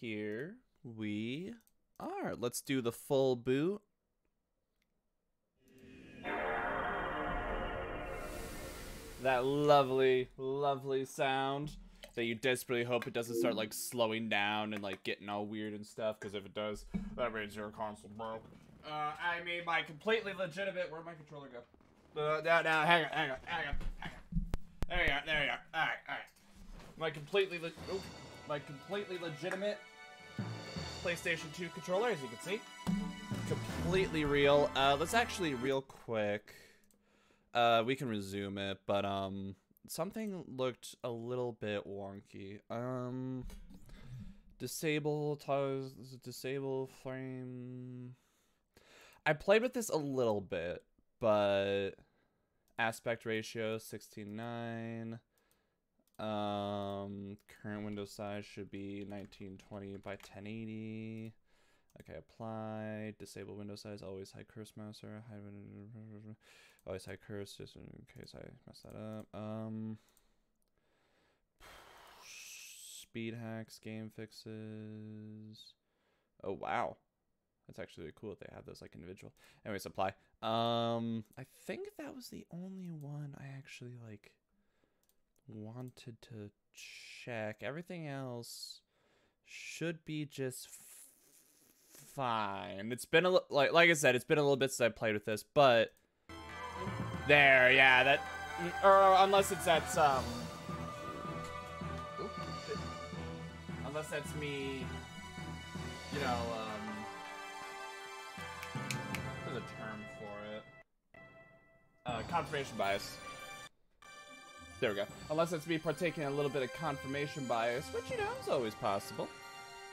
here we are. Let's do the full boot. That lovely, lovely sound that you desperately hope it doesn't start like slowing down and like getting all weird and stuff. Because if it does, that means your console broke. Uh, I made my completely legitimate. Where'd my controller go? Uh, now, now, hang on, hang on, hang on, hang on. There you are, there you are. All right, all right. My completely, le oop, my completely legitimate PlayStation 2 controller, as you can see. Completely real. Uh, let's actually real quick. Uh, we can resume it, but um, something looked a little bit wonky. Um, disable toggle, disable frame. I played with this a little bit, but aspect ratio 16:9. Um, current window size should be 1920 by 1080. Okay, apply. Disable window size. Always hide curse mouse or hide. Always hide curse, just in case I mess that up. Um, speed hacks, game fixes. Oh wow, that's actually really cool that they have those like individual. Anyways, apply. Um, I think that was the only one I actually like wanted to check. Everything else should be just fine. It's been a like like I said, it's been a little bit since I played with this, but there, yeah, that or unless it's that's um unless that's me, you know, um there's a term for it. Uh confirmation bias. There we go. Unless it's me partaking in a little bit of confirmation bias, which, you know, is always possible.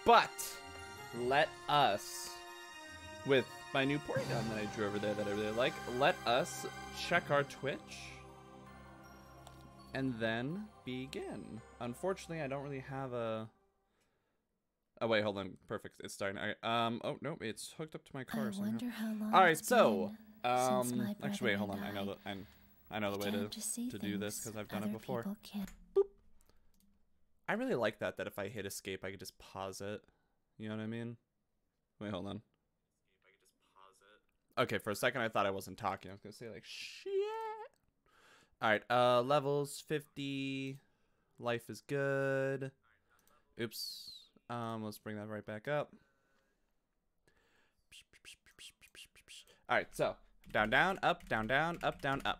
But, let us, with my new Porygon that I drew over there that I really like, let us check our Twitch and then begin. Unfortunately, I don't really have a... Oh, wait, hold on. Perfect. It's starting. Right. Um, oh, no, it's hooked up to my car. I wonder how long All right, so, um, actually, wait, hold on. I know that I'm, I know the way Time to, to do this because I've done it before. people can't. I really like that, that if I hit escape, I could just pause it. You know what I mean? Wait, hold on. Okay, for a second I thought I wasn't talking. I was gonna say like shit. Alright, uh levels 50. Life is good. Oops. Um, let's bring that right back up. Alright, so down, down, up, down, down, up, down, up.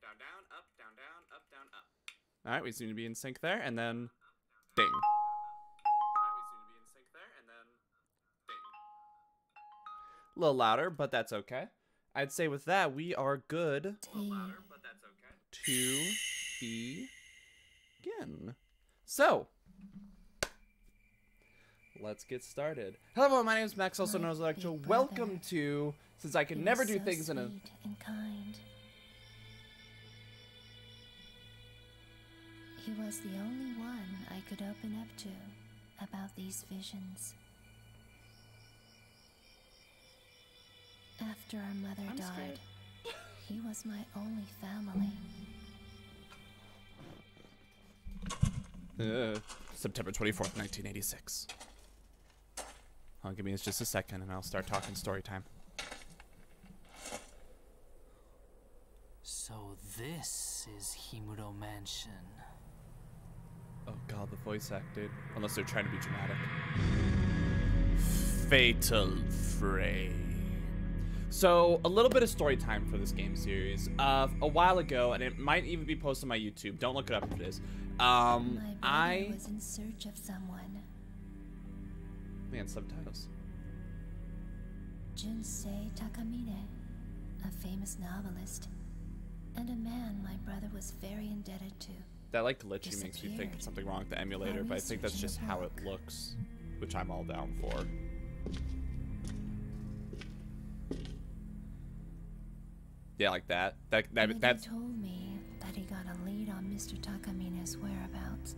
Down, down, up, down, down, up, down, up. All right, we seem to be in sync there, and then ding. All right, we seem to be in sync there, and then ding. A little louder, but that's okay. I'd say with that, we are good Tea. to begin. So, let's get started. Hello, everyone. My name is Max, also known as Ectro. Welcome to, since I can never was do so things in a He was the only one I could open up to about these visions. After our mother I'm died, he was my only family. Uh, September 24th, 1986. Hold on, give me just a second and I'll start talking story time. So this is Himuro Mansion. Oh god, the voice acted. Unless they're trying to be dramatic. Fatal Frame. So, a little bit of story time for this game series. Uh, a while ago, and it might even be posted on my YouTube. Don't look it up if it is. Um, I... was in search of someone. Man, subtitles. Junsei Takamine, a famous novelist, and a man my brother was very indebted to. That like glitchy makes me think something wrong with the emulator, but I think that's just how it looks, which I'm all down for. Yeah, like that. That that Maybe that's told me that he got a lead on Mr. Takamine's whereabouts.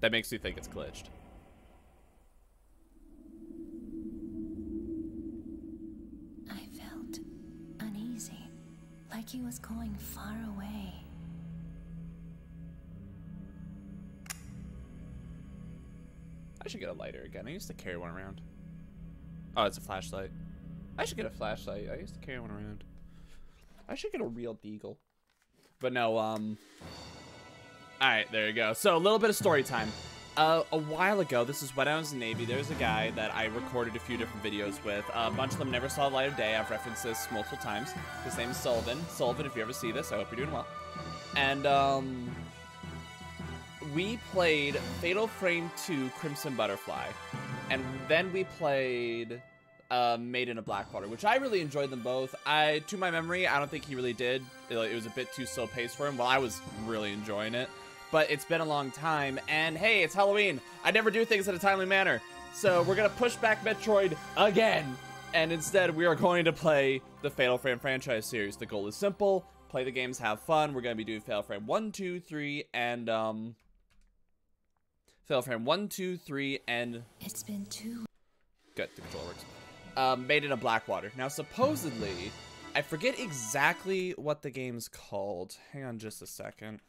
that makes me think it's glitched. I felt uneasy, like he was going far away. I should get a lighter again. I used to carry one around. Oh, it's a flashlight. I should get a flashlight. I used to carry one around. I should get a real deagle. But no, um... Alright, there you go. So, a little bit of story time. Uh, a while ago, this is when I was in the Navy, there's a guy that I recorded a few different videos with. Uh, a bunch of them never saw the light of day. I've referenced this multiple times. His name is Sullivan. Sullivan, if you ever see this, I hope you're doing well. And, um... We played Fatal Frame 2 Crimson Butterfly. And then we played uh, Maiden of Blackwater, which I really enjoyed them both. I, to my memory, I don't think he really did. It, it was a bit too slow paced for him. Well, I was really enjoying it, but it's been a long time. And hey, it's Halloween. I never do things in a timely manner, so we're gonna push back Metroid again. And instead, we are going to play the Fatal Frame franchise series. The goal is simple: play the games, have fun. We're gonna be doing Fatal Frame one, two, three, and um. Fatal Frame 1, 2, 3, and... It's been two. Good, the controller works. Um, Maiden of Blackwater. Now, supposedly, I forget exactly what the game's called. Hang on just a second.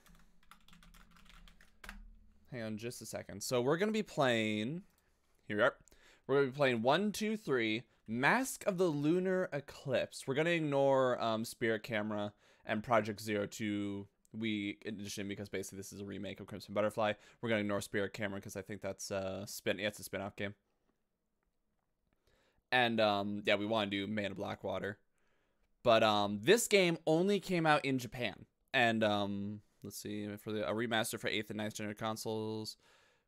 Hang on just a second. So we're going to be playing... Here we are. We're to be playing 1, 2, 3, Mask of the Lunar Eclipse. We're going to ignore um, Spirit Camera and Project Zero 2 Wii Edition because basically this is a remake of Crimson Butterfly. We're gonna ignore Spirit Camera because I think that's uh spin yeah, it's a spin-off game. And um yeah, we want to do Maiden of Blackwater. But um this game only came out in Japan. And um let's see for the a remaster for 8th and 9th generation consoles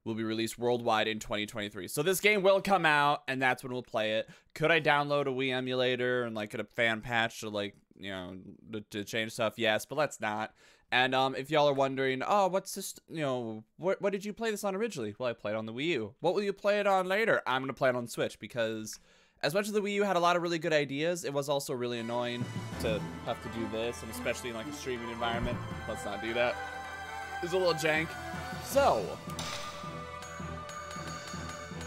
will be released worldwide in 2023. So this game will come out and that's when we'll play it. Could I download a Wii emulator and like get a fan patch to like, you know, to, to change stuff? Yes, but let's not. And um, if y'all are wondering, oh, what's this? You know, what what did you play this on originally? Well, I played it on the Wii U. What will you play it on later? I'm gonna play it on Switch because, as much as the Wii U had a lot of really good ideas, it was also really annoying to have to do this, and especially in like a streaming environment. Let's not do that. It's a little jank. So,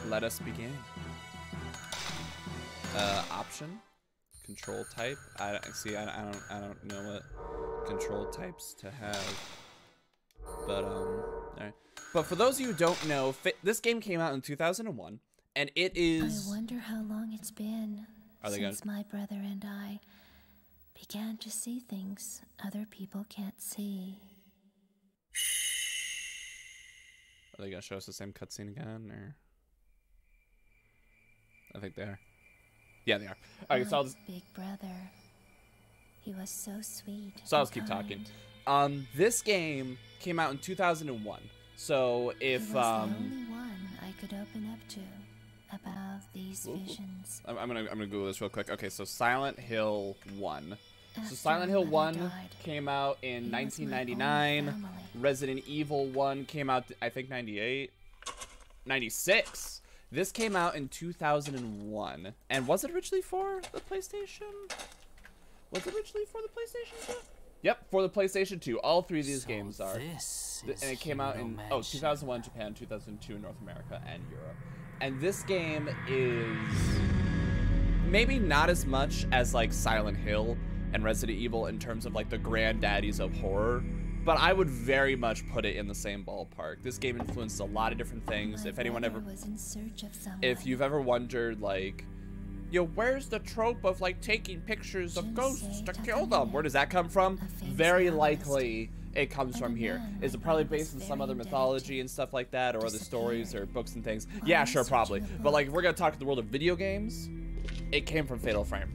let us begin. Uh, option, control type. I see. I, I don't. I don't know what control types to have. But um, all right. But for those of you who don't know, this game came out in 2001, and it is. I wonder how long it's been since gonna... my brother and I began to see things other people can't see. Are they gonna show us the same cutscene again, or? I think they are. Yeah, they are. All right, so I'll just... Big brother. He was so sweet. So I'll just keep talking. Um, this game came out in 2001. So if um, the only one I could open up to about these visions. I'm, I'm gonna I'm gonna Google this real quick. Okay, so Silent Hill One. After so Silent Hill 1 died, came out in 1999. Resident Evil 1 came out, I think, 98. 96. This came out in 2001. And was it originally for the PlayStation? Was originally for the PlayStation 2? Yep, for the PlayStation 2. All three of these so games are. and it came out in oh 2001 Japan, 2002 North America and Europe. And this game is maybe not as much as like Silent Hill and Resident Evil in terms of like the granddaddies of horror, but I would very much put it in the same ballpark. This game influenced a lot of different things. My if anyone ever was in search of someone. if you've ever wondered like you know, where's the trope of like taking pictures of ghosts to kill them? Where does that come from? Very likely it comes from here. Is it probably based on some other mythology and stuff like that, or other stories or books and things? Yeah, sure, probably. But like, if we're gonna talk to the world of video games, it came from Fatal Frame.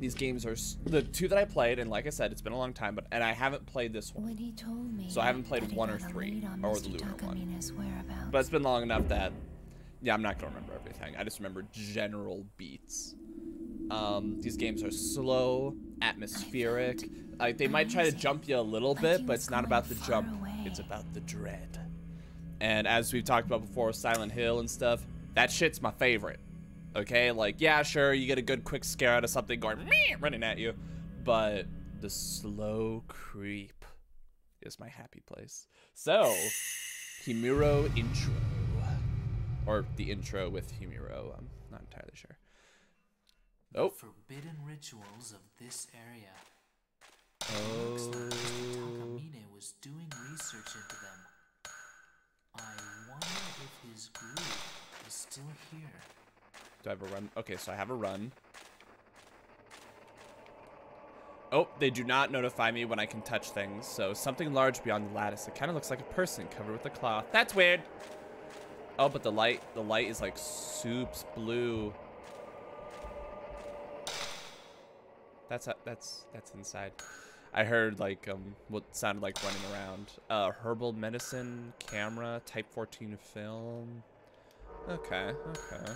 These games are the two that I played, and like I said, it's been a long time, but and I haven't played this one. When he told me so I haven't played one or three, or the Lunar one. But it's been long enough that yeah, I'm not gonna remember everything. I just remember general beats. Um, these games are slow, atmospheric. Like they might try to jump you a little bit, but it's not about the jump. It's about the dread. And as we've talked about before, Silent Hill and stuff, that shit's my favorite. Okay, like yeah, sure, you get a good quick scare out of something going Meh! running at you, but the slow creep is my happy place. So, Himuro intro or the intro with Himuro. I'm not entirely sure. Oh. The forbidden rituals of this area. Oh. Looks like Mr. Takamine was doing research into them. I wonder if his group is still here. Do I have a run? Okay, so I have a run. Oh, they do not notify me when I can touch things. So something large beyond the lattice. It kind of looks like a person covered with a cloth. That's weird. Oh, but the light, the light is like soups blue. That's that's that's inside. I heard like um what sounded like running around. Uh, herbal medicine camera, type 14 film. Okay, okay.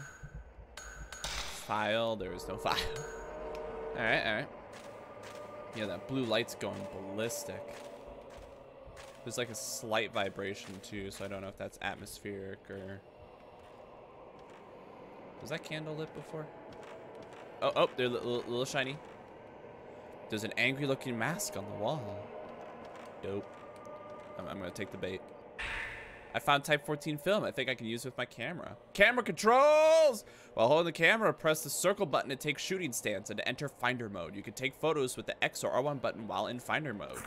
File. There is no file. All right, all right. Yeah, that blue light's going ballistic. There's like a slight vibration too, so I don't know if that's atmospheric or... Was that candle lit before? Oh, oh, they're a little, little shiny. There's an angry looking mask on the wall. Dope. I'm, I'm gonna take the bait. I found Type 14 film. I think I can use with my camera. Camera controls! While holding the camera, press the circle button to take shooting stance and to enter finder mode. You can take photos with the X or R1 button while in finder mode.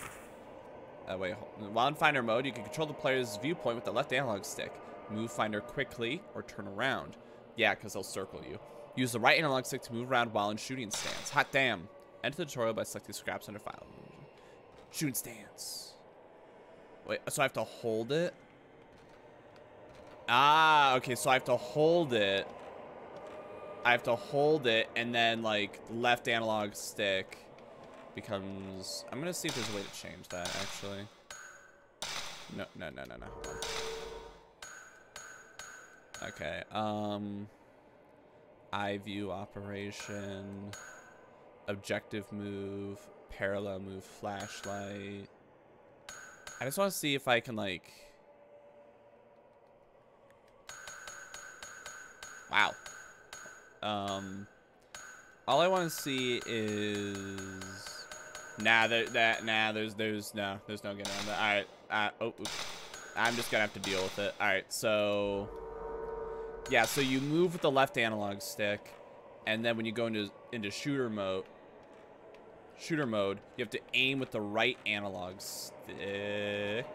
Uh, wait, while in finder mode, you can control the player's viewpoint with the left analog stick. Move finder quickly or turn around. Yeah, because they'll circle you. Use the right analog stick to move around while in shooting stance. Hot damn. Enter the tutorial by selecting scraps under file. Shooting stance. Wait, so I have to hold it? Ah, okay, so I have to hold it. I have to hold it, and then, like, left analog stick becomes... I'm gonna see if there's a way to change that, actually. No, no, no, no, no. Okay, um... Eye view operation... Objective move, parallel move, flashlight... I just want to see if I can, like... Wow. Um, all I want to see is nah. That that nah. There's there's no there's no getting around that. All right. Uh, oh, oops. I'm just gonna have to deal with it. All right. So yeah. So you move with the left analog stick, and then when you go into into shooter mode, shooter mode, you have to aim with the right analog stick.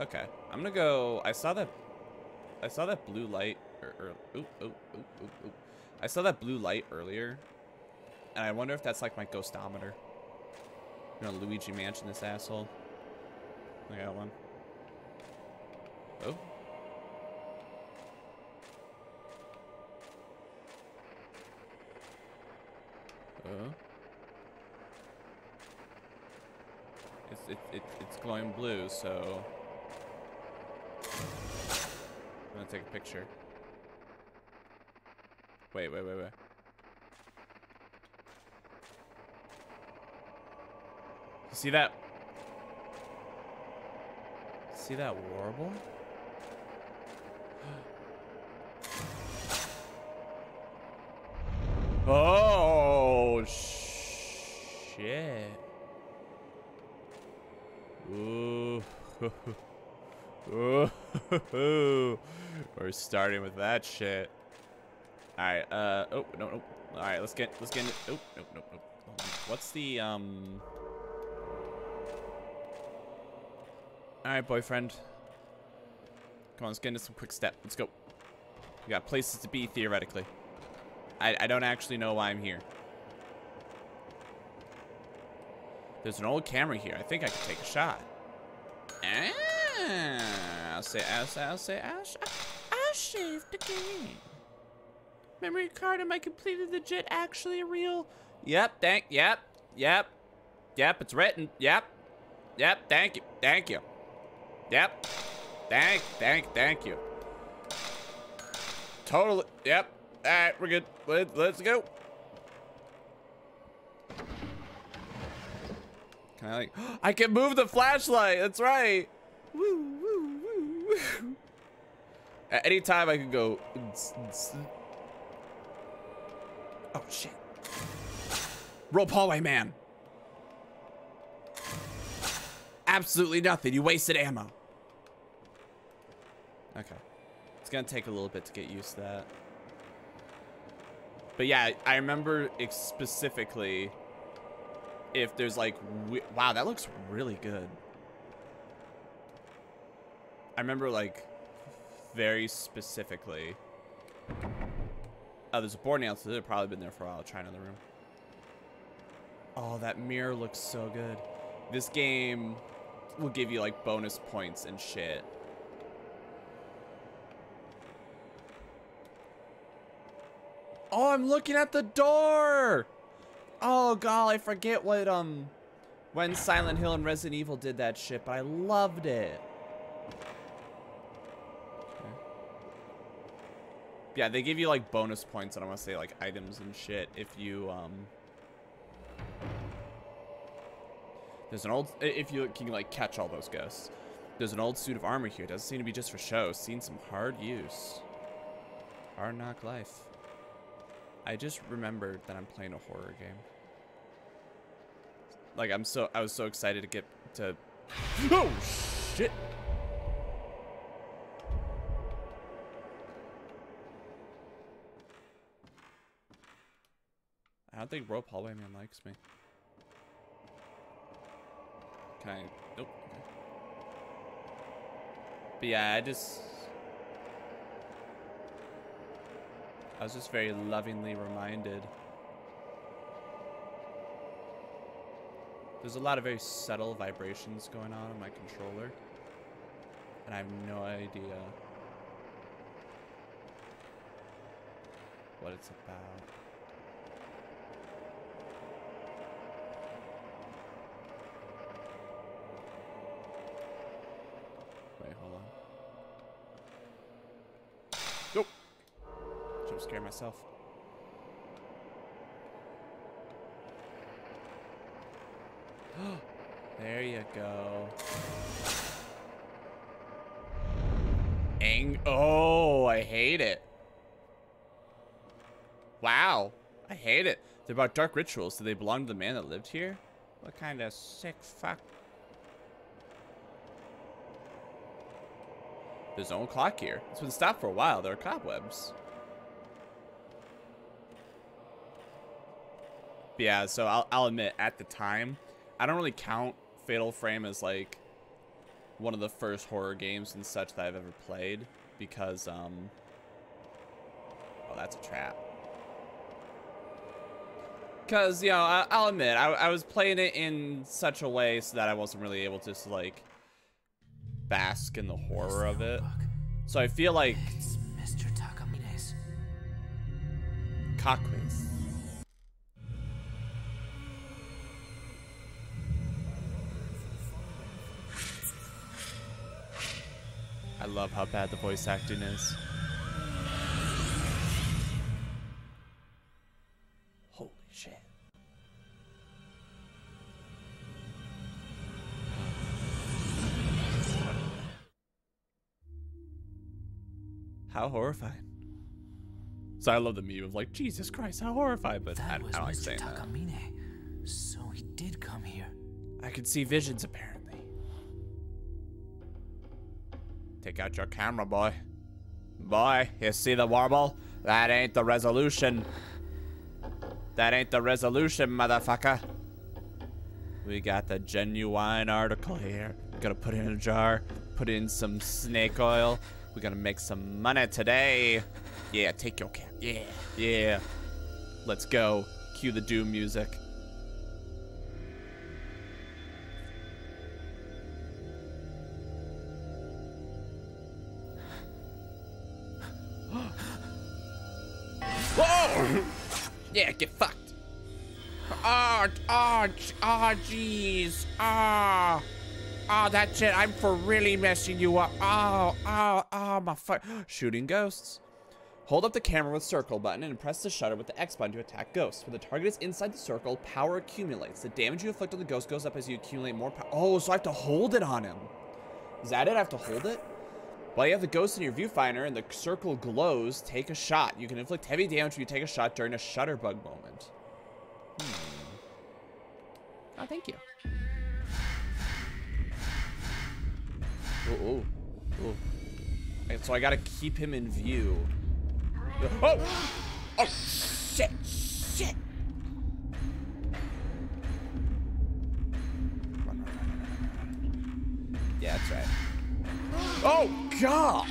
Okay. I'm gonna go. I saw that. I saw that blue light or, or ooh, ooh, ooh. I saw that blue light earlier, and I wonder if that's like my ghostometer. You know, Luigi Mansion, this asshole. I got one. Oh. Oh. It's it, it it's glowing blue, so I'm gonna take a picture. Wait, wait, wait, wait. See that? See that warble? Oh, shit. Ooh. Ooh. We're starting with that shit. All right. Uh. Oh no no. All right. Let's get let's get into. Oh no no no. What's the um? All right, boyfriend. Come on, let's get into some quick step. Let's go. We got places to be theoretically. I I don't actually know why I'm here. There's an old camera here. I think I can take a shot. Ah, I'll say, I'll say, I'll say, I'll, I'll shave the game. Memory card, am I completed the jet actually real? Yep, thank, yep, yep, yep, it's written, yep, yep, thank you, thank you. Yep, thank, thank, thank you. Totally, yep, all right, we're good, Let, let's go. Can I like, I can move the flashlight, that's right. Woo, woo, woo, woo. At any time I can go. Oh, shit. Rope hallway, man. Absolutely nothing. You wasted ammo. Okay. It's gonna take a little bit to get used to that. But yeah, I remember specifically if there's like, wow, that looks really good. I remember like very specifically. Oh, there's a boarding house. They've probably been there for a while. Try another room. Oh, that mirror looks so good. This game will give you like bonus points and shit. Oh, I'm looking at the door. Oh god, I forget what um when Silent Hill and Resident Evil did that shit, but I loved it. Okay. Yeah, they give you like bonus points and I want to say like items and shit if you um There's an old if you can like catch all those ghosts. There's an old suit of armor here. It Doesn't seem to be just for show. Seen some hard use. Hard knock life. I just remembered that I'm playing a horror game. Like I'm so I was so excited to get to Oh shit. I don't think Rope Hallway Man likes me. Can I nope. But yeah, I just I was just very lovingly reminded. There's a lot of very subtle vibrations going on in my controller. And I have no idea what it's about. Wait, hold on. Scare myself. there you go. Ang oh, I hate it. Wow. I hate it. They're about dark rituals. Do they belong to the man that lived here? What kind of sick fuck? There's no clock here. It's been stopped for a while. There are cobwebs. Yeah, so I'll, I'll admit, at the time, I don't really count Fatal Frame as like one of the first horror games and such that I've ever played because, um, oh, that's a trap. Because, you know, I, will admit, I, I was playing it in such a way so that I wasn't really able to, like, bask in the horror of it. So I feel like... love how bad the voice acting is. Holy shit. How horrifying. So I love the meme of like, Jesus Christ, how horrifying, but that I, I don't like Mr. saying Takamine. that. So he did come here. I could see visions apparently. Take out your camera, boy. Boy, you see the warble? That ain't the resolution. That ain't the resolution, motherfucker. We got the genuine article here. We gotta put it in a jar, put in some snake oil. We're gonna make some money today. Yeah, take your cam. Yeah, yeah. Let's go. Cue the doom music. Get fucked. Ah, ah, ah, jeez. Ah. Oh, that's it. I'm for really messing you up. Oh, oh, oh, my fuck. Shooting ghosts. Hold up the camera with circle button and press the shutter with the X button to attack ghosts. When the target is inside the circle, power accumulates. The damage you inflict on the ghost goes up as you accumulate more power. Oh, so I have to hold it on him. Is that it? I have to hold it? While you have the ghost in your viewfinder and the circle glows, take a shot. You can inflict heavy damage when you take a shot during a shutterbug moment. Hmm. Oh, thank you. Oh, oh, oh. And so I gotta keep him in view. Oh! Oh, shit! Shit! Yeah, that's right. Oh, God!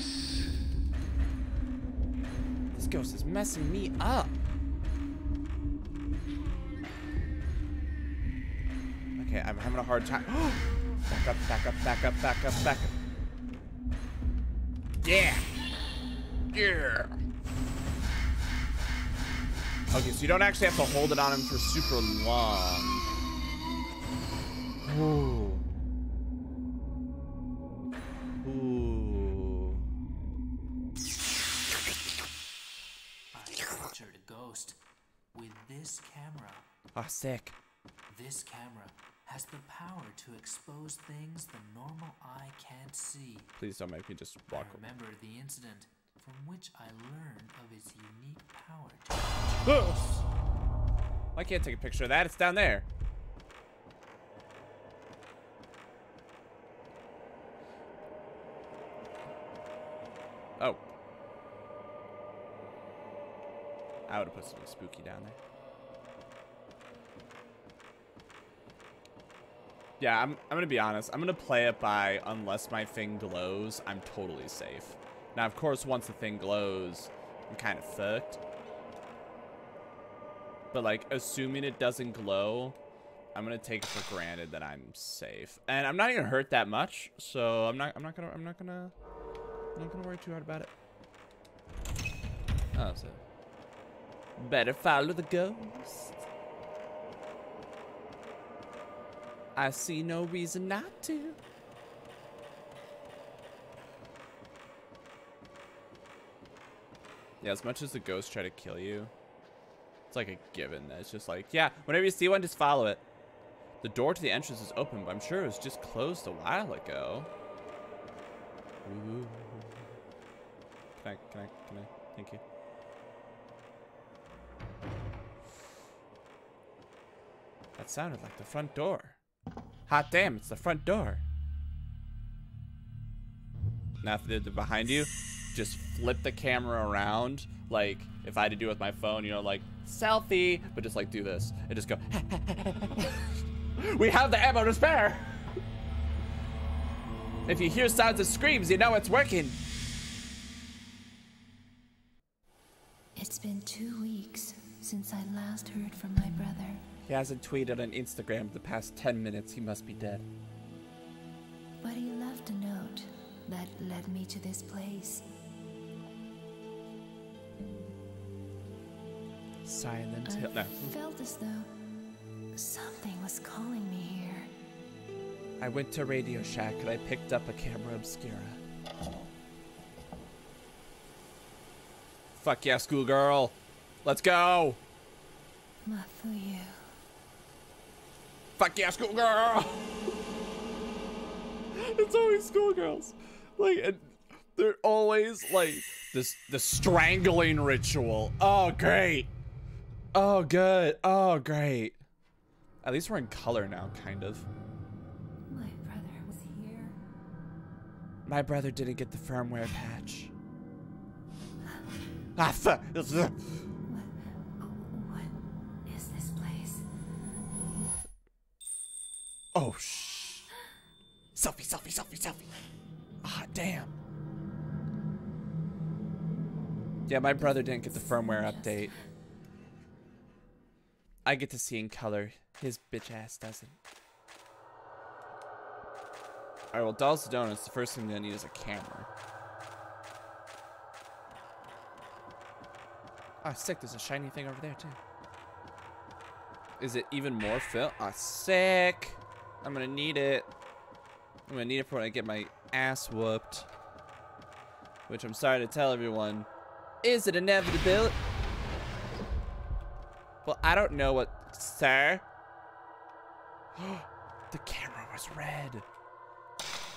This ghost is messing me up. Okay, I'm having a hard time. back up, back up, back up, back up, back up. Yeah. Yeah. Okay, so you don't actually have to hold it on him for super long. Ooh. This camera. Ah, sick. This camera has the power to expose things the normal eye can't see. Please don't make me just walk. I remember the incident from which I learned of its unique power I can't take a picture of that. It's down there. Oh. I would have put something spooky down there. Yeah, I'm, I'm gonna be honest. I'm gonna play it by unless my thing glows, I'm totally safe. Now, of course, once the thing glows, I'm kind of fucked. But, like, assuming it doesn't glow, I'm gonna take it for granted that I'm safe. And I'm not gonna hurt that much, so I'm not, I'm not gonna, I'm not gonna, I'm not gonna worry too hard about it. Oh, so. Better follow the ghost. I see no reason not to. Yeah, as much as the ghosts try to kill you, it's like a given it's just like, yeah, whenever you see one, just follow it. The door to the entrance is open, but I'm sure it was just closed a while ago. Ooh. Can I, can I, can I? Thank you. That sounded like the front door. Hot damn, it's the front door. Now if they're behind you, just flip the camera around. Like, if I had to do it with my phone, you know, like, selfie, but just like do this. And just go, we have the ammo to spare. If you hear sounds of screams, you know it's working. It's been two weeks since I last heard from my brother. He hasn't tweeted on Instagram the past 10 minutes. He must be dead. But he left a note that led me to this place. Silent I Hill. No. felt as though something was calling me here. I went to Radio Shack and I picked up a camera obscura. Fuck yeah, schoolgirl. Let's go. Mafuyu. Fuck yeah, schoolgirl. it's always schoolgirls. Like, and they're always like this the strangling ritual. Oh, great. Oh, good. Oh, great. At least we're in color now, kind of. My brother was here. My brother didn't get the firmware patch. Ah, fuck. Oh, shh. Selfie, selfie, selfie, selfie. Ah, damn. Yeah, my brother didn't get the firmware update. I get to see in color. His bitch ass doesn't. Alright, well, Dolls Donuts, the first thing they need is a camera. Ah, sick. There's a shiny thing over there, too. Is it even more fill? Ah, sick. I'm gonna need it. I'm gonna need it for when I get my ass whooped. Which I'm sorry to tell everyone. Is it inevitable? Well, I don't know what, sir. the camera was red.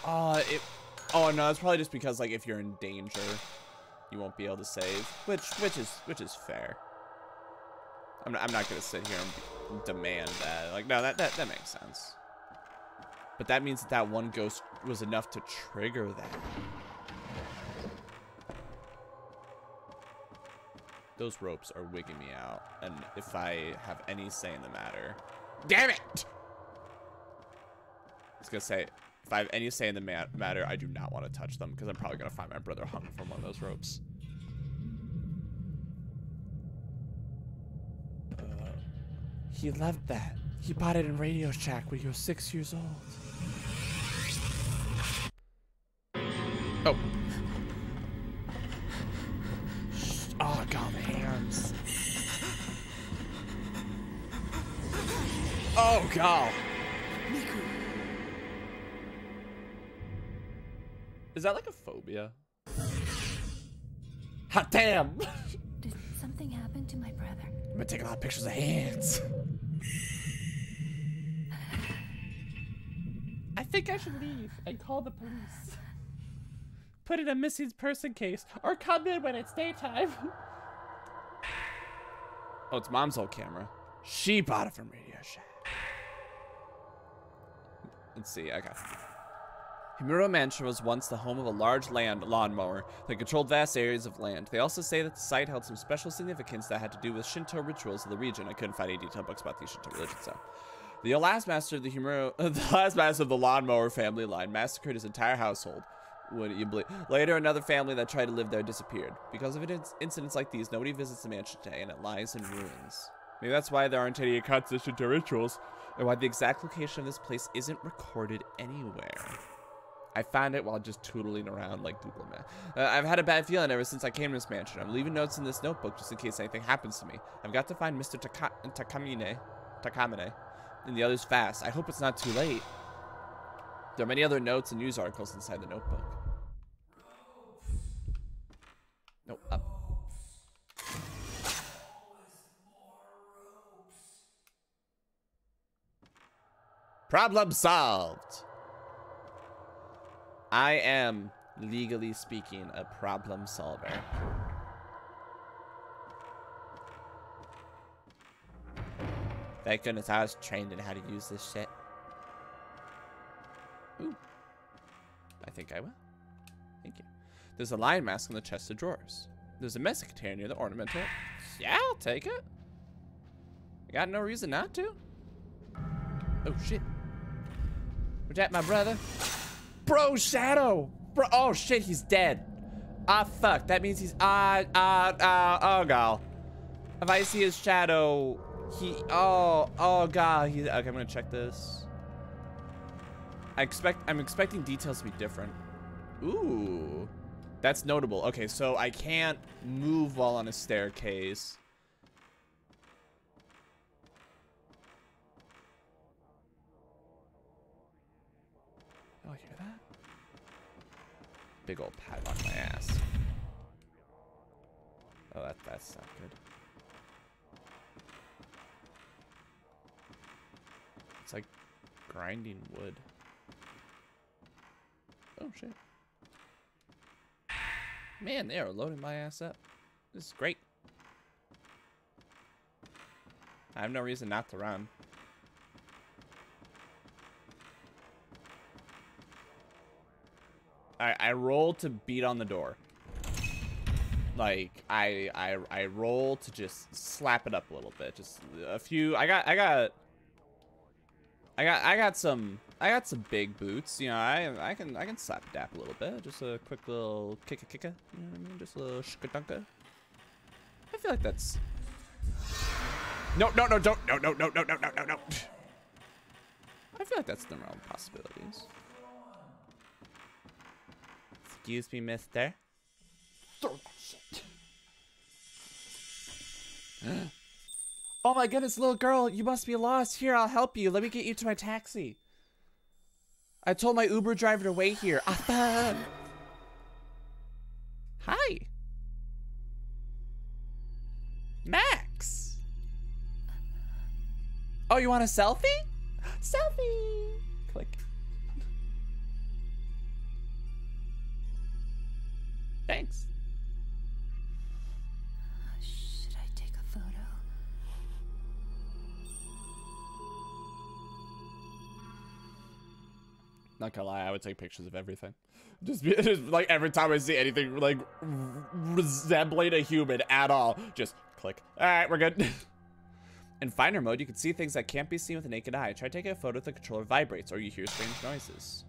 Oh, it. Oh no, it's probably just because like if you're in danger, you won't be able to save, which which is which is fair. I'm not, I'm not gonna sit here and demand that. Like no, that that that makes sense. But that means that that one ghost was enough to trigger that. Those ropes are wigging me out. And if I have any say in the matter... Damn it! I was going to say, if I have any say in the ma matter, I do not want to touch them because I'm probably going to find my brother hung from one of those ropes. He loved that. He bought it in Radio Shack when he was six years old. Oh. Oh, God, the hands. Oh, God. Is that like a phobia? Hot damn! Did something happen to my brother? I'm gonna take a lot of pictures of hands. Think I should leave and call the police. Put in a missing person case or come in when it's daytime. oh, it's mom's old camera. She bought it from Radio Shack. Let's see, okay. Himuro Mansion was once the home of a large land lawnmower that controlled vast areas of land. They also say that the site held some special significance that had to do with Shinto rituals of the region. I couldn't find any detailed books about these Shinto religions, so. The last master of the Himuro, the last master of the lawnmower family line massacred his entire household. Would you believe? Later, another family that tried to live there disappeared. Because of incidents like these, nobody visits the mansion today, and it lies in ruins. Maybe that's why there aren't any accounts Shinto rituals, and why the exact location of this place isn't recorded anywhere. I found it while just tootling around like Google Maps. Uh, I've had a bad feeling ever since I came to this mansion. I'm leaving notes in this notebook just in case anything happens to me. I've got to find Mr. Taka Takamine, Takamine and the others fast. I hope it's not too late. There are many other notes and news articles inside the notebook. Nope, up. Problem solved. I am, legally speaking, a problem solver. Thank goodness I was trained in how to use this shit. Ooh. I think I will. Thank you. There's a lion mask in the chest of drawers. There's a mess messenger near the ornamental. Yeah, I'll take it. I got no reason not to. Oh, shit. Protect my brother. Bro, Shadow. Bro, oh shit, he's dead. Ah, fuck. That means he's, ah, ah, ah, oh, god. If I see his shadow, he, oh, oh, god. He's, okay, I'm gonna check this. I expect, I'm expecting details to be different. Ooh. That's notable. Okay, so I can't move while on a staircase. Oh, hear that? Big old on my ass. Oh, that, that's not good. It's like grinding wood. Oh, shit. Man, they are loading my ass up. This is great. I have no reason not to run. I, I roll to beat on the door. Like I I I roll to just slap it up a little bit. Just a few. I got I got. I got I got some I got some big boots. You know I I can I can slap dap a little bit. Just a quick little kick a kicka. You know what I mean? Just a little shkadunka. I feel like that's. No no no don't no no no no no no no no. I feel like that's the realm of possibilities. Excuse me, mister. oh my goodness, little girl, you must be lost. Here, I'll help you. Let me get you to my taxi. I told my Uber driver to wait here. Hi. Max. Oh, you want a selfie? Selfie. Click. Not gonna lie, I would take pictures of everything. Just, be, just like every time I see anything like resembling a human at all, just click. All right, we're good. In Finder mode, you can see things that can't be seen with the naked eye. Try taking a photo if the controller vibrates or you hear strange noises.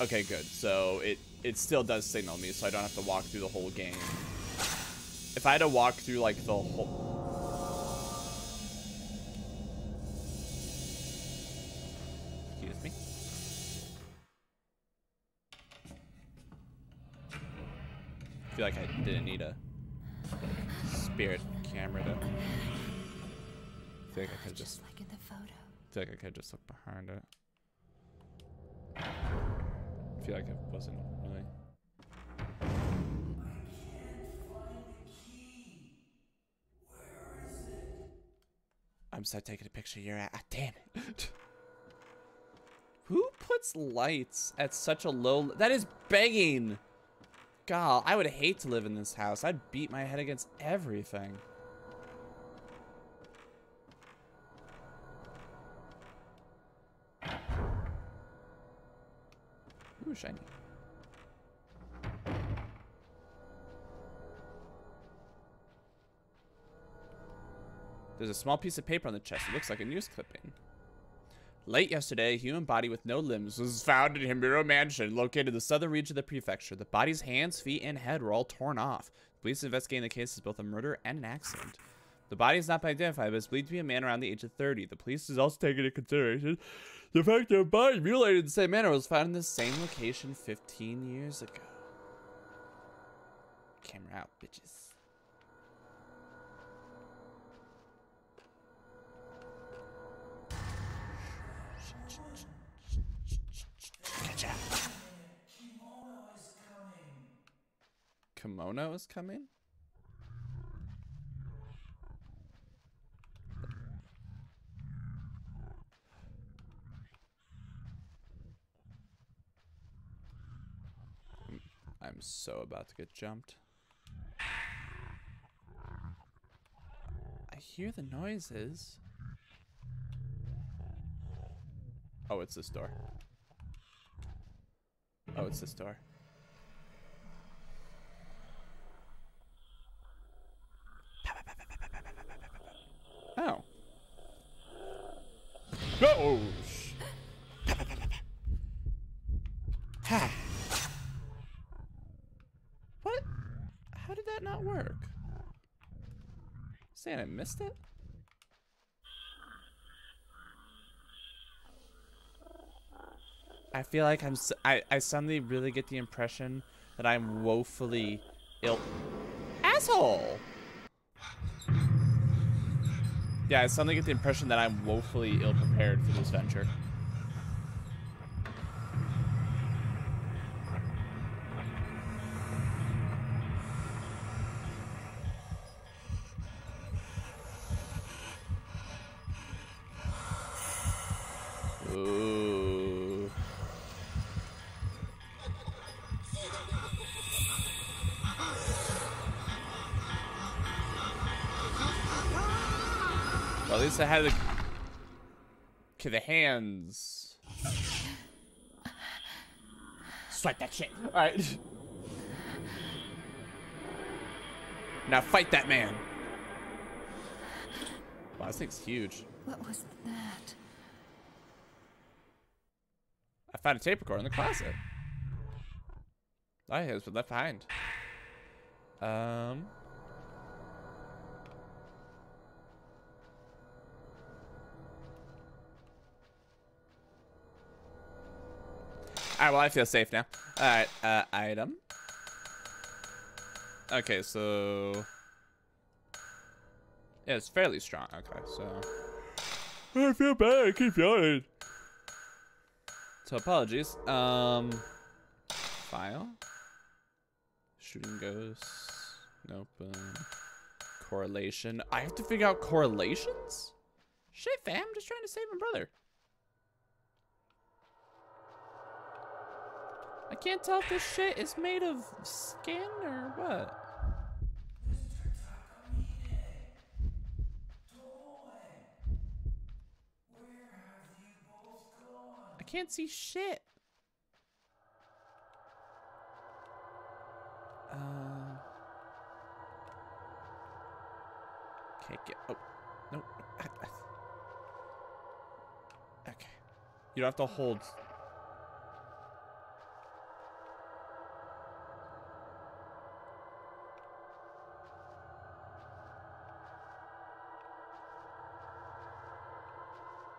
Okay, good. So it it still does signal me, so I don't have to walk through the whole game. If I had to walk through like the whole feel like I didn't need a spirit camera to. I feel like I could just. just like in the photo. I feel like I could just look behind it. I feel like it wasn't really. I'm so taking a picture. You're at. Ah, damn it. Who puts lights at such a low? That is begging. God, I would hate to live in this house. I'd beat my head against everything. Ooh, shiny. There's a small piece of paper on the chest. It looks like a news clipping. Late yesterday, a human body with no limbs was found in Himuro Mansion, located in the southern region of the prefecture. The body's hands, feet, and head were all torn off. Police investigating the case as both a murder and an accident. The body is not been identified, but is believed to be a man around the age of 30. The police is also taking into consideration the fact that a body mutilated in the same manner was found in the same location 15 years ago. Camera out, bitches. Kimono is coming? I'm so about to get jumped. I hear the noises. Oh, it's this door. Oh, it's this door. Oh. Oh! Ha! What? How did that not work? Saying I missed it? I feel like I'm. I, I suddenly really get the impression that I'm woefully ill. Asshole! Yeah, I suddenly get the impression that I'm woefully ill prepared for this venture. I had the okay the hands. Swipe that shit. All right. Now fight that man. Wow, this thing's huge. What was that? I found a tape recorder in the closet. I has been left behind. Um. Alright, well, I feel safe now. Alright, uh, item. Okay, so... Yeah, it's fairly strong. Okay, so... I feel bad, I keep yawning. So, apologies. Um... File. Shooting ghosts. Nope. Um, correlation. I have to figure out correlations? Shit, fam. Just trying to save my brother. I can't tell if this shit is made of skin or what. I can't see shit. Uh. Can't get. Oh, no. Okay. You don't have to hold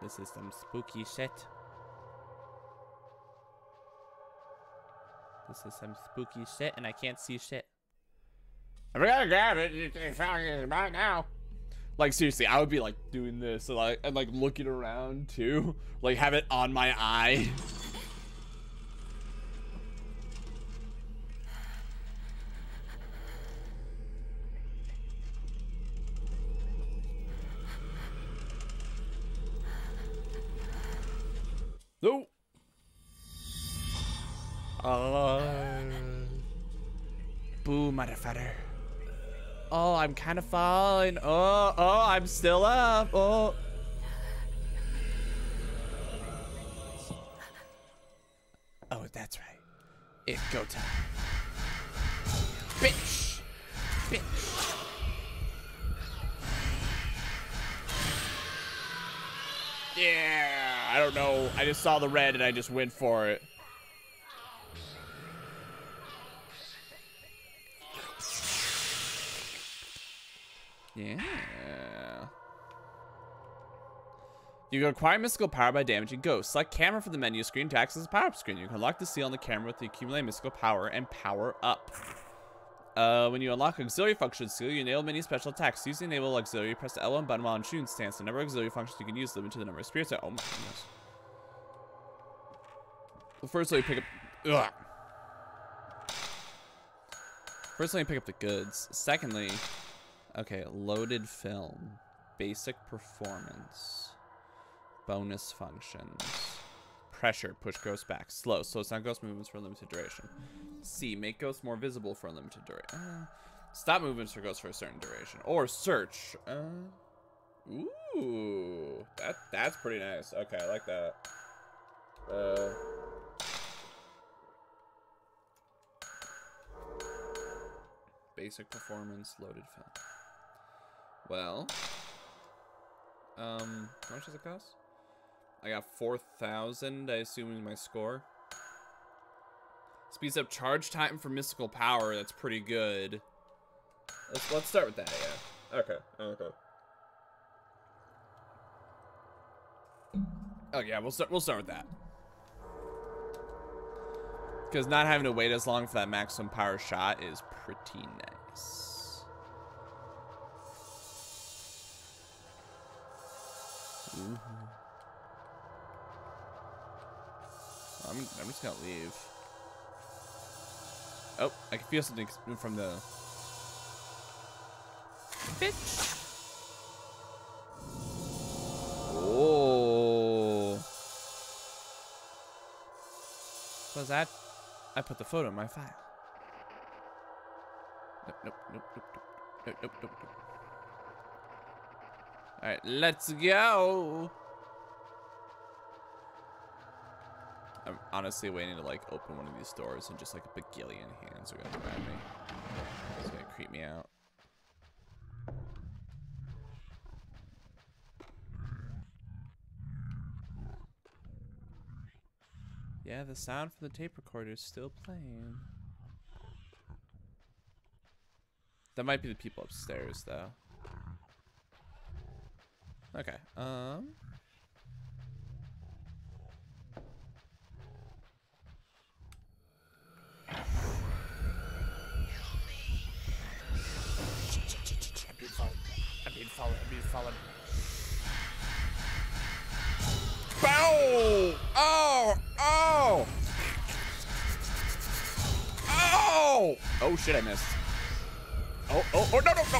This is some spooky shit. This is some spooky shit and I can't see shit. I'm gonna grab it. right now. Like seriously, I would be like doing this and like and like looking around too, like have it on my eye. kind of falling. Oh, oh, I'm still up. Oh. Oh, that's right. It's go time. Bitch. Bitch. Yeah. I don't know. I just saw the red and I just went for it. You can acquire mystical power by damaging ghosts. Select camera from the menu screen to access the power-up screen. You can unlock the seal on the camera with the accumulate mystical power and power up. Uh, when you unlock auxiliary function seal, you enable many special attacks. Use the enable auxiliary, press the L1 button while in shooting stance. The number of auxiliary functions you can use limit to the number of spirits. Oh my goodness. First let me pick up. Ugh. First, let me pick up the goods. Secondly, Okay, loaded film. Basic performance. Bonus functions. Pressure, push ghost back. Slow, slow down ghost movements for a limited duration. C, make ghosts more visible for a limited duration. Uh, stop movements for ghosts for a certain duration. Or search. Uh, ooh, that that's pretty nice. Okay, I like that. Uh, basic performance, loaded film. Well, um, how much does it cost? I got 4,000, I assume is my score. Speeds up charge time for mystical power. That's pretty good. Let's let's start with that. Yeah. Okay. Okay. Oh yeah, we'll start. We'll start with that. Because not having to wait as long for that maximum power shot is pretty nice. Mm I'm, I'm just gonna leave. Oh, I can feel something from the... Bitch! Oh! What was that? I put the photo in my file. Nope, nope, nope, nope, nope, nope, nope, nope. Alright, let's go. I'm honestly waiting to like open one of these doors and just like a bagillion hands are gonna grab me. It's gonna creep me out. Yeah, the sound from the tape recorder is still playing. That might be the people upstairs though. Okay. Um. I'm being. Bow! Oh! Oh! Oh! Oh shit! I missed. Oh! Oh! Oh! No! No! No!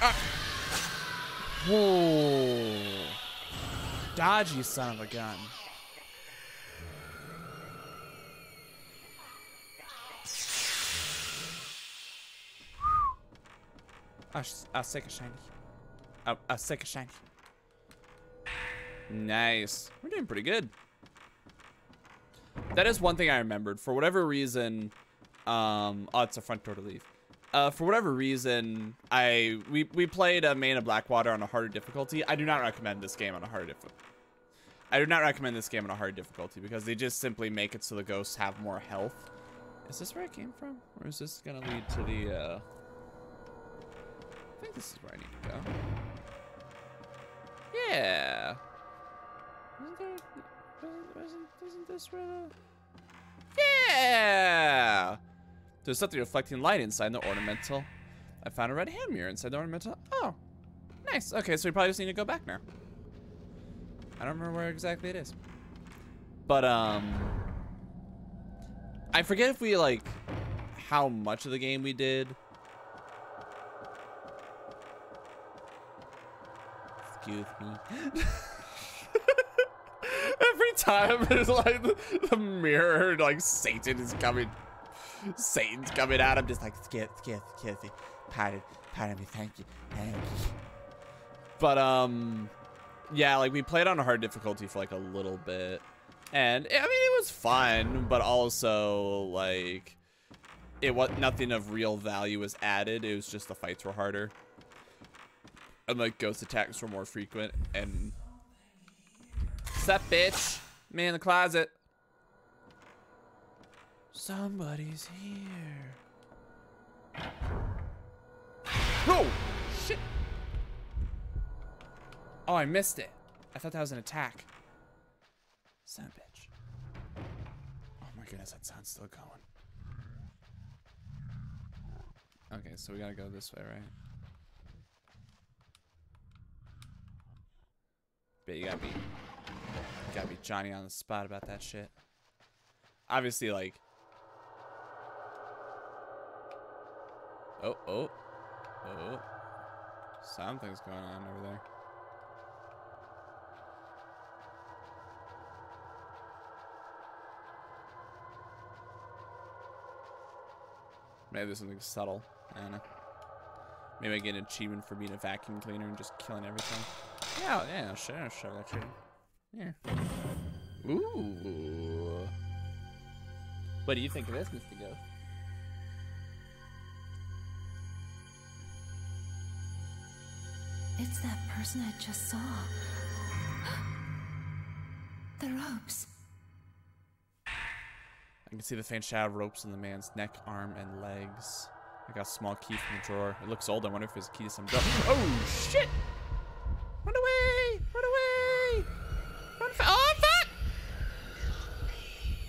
Ah! Whoa. Dodgy son of a gun. I'll, I'll take a shiny. Take a shiny. Nice. We're doing pretty good. That is one thing I remembered. For whatever reason, um, oh, it's a front door to leave uh, for whatever reason, I we we played a Maiden of Blackwater on a harder difficulty. I do not recommend this game on a harder difficulty. I do not recommend this game on a hard difficulty because they just simply make it so the ghosts have more health. Is this where I came from? Or is this gonna lead to the, uh... I think this is where I need to go. Yeah! Isn't there... Isn't, isn't, this where the... Yeah! There's something reflecting light inside the ornamental. I found a red hand mirror inside the ornamental. Oh, nice. Okay, so we probably just need to go back now. I don't remember where exactly it is. But, um... I forget if we, like, how much of the game we did. Excuse me. Every time there's like the, mirror, like Satan is coming. Satan's coming out. I'm just like, skip, skip, skip. Pardon, pardon me. Thank you. Thank you. But, um, yeah, like we played on a hard difficulty for like a little bit. And I mean, it was fun, but also like it was nothing of real value was added. It was just the fights were harder. And like ghost attacks were more frequent and Sup, bitch? Me in the closet. Somebody's here. Oh, shit. Oh, I missed it. I thought that was an attack. Son bitch. Oh my goodness, that sound's still going. Okay, so we gotta go this way, right? But you gotta be, you gotta be Johnny on the spot about that shit. Obviously, like. Oh, oh, oh. Something's going on over there. Maybe there's something subtle. I don't know. Maybe I get an achievement for being a vacuum cleaner and just killing everything. Yeah, yeah, sure, sure, that true. Yeah. Ooh. What do you think of this, Mr. Ghost? It's that person I just saw. the ropes. I can see the faint shadow of ropes in the man's neck, arm, and legs. I got a small key from the drawer. It looks old. I wonder if it's a key to some door. Oh, shit! Run away! Run away! Run fa Oh, fuck!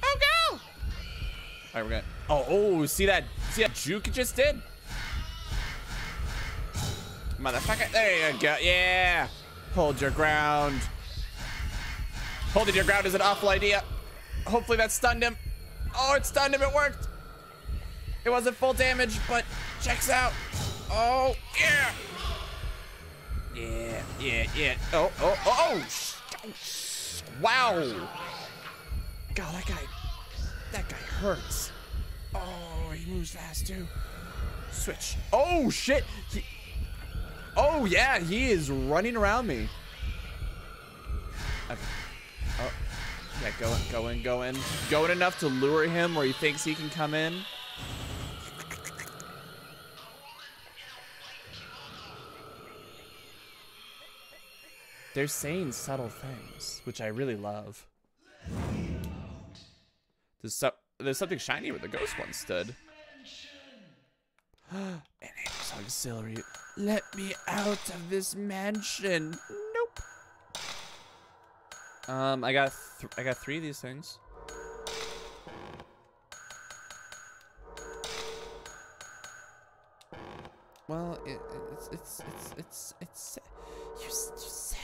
Oh, go! All right, we're gonna... Oh, oh, see that? See that juke it just did? Motherfucker. There you go. Yeah. Hold your ground. Holding your ground is an awful idea. Hopefully that stunned him. Oh, it stunned him. It worked. It wasn't full damage, but checks out. Oh, yeah. Yeah, yeah, yeah. Oh, oh, oh, oh. Wow. God, that guy, that guy hurts. Oh, he moves fast too. Switch. Oh, shit. He, oh, yeah, he is running around me. Okay. Oh. Yeah, go in, go in, go in. Go in enough to lure him where he thinks he can come in. They're saying subtle things, which I really love. There's, so there's something shiny where the ghost one stood. An auxiliary. Let me out of this mansion. Nope. Um, I got I got three of these things. Well, it, it's it's it's it's it's you, you said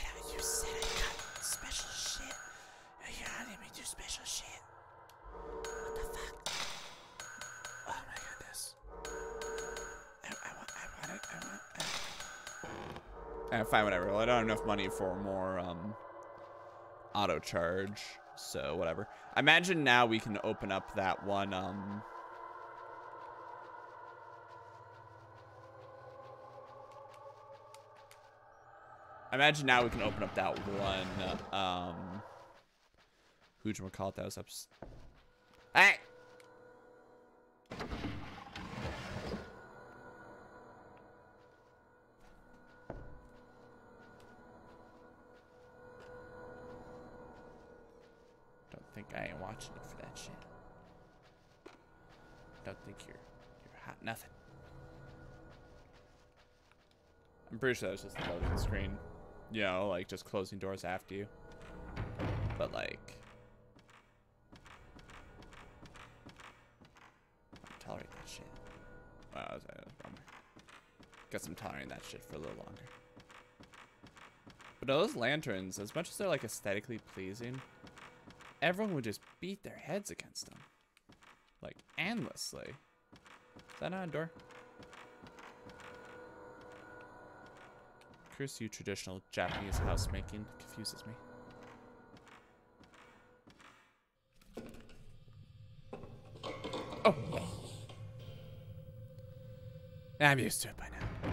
Uh, fine, whatever. Well, I don't have enough money for more um auto charge. So whatever. I imagine now we can open up that one. Um, I imagine now we can open up that one. Um, who'd you call it? That was up. Hey. Watching for that shit. Don't think you're you're hot nothing. I'm pretty sure that was just the loading screen. You know, like just closing doors after you. But like tolerate that shit. Wow, that was. Guess I'm tolerating that shit for a little longer. But those lanterns, as much as they're like aesthetically pleasing, everyone would just beat their heads against them. Like endlessly. Is that not a door? Curse you traditional Japanese housemaking confuses me. Oh. I'm used to it by now.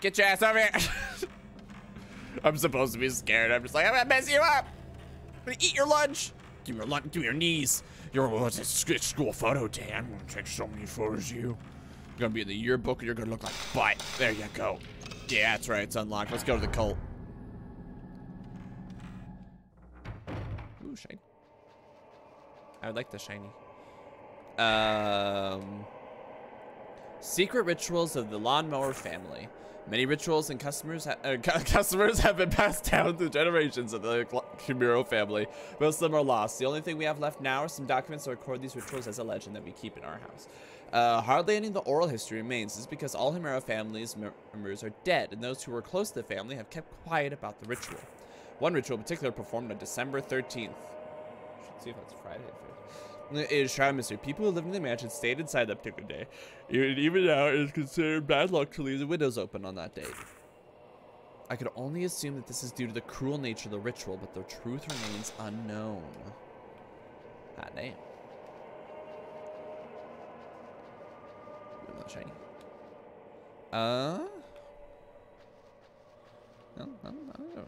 Get your ass over here. I'm supposed to be scared. I'm just like, I'm gonna mess you up. Gonna eat your lunch. Give me your lunch. Give me your knees. Your what's a school photo day. I'm gonna take so many photos of you. You're gonna be in the yearbook and you're gonna look like butt. There you go. Yeah, that's right. It's unlocked. Let's go to the cult. Ooh, shiny. I would like the shiny. Um, secret rituals of the lawnmower family. Many rituals and customers uh, customers have been passed down through generations of the Himuro family. Most of them are lost. The only thing we have left now are some documents to record these rituals as a legend that we keep in our house. Uh, hardly any of the oral history remains. This is because all Himuro families members are dead, and those who were close to the family have kept quiet about the ritual. One ritual in particular performed on December 13th. Should see if that's Friday is shroud mystery. People who lived in the mansion stayed inside that particular day. Even now, it is considered bad luck to leave the windows open on that day. I could only assume that this is due to the cruel nature of the ritual, but the truth remains unknown. Hot name. Not shiny. Uh. No, no, no,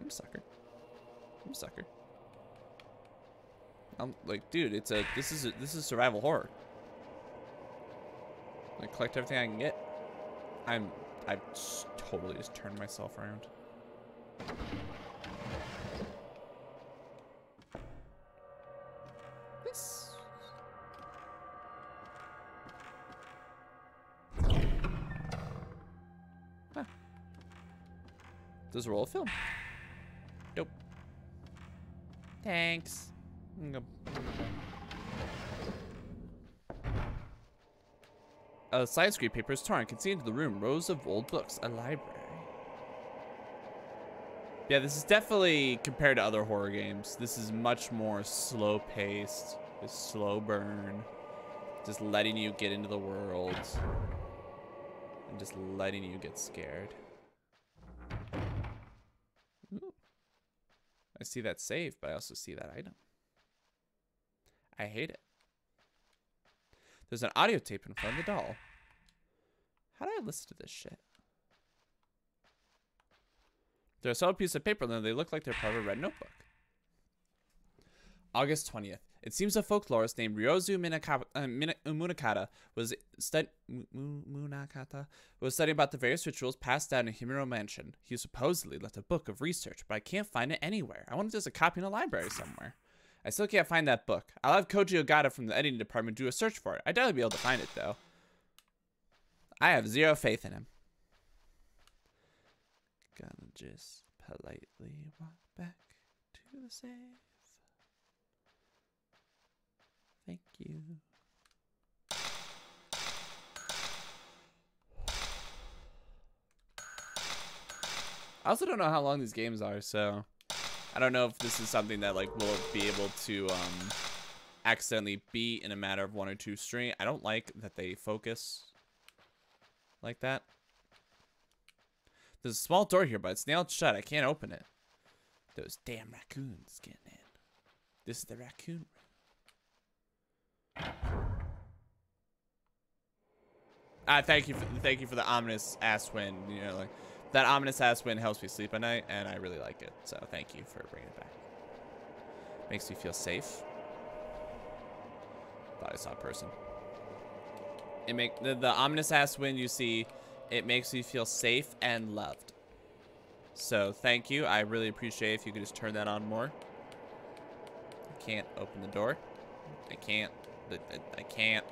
I'm a sucker. I'm a sucker. I'm like, dude, it's a this is a, this is survival horror. Like collect everything I can get. I'm I totally just turned myself around. This. Huh. Does roll a film? Nope. Thanks. A uh, side screen paper is torn. Can see into the room. Rows of old books. A library. Yeah, this is definitely, compared to other horror games, this is much more slow paced. A slow burn. Just letting you get into the world. And just letting you get scared. Ooh. I see that save, but I also see that item. I hate it. There's an audio tape in front of the doll. How do I listen to this shit? They're a solid piece of paper, and they look like they're part of a red notebook. August 20th. It seems a folklorist named Ryozo uh, Munakata was, Munakata was studying about the various rituals passed down in Himuro Mansion. He supposedly left a book of research, but I can't find it anywhere. I wonder if there's a copy in a library somewhere. I still can't find that book. I'll have Koji Ogata from the editing department do a search for it. I doubt he'll be able to find it, though. I have zero faith in him. Gonna just politely walk back to the safe. Thank you. I also don't know how long these games are, so... I don't know if this is something that like we'll be able to um, accidentally be in a matter of one or two string. I don't like that they focus like that. There's a small door here, but it's nailed shut. I can't open it. Those damn raccoons getting in. This is the raccoon Ah, thank you, for, thank you for the ominous ass wind. You know, like that ominous ass wind helps me sleep at night, and I really like it. So thank you for bringing it back. Makes me feel safe. Thought I saw a person. It make the, the ominous ass wind you see. It makes me feel safe and loved. So thank you. I really appreciate if you could just turn that on more. I can't open the door. I can't. I can't.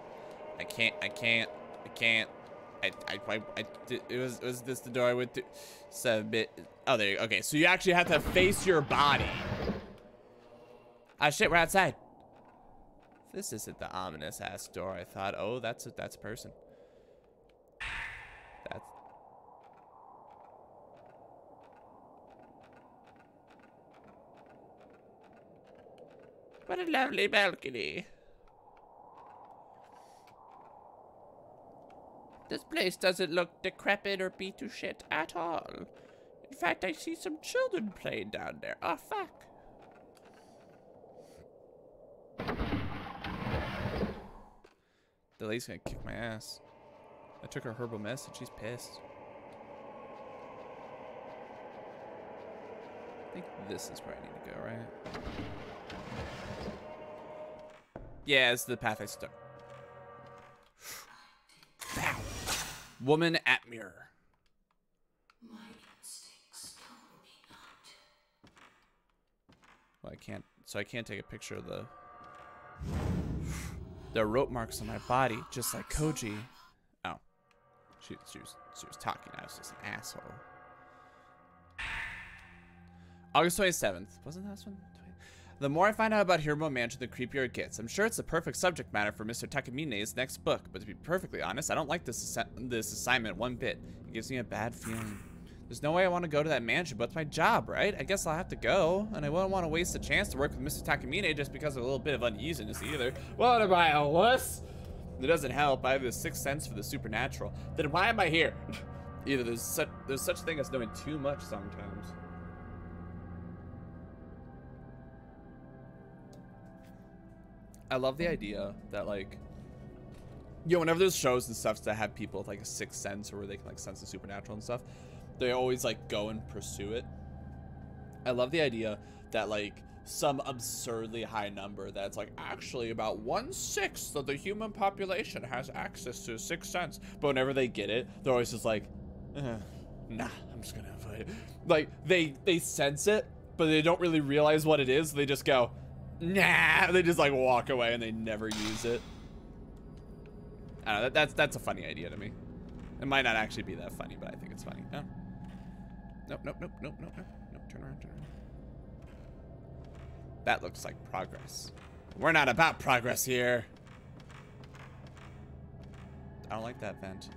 I can't. I can't. I can't. I, I, I, I it was, was this the door I went through? Bit. Oh, there you go. Okay, so you actually have to face your body. Ah, shit, we're outside. This isn't the ominous ass door I thought. Oh, that's a, that's a person. That's... What a lovely balcony. This place doesn't look decrepit or beat to shit at all. In fact, I see some children playing down there. Oh, fuck. The lady's gonna kick my ass. I took her herbal mess and she's pissed. I think this is where I need to go, right? Yeah, it's the path I took. Woman at mirror. Well, I can't. So I can't take a picture of the. Are rope marks on my body, just like Koji. Oh, she, she was she was talking. I was just an asshole. August 27th. Wasn't that one? The more I find out about Himuro Mansion, the creepier it gets. I'm sure it's the perfect subject matter for Mr. Takamine's next book, but to be perfectly honest, I don't like this this assignment one bit. It gives me a bad feeling. There's no way I want to go to that mansion, but it's my job, right? I guess I'll have to go, and I wouldn't want to waste the chance to work with Mr. Takamine just because of a little bit of uneasiness either. What am I, a wuss? It doesn't help. I have the sixth sense for the supernatural. Then why am I here? either there's such, there's such thing as knowing too much sometimes. I love the idea that like you know, whenever there's shows and stuff that have people with like a sixth sense or where they can like sense the supernatural and stuff, they always like go and pursue it. I love the idea that like some absurdly high number that's like actually about one sixth of the human population has access to sixth sense. But whenever they get it, they're always just like, eh, nah, I'm just gonna avoid it. Like they they sense it, but they don't really realize what it is. They just go, nah. They just like walk away and they never use it. I don't know. That, that's that's a funny idea to me. It might not actually be that funny, but I think it's funny. Oh. Nope, nope, nope, nope, nope, nope, nope. Turn around, turn around. That looks like progress. We're not about progress here. I don't like that vent.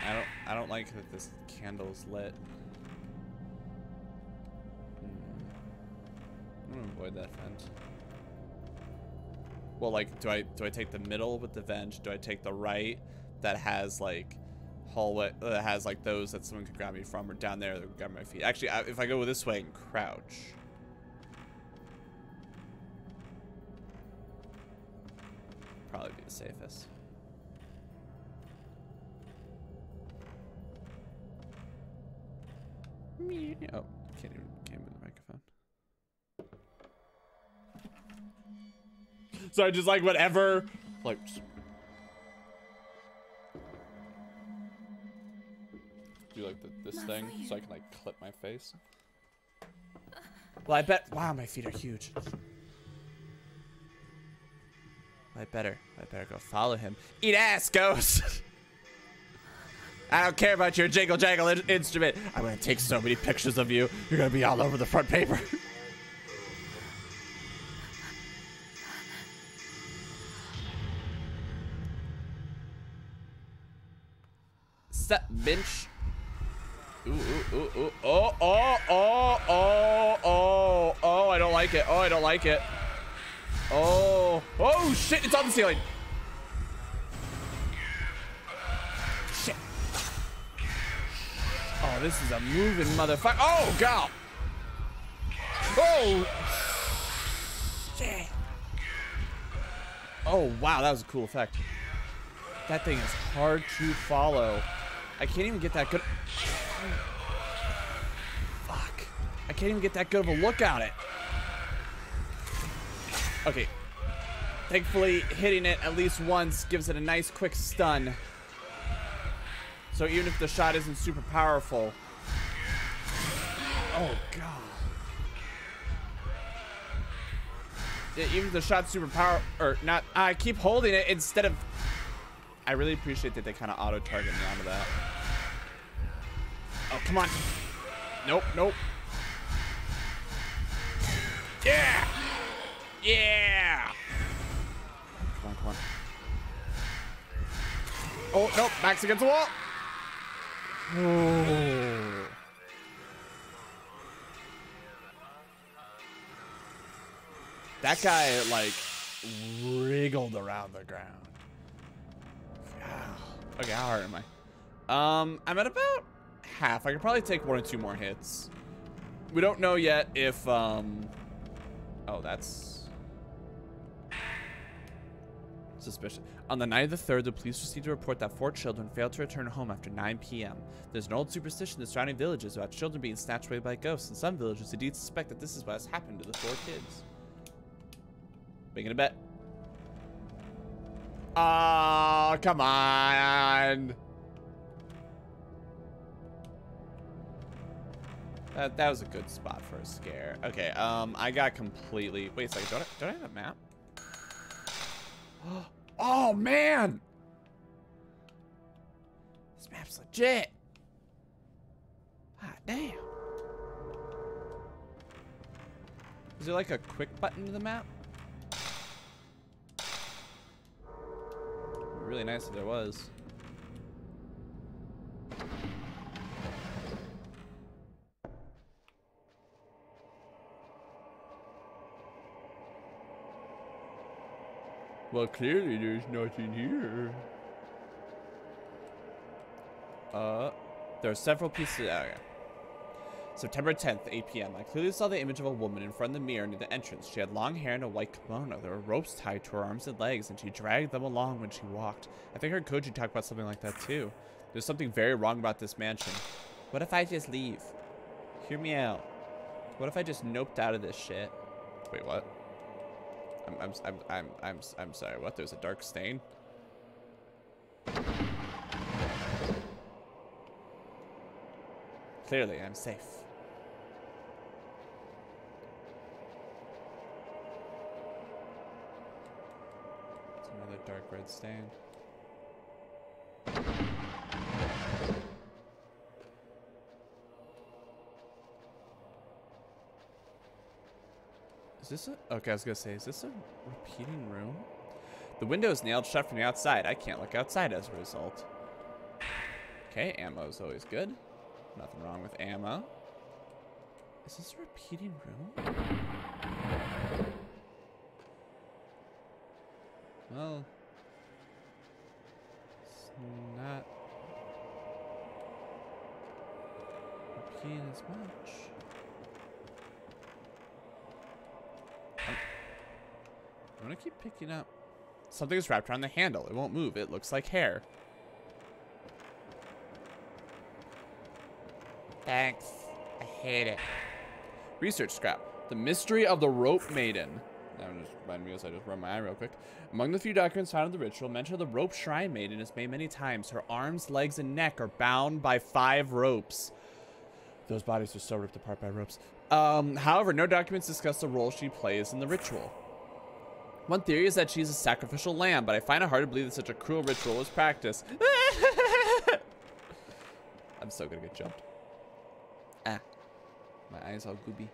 I don't I don't like that this candle's lit. Gonna avoid that vent. Well, like, do I do I take the middle with the vent? Do I take the right that has like hallway uh, that has like those that someone could grab me from, or down there that would grab my feet? Actually, if I go this way and crouch. Probably be the safest. Oh, So I just like whatever, like. Do like the, this thing so I can like clip my face. Well, I bet. Wow, my feet are huge. I better. I better go follow him. Eat ass, ghost. I don't care about your jingle jangle in instrument. I'm gonna take so many pictures of you. You're gonna be all over the front paper. bench. Ooh, ooh, ooh, ooh. Oh, oh, oh, oh, oh, oh, I don't like it. Oh, I don't like it. Oh, oh, shit, it's on the ceiling. Shit. Oh, this is a moving motherfucker. Oh, God. Oh. Shit. Oh, wow, that was a cool effect. That thing is hard to follow. I can't even get that good. Fuck. I can't even get that good of a look at it. Okay. Thankfully, hitting it at least once gives it a nice quick stun. So even if the shot isn't super powerful. Oh, God. Yeah, even if the shot's super power or not, I keep holding it instead of I really appreciate that they kind of auto-target me onto that. Oh, come on. Nope, nope. Yeah! Yeah! Come on, come on. Oh, nope, backs against the wall. That guy, like, wriggled around the ground. Okay, how hard am I? Um, I'm at about half. I could probably take one or two more hits. We don't know yet if, um... Oh, that's... Suspicious. On the night of the 3rd, the police received a report that four children failed to return home after 9 p.m. There's an old superstition in surrounding villages about children being snatched away by ghosts. In some villages, indeed suspect that this is what has happened to the four kids. Making a bet. Oh, come on. That, that was a good spot for a scare. Okay, um, I got completely... Wait a second, don't I, don't I have a map? Oh, man! This map's legit. Ah, damn. Is there like a quick button to the map? Really nice if there was. Well, clearly there's nothing here. Uh, there are several pieces. Yeah. September 10th, 8 p.m. I clearly saw the image of a woman in front of the mirror near the entrance. She had long hair and a white kimono. There were ropes tied to her arms and legs, and she dragged them along when she walked. I think I heard Koji talk about something like that too. There's something very wrong about this mansion. What if I just leave? Hear me out. What if I just noped out of this shit? Wait, what? I'm, I'm, I'm, I'm, I'm, I'm sorry, what? There's a dark stain? Clearly, I'm safe. Red stain. Is this a... Okay, I was gonna say, is this a repeating room? The window is nailed shut from the outside. I can't look outside as a result. Okay, ammo is always good. Nothing wrong with ammo. Is this a repeating room? Well, it's not repeating as much. I'm, I'm gonna keep picking up. Something is wrapped around the handle. It won't move. It looks like hair. Thanks. I hate it. Research scrap. The mystery of the rope maiden. That just reminded me as I just run my eye real quick. Among the few documents found in the ritual, mention of the rope shrine maiden is made many times. Her arms, legs, and neck are bound by five ropes. Those bodies were so ripped apart by ropes. Um, however, no documents discuss the role she plays in the ritual. One theory is that she's a sacrificial lamb, but I find it hard to believe that such a cruel ritual was practiced. I'm so gonna get jumped. Ah. My eyes all gooby.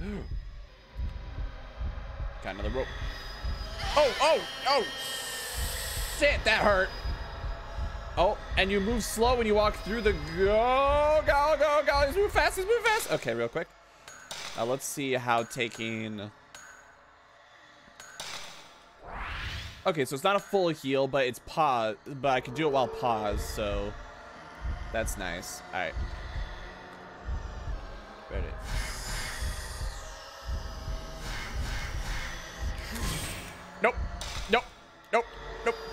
Got another rope. Oh, oh, oh! Shit, that hurt. Oh, and you move slow when you walk through the go, go, go, go. Let's move fast, let's move fast. Okay, real quick. Now let's see how taking... Okay, so it's not a full heal, but it's pause, but I can do it while pause, so that's nice. All right. Ready. Nope. Nope. Nope.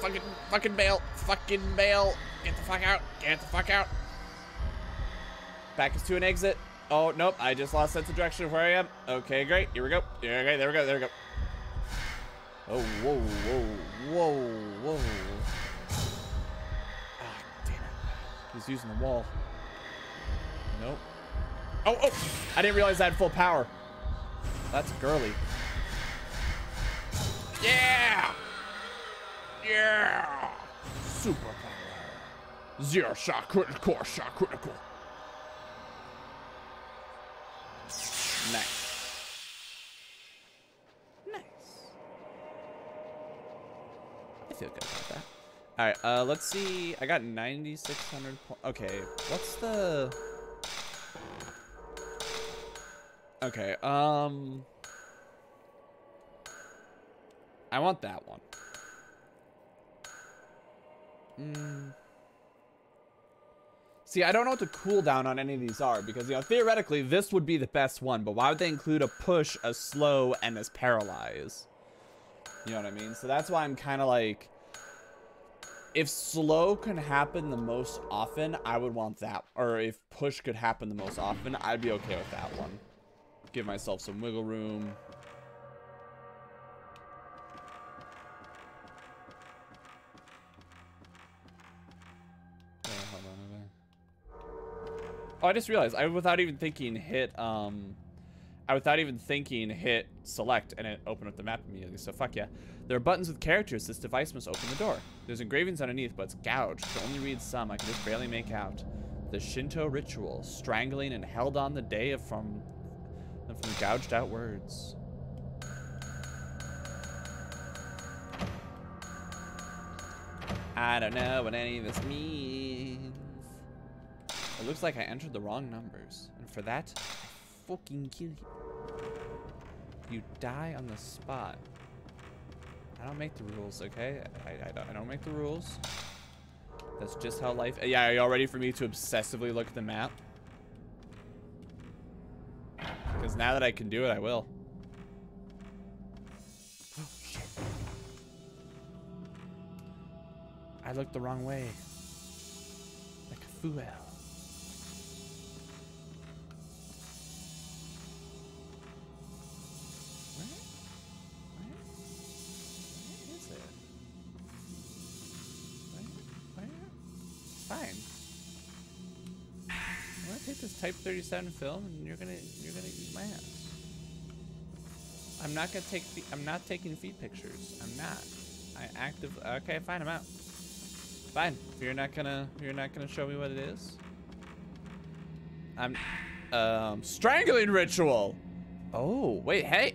Fucking, fucking bail. Fucking bail. Get the fuck out. Get the fuck out. Back is to an exit. Oh, nope. I just lost sense of direction of where I am. Okay, great. Here we go. Okay, there we go. There we go. Oh, whoa, whoa, whoa, whoa. Ah, damn it. He's using the wall. Nope. Oh, oh! I didn't realize I had full power. That's girly. Yeah! Yeah! Superpower. Zero shot critical, shot critical. Nice. Nice. I feel good about that. All right, uh, let's see. I got 9,600 points. Okay, what's the... Okay, um... I want that one. Mm. See, I don't know what the cooldown on any of these are, because, you know, theoretically, this would be the best one, but why would they include a push, a slow, and a paralyze? You know what I mean? So that's why I'm kind of like... If slow can happen the most often, I would want that. Or if push could happen the most often, I'd be okay with that one. Give myself some wiggle room. Oh, I just realized I, without even thinking, hit, um, I without even thinking, hit select and it opened up the map immediately. So fuck yeah. There are buttons with characters. This device must open the door. There's engravings underneath, but it's gouged. Can only read some. I can just barely make out. The Shinto ritual, strangling and held on the day of from, from gouged out words. I don't know what any of this means. It looks like I entered the wrong numbers. And for that, I fucking kill you. You die on the spot. I don't make the rules, okay? I, I, don't, I don't make the rules. That's just how life... Yeah, are y'all ready for me to obsessively look at the map? Because now that I can do it, I will. Oh, shit. I looked the wrong way. Like a fool. Type 37 film, and you're gonna you're gonna eat my ass. I'm not gonna take I'm not taking feet pictures. I'm not. I active. Okay, fine. I'm out. Fine. If you're not gonna you're not gonna show me what it is. I'm um strangling ritual. Oh wait, hey.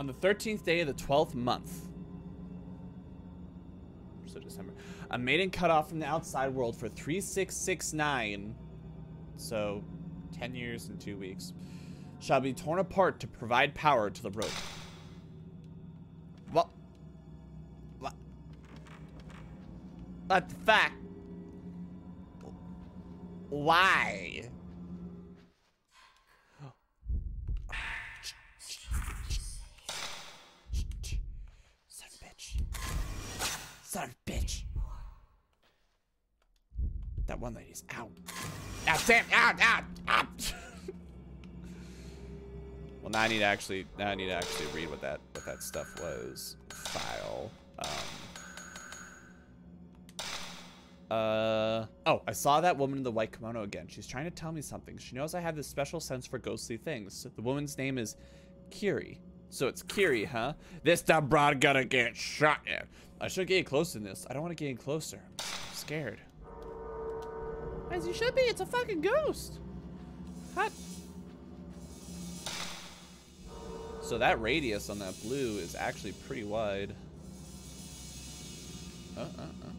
On the 13th day of the 12th month. So December. A maiden cut off from the outside world for 3669. So 10 years and 2 weeks. Shall be torn apart to provide power to the rope. What? What? What the fuck? Why? Son of a bitch. That one lady's out. Out, damn, out, out, out. well, now I need to actually, now I need to actually read what that, what that stuff was. File. Um. Uh, oh, I saw that woman in the white kimono again. She's trying to tell me something. She knows I have this special sense for ghostly things. The woman's name is Kiri. So it's Kiri, huh? This dumb broad gonna get shot yet. I should get close in this. I don't want to get closer. I'm scared. As you should be. It's a fucking ghost. Hot. So that radius on that blue is actually pretty wide. Uh, uh, uh.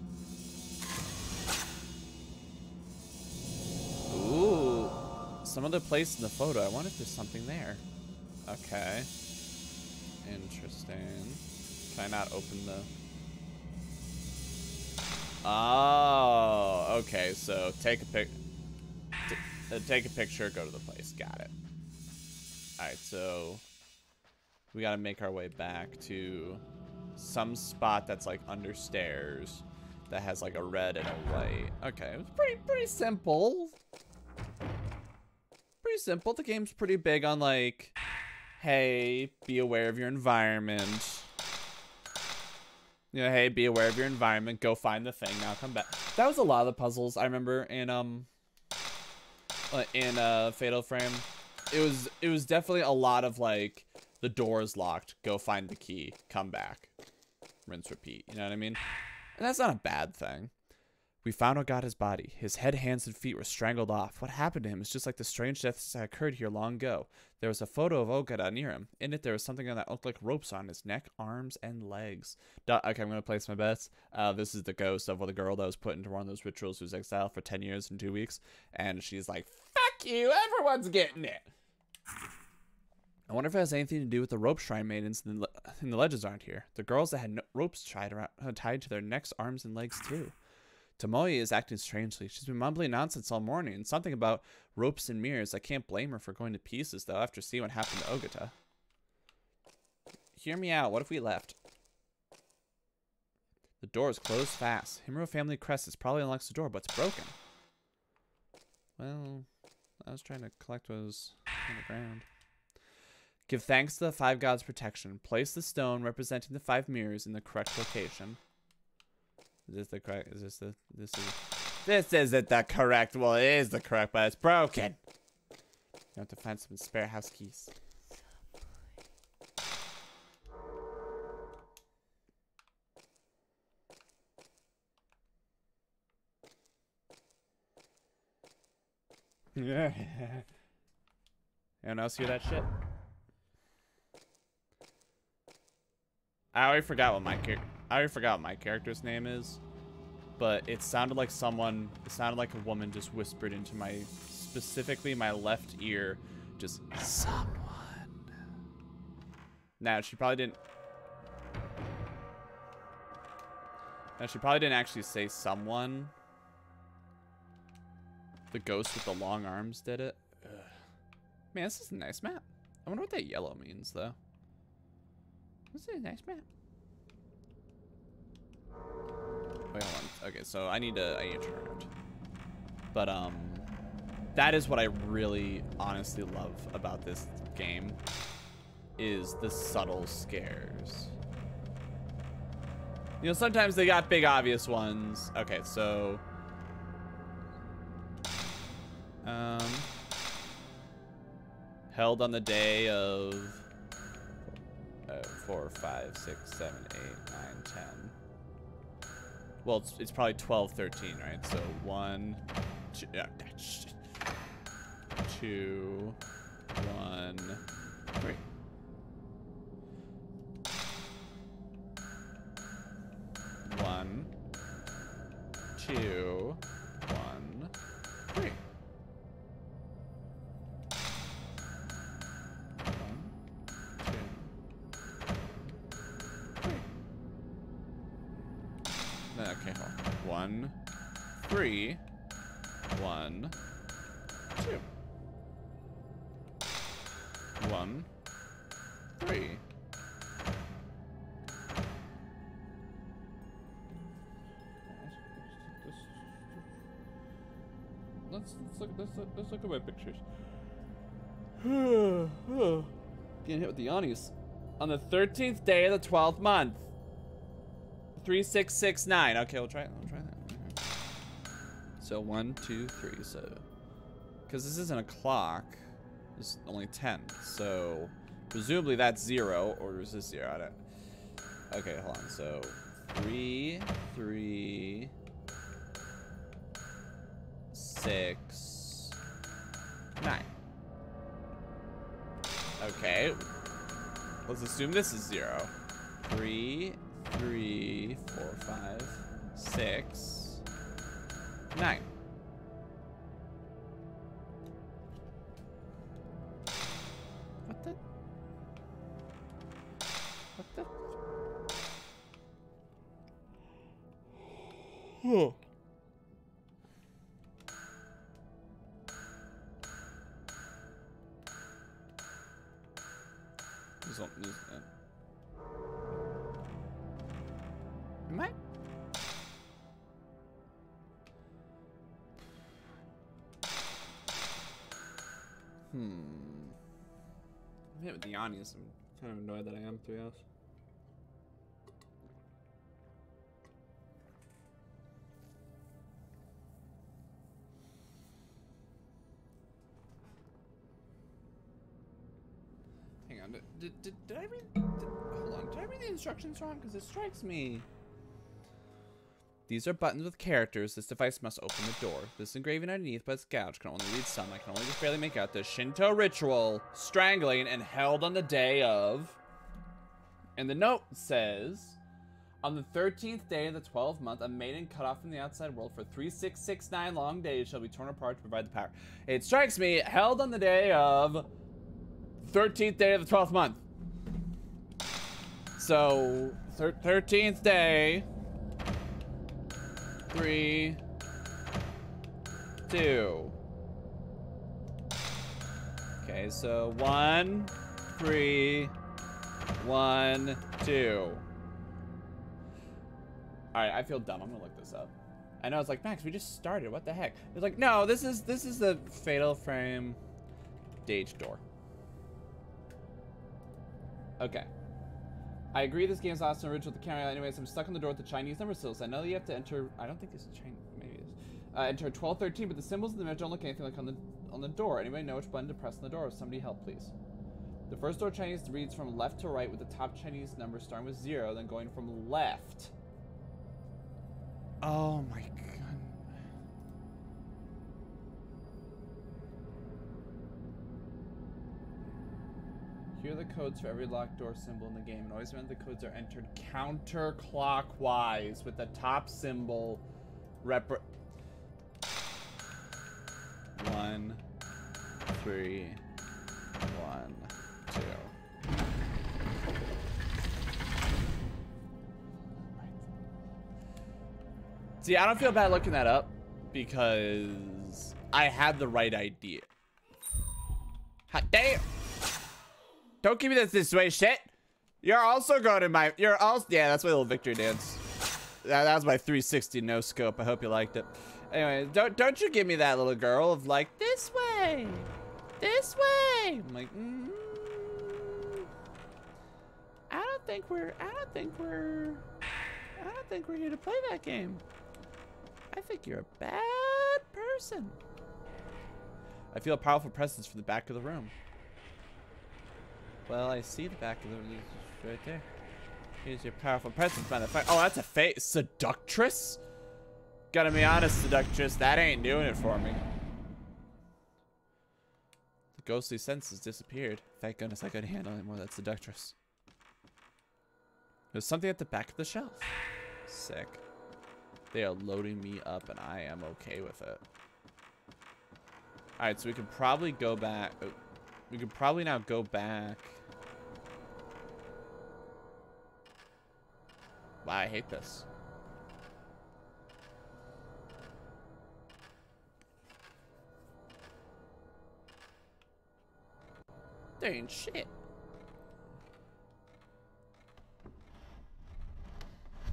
Ooh. Some other place in the photo. I wonder if there's something there. Okay. Interesting. Can I not open the... Oh, okay. So take a pic, uh, take a picture, go to the place. Got it. All right, so we got to make our way back to some spot that's like under stairs that has like a red and a white. Okay, it's pretty pretty simple. Pretty simple. The game's pretty big on like, hey, be aware of your environment you know, hey, be aware of your environment. Go find the thing. Now come back. That was a lot of the puzzles I remember in um uh, in uh Fatal Frame. It was it was definitely a lot of like the door is locked. Go find the key. Come back. Rinse repeat. You know what I mean? And that's not a bad thing. We found Ogata's body. His head, hands, and feet were strangled off. What happened to him is just like the strange deaths that occurred here long ago. There was a photo of Ogata near him. In it, there was something that looked like ropes on his neck, arms, and legs. okay, I'm going to place my bets. Uh, this is the ghost of the girl that was put into one of those rituals who was exiled for 10 years and two weeks. And she's like, fuck you, everyone's getting it. I wonder if it has anything to do with the rope shrine maidens and the, and the legends aren't here. The girls that had no ropes tied, around, tied to their necks, arms, and legs too. Tomoe is acting strangely. She's been mumbling nonsense all morning something about ropes and mirrors. I can't blame her for going to pieces, though, after seeing what happened to Ogata. Hear me out. What if we left? The door is closed fast. Himuro family crest is probably unlocks the door, but it's broken. Well, I was trying to collect what was on the ground. Give thanks to the five gods' protection. Place the stone representing the five mirrors in the correct location. Is this the correct? Is this the? This is. This isn't the correct. Well, it is the correct, but it's broken. You have to find some spare house keys. Yeah. Anyone else hear that shit? I already forgot what my character. I already forgot what my character's name is, but it sounded like someone. It sounded like a woman just whispered into my, specifically my left ear, just someone. Now she probably didn't. Now she probably didn't actually say someone. The ghost with the long arms did it. Ugh. Man, this is a nice map. I wonder what that yellow means, though. This is a nice map. Wait, hold on. Okay, so I need to I need to turn around. But um that is what I really honestly love about this game is the subtle scares. You know, sometimes they got big obvious ones. Okay, so um held on the day of uh, four, five, six, seven, eight, nine, ten. Well, it's, it's probably 12, 13, right? So one, two, two, one, three. One, two, three, one, two. One, three. Let's, let's look let's let's look at my pictures. Getting hit with the Anis on the 13th day of the 12th month. 3669. Okay, we'll try, we'll try that. So one, two, three. So, because this isn't a clock, it's only 10. So, presumably that's zero, or is this zero? I don't. Okay, hold on. So, three, three, six, nine. Okay. Let's assume this is zero. Three, three, four, five, six, nine. Honest. Hang on. Did, did, did, did I read... Did, hold on. Did I read the instructions wrong? Because it strikes me... These are buttons with characters. This device must open the door. This engraving underneath but it's gouged can only read some. I can only just barely make out the Shinto ritual, strangling and held on the day of. And the note says, on the 13th day of the 12th month, a maiden cut off from the outside world for 3669 long days shall be torn apart to provide the power. It strikes me, held on the day of 13th day of the 12th month. So, 13th day, three, two. Okay, so one, three, one, two. Alright, I feel dumb. I'm gonna look this up. I know it's like, Max, we just started. What the heck? It's like, no, this is this is the fatal frame Dage door. Okay. I agree this game's awesome original with the camera. Anyways, I'm stuck on the door with the Chinese number symbols. I know that you have to enter. I don't think this is Chinese. Maybe it is. Uh, enter 1213, but the symbols in the image don't look anything like on the on the door. Anybody know which button to press on the door? Somebody help, please. The first door Chinese reads from left to right with the top Chinese number starting with zero, then going from left. Oh my god. Here are the codes for every locked door symbol in the game, and always remember the codes are entered counterclockwise with the top symbol rep. One, three, one, See, I don't feel bad looking that up because I had the right idea. Hot damn! Don't give me this this way shit. You're also going to my, you're also, yeah, that's my little victory dance. That, that was my 360 no scope. I hope you liked it. Anyway, don't, don't you give me that little girl of like, this way, this way. I'm like, mm, I don't think we're, I don't think we're, I don't think we're here to play that game. I think you're a bad person. I feel a powerful presence from the back of the room. Well, I see the back of the room right there. Here's your powerful presence, motherfucker. Oh, that's a face. Seductress? Gotta be honest, Seductress, that ain't doing it for me. The ghostly senses disappeared. Thank goodness I couldn't handle it anymore that Seductress. There's something at the back of the shelf. Sick. They are loading me up and I am okay with it. Alright, so we can probably go back. Oh, we could probably now go back Wow, I hate this. Ain't shit.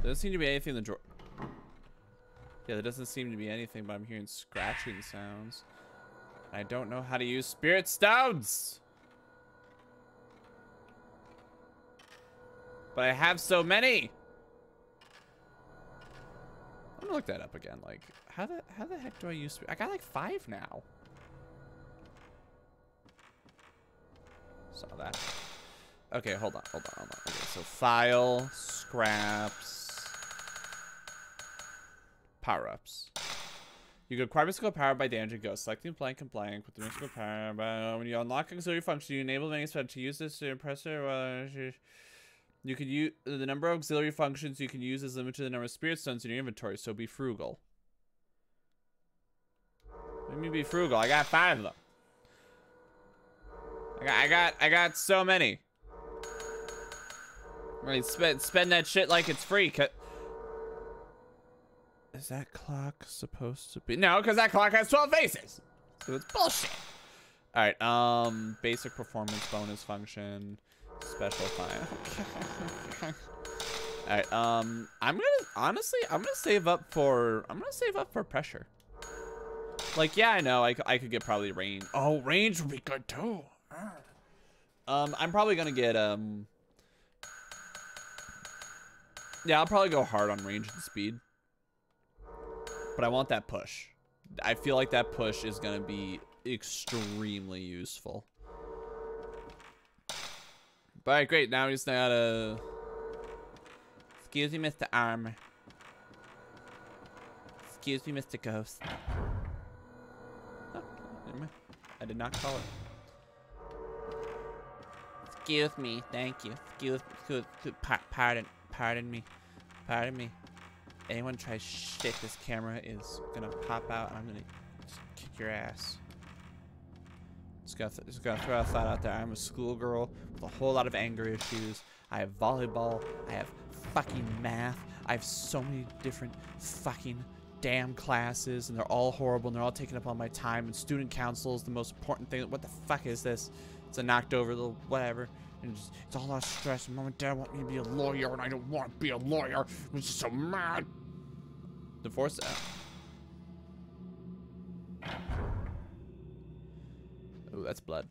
There doesn't seem to be anything in the drawer. Yeah, there doesn't seem to be anything, but I'm hearing scratching sounds. I don't know how to use spirit stones. But I have so many. I'm gonna look that up again. Like, how the how the heck do I use? I got like five now. Saw that. Okay, hold on, hold on, hold on. Okay, so file, scraps, power-ups. You can acquire mystical power by damaging ghosts. Selecting blank and blank with the mystical power. Uh, when you unlock auxiliary function, you enable any spell to use this to impress her. Uh, you can use the number of auxiliary functions you can use is limited to the number of spirit stones in your inventory, so be frugal. Let me be frugal. I got five of them. I got, I got, I got so many. Right, spend, spend that shit like it's free. Is that clock supposed to be? No, because that clock has 12 faces. So it's bullshit. All right, um, basic performance bonus function. Special fine. Alright, um, I'm gonna, honestly, I'm gonna save up for, I'm gonna save up for pressure. Like, yeah, I know, I, I could get probably range. Oh, range would be good too. Um, I'm probably gonna get, um, yeah, I'll probably go hard on range and speed. But I want that push. I feel like that push is gonna be extremely useful. Alright, great. Now we just gotta... Excuse me, Mr. Arm. Excuse me, Mr. Ghost. Oh, I did not call it. Excuse me. Thank you. Excuse, excuse pardon, pardon me. Pardon me. Anyone tries shit, this camera is gonna pop out and I'm gonna kick your ass. Just gotta, just gotta throw a thought out there. I'm a schoolgirl with a whole lot of anger issues. I have volleyball. I have fucking math. I have so many different fucking damn classes, and they're all horrible, and they're all taking up all my time. And student council is the most important thing. What the fuck is this? It's a knocked over little whatever. And it's, it's all that stress. Mom and dad want me to be a lawyer, and I don't want to be a lawyer. I'm just so mad. Divorce that. Oh, that's blood.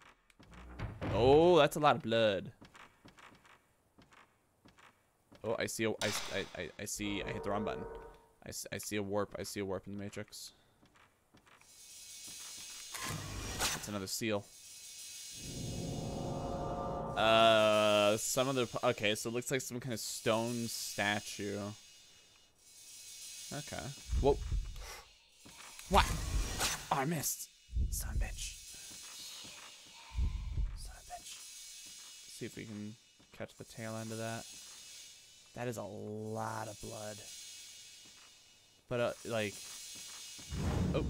Oh, that's a lot of blood. Oh, I see a, I, I, I see, I hit the wrong button. I, I see a warp, I see a warp in the matrix. It's another seal. Uh, some of the, okay, so it looks like some kind of stone statue. Okay. Whoa. What? Oh, I missed. Son bitch. Son bitch. see if we can catch the tail end of that. That is a lot of blood. But, uh, like... Oh.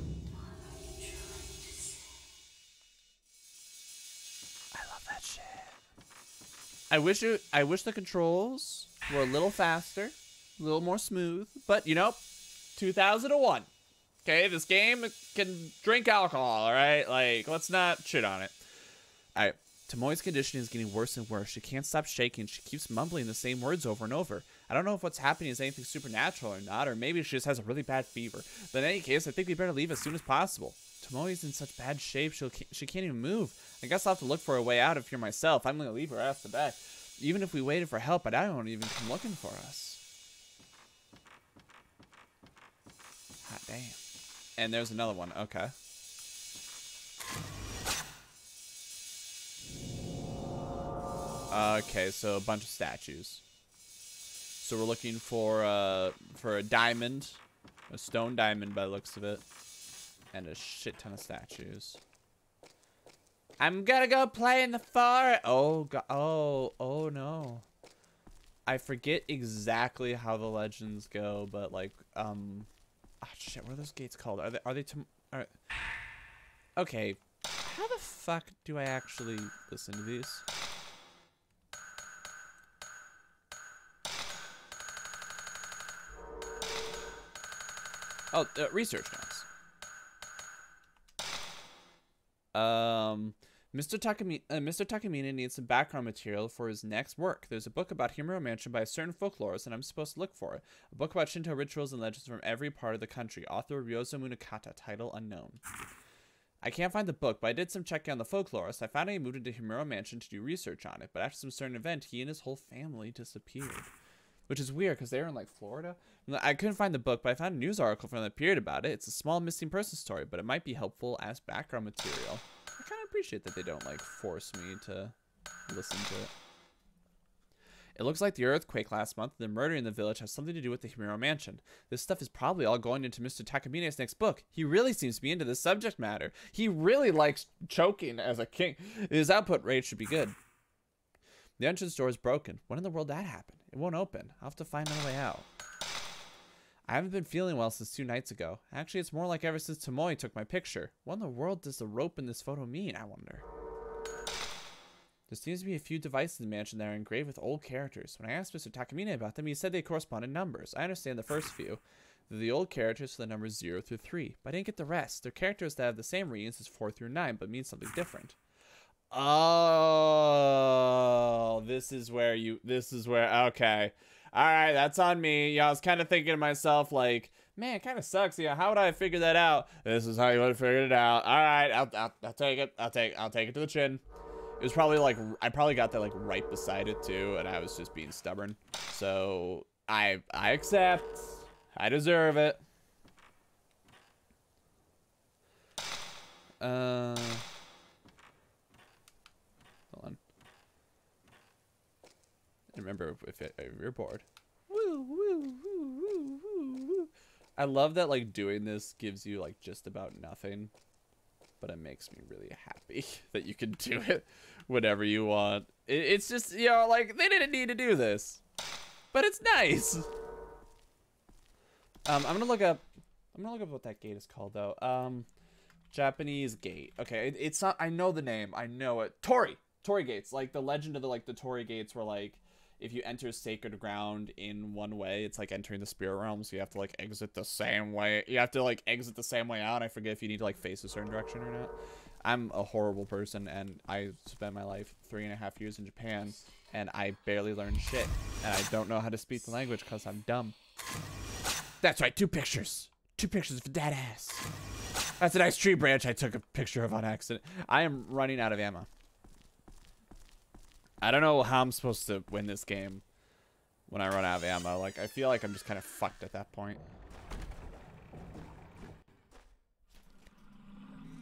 I love that shit. I wish it, I wish the controls were a little faster, a little more smooth, but, you know, 2001. Okay, this game can drink alcohol, all right? Like, let's not shit on it. All right. Tomoe's condition is getting worse and worse. She can't stop shaking. She keeps mumbling the same words over and over. I don't know if what's happening is anything supernatural or not, or maybe she just has a really bad fever. But in any case, I think we better leave as soon as possible. Tomoe's in such bad shape, she'll, she can't even move. I guess I'll have to look for a way out of you're myself. I'm going to leave her ass to back. Even if we waited for help, but I won't even come looking for us. Damn. And there's another one. Okay. Okay, so a bunch of statues. So we're looking for uh for a diamond, a stone diamond by the looks of it, and a shit ton of statues. I'm gonna go play in the forest. Oh god. Oh oh no. I forget exactly how the legends go, but like um, oh shit, what are those gates called? Are they are they to? Are, okay, how the fuck do I actually listen to these? Oh, uh, research notes. Um, Mr. Takamine, uh, Mr. Takamine needs some background material for his next work. There's a book about Himuro Mansion by a certain folklorist, and I'm supposed to look for it. A book about Shinto rituals and legends from every part of the country. Author Ryozo Munakata. Title unknown. I can't find the book, but I did some checking on the folklorist. I found he moved into Himuro Mansion to do research on it, but after some certain event, he and his whole family disappeared. Which is weird, because they were in, like, Florida. I couldn't find the book, but I found a news article from the period about it. It's a small missing person story, but it might be helpful as background material. Appreciate that they don't like force me to listen to it. It looks like the earthquake last month and the murder in the village has something to do with the Himuro mansion. This stuff is probably all going into Mr. Takamine's next book. He really seems to be into this subject matter. He really likes choking as a king. His output rate should be good. The entrance door is broken. When in the world that happened? It won't open. I'll have to find another way out. I haven't been feeling well since two nights ago. Actually, it's more like ever since Tomoe took my picture. What in the world does the rope in this photo mean, I wonder? There seems to be a few devices in the mansion that are engraved with old characters. When I asked Mr. Takamine about them, he said they correspond in numbers. I understand the first few. They're the old characters for the numbers 0 through 3, but I didn't get the rest. They're characters that have the same readings as 4 through 9, but mean something different. Oh, this is where you, this is where, okay all right, that's on me. Yeah, I was kind of thinking to myself, like, man, it kind of sucks. Yeah, how would I figure that out? This is how you would have figured it out. All right, I'll, I'll, I'll take it. I'll take, I'll take it to the chin. It was probably like, I probably got that like right beside it too, and I was just being stubborn. So I, I accept. I deserve it. Uh. Remember if, if, if you're bored. Woo, woo, woo, woo. I love that like doing this gives you like just about nothing, but it makes me really happy that you can do it whenever you want. It, it's just you know like they didn't need to do this, but it's nice. Um, I'm gonna look up. I'm gonna look up what that gate is called though. Um, Japanese gate. Okay, it, it's not. I know the name. I know it. Torii. Torii gates. Like the legend of the like the Torii gates were like if you enter sacred ground in one way, it's like entering the spirit realm. So you have to like exit the same way. You have to like exit the same way out. I forget if you need to like face a certain direction or not. I'm a horrible person, and I spent my life three and a half years in Japan, and I barely learned shit, and I don't know how to speak the language because I'm dumb. That's right, two pictures. Two pictures of dead ass. That's a nice tree branch I took a picture of on accident. I am running out of ammo. I don't know how I'm supposed to win this game when I run out of ammo. Like, I feel like I'm just kind of fucked at that point.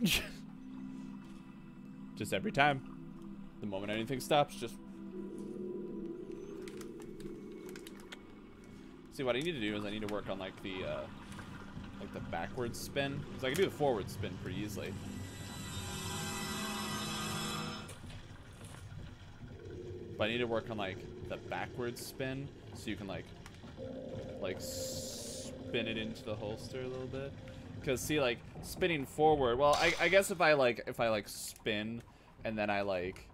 just every time. The moment anything stops, just... See, what I need to do is I need to work on, like, the, uh, like, the backwards spin. Because I can do the forward spin pretty easily. But I need to work on like the backwards spin so you can like like spin it into the holster a little bit. Cause see like spinning forward, well I, I guess if I like if I like spin and then I like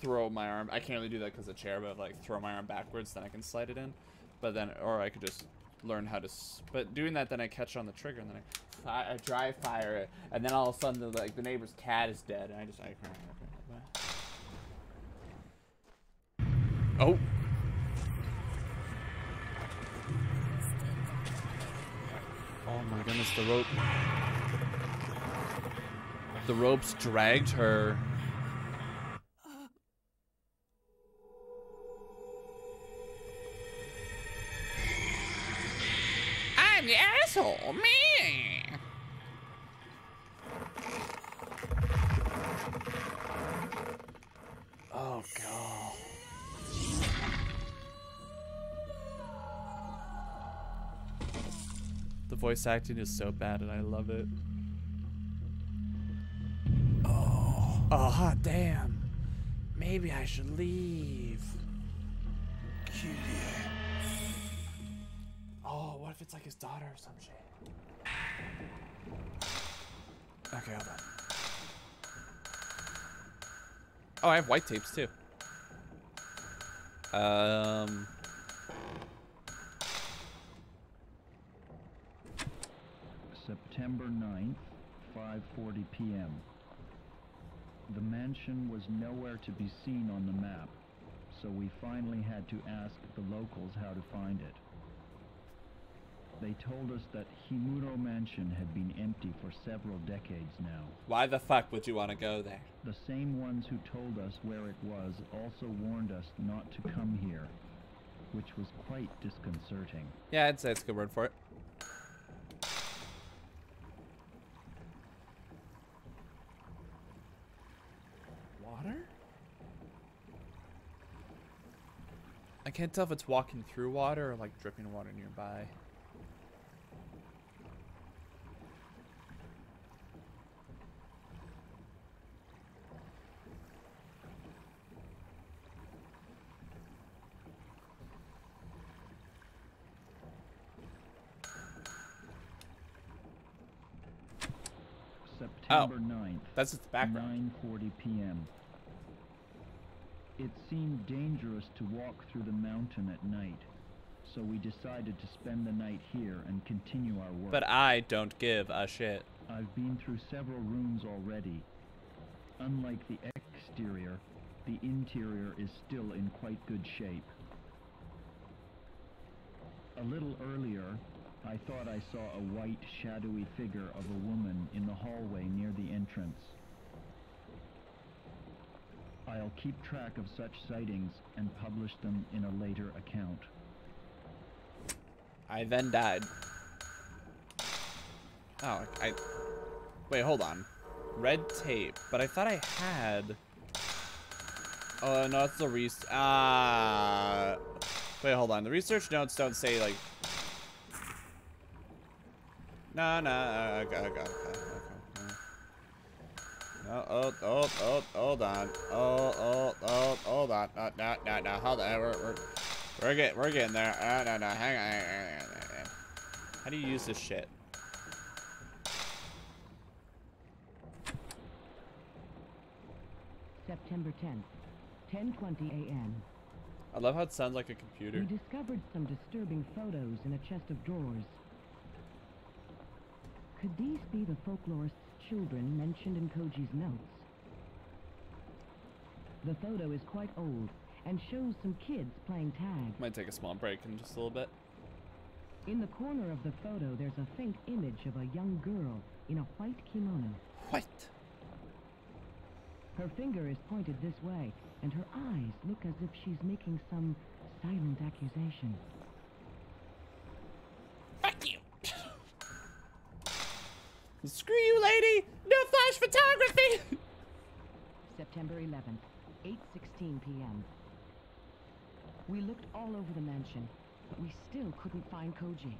throw my arm, I can't really do that because of the chair, but if, like throw my arm backwards, then I can slide it in. But then, or I could just learn how to, but doing that, then I catch on the trigger and then I, I dry fire it, and then all of a sudden, the, like the neighbor's cat is dead, and I just, I, Oh. Oh my goodness, the rope. The ropes dragged her. I'm the asshole, me. Oh god. Voice acting is so bad and I love it. Oh, oh hot damn. Maybe I should leave. Oh, what if it's like his daughter or some shit? Okay, hold on. Oh, I have white tapes too. Um... September 9th, 5.40 p.m. The mansion was nowhere to be seen on the map, so we finally had to ask the locals how to find it. They told us that Himuro Mansion had been empty for several decades now. Why the fuck would you want to go there? The same ones who told us where it was also warned us not to come here, which was quite disconcerting. Yeah, I'd say it's a good word for it. I can't tell if it's walking through water or like dripping water nearby. September oh, 9th. That's its background. 9:40 p.m. It seemed dangerous to walk through the mountain at night, so we decided to spend the night here and continue our work. But I don't give a shit. I've been through several rooms already. Unlike the exterior, the interior is still in quite good shape. A little earlier, I thought I saw a white, shadowy figure of a woman in the hallway near the entrance. I'll keep track of such sightings and publish them in a later account. I then died. Oh, I... Wait, hold on. Red tape, but I thought I had... Oh, no, it's the res... Ah... Uh... Wait, hold on. The research notes don't say, like... No, no, got, I okay, okay. No, oh, oh, oh, hold on. Oh, oh, oh, hold on. No, no, no, no, hold on. We're, we're, we're getting, we're getting there. Oh, no, no, hang on, hang on, hang on. How do you use this shit? September 10th, 10:20 a.m. I love how it sounds like a computer. We discovered some disturbing photos in a chest of drawers. Could these be the folklorist's children mentioned in Koji's notes? The photo is quite old and shows some kids playing tag. Might take a small break in just a little bit. In the corner of the photo, there's a faint image of a young girl in a white kimono. White. Her finger is pointed this way, and her eyes look as if she's making some silent accusation. Fuck you! Screw you, lady! No flash photography! September 11th, 8.16 p.m. We looked all over the mansion, but we still couldn't find Koji.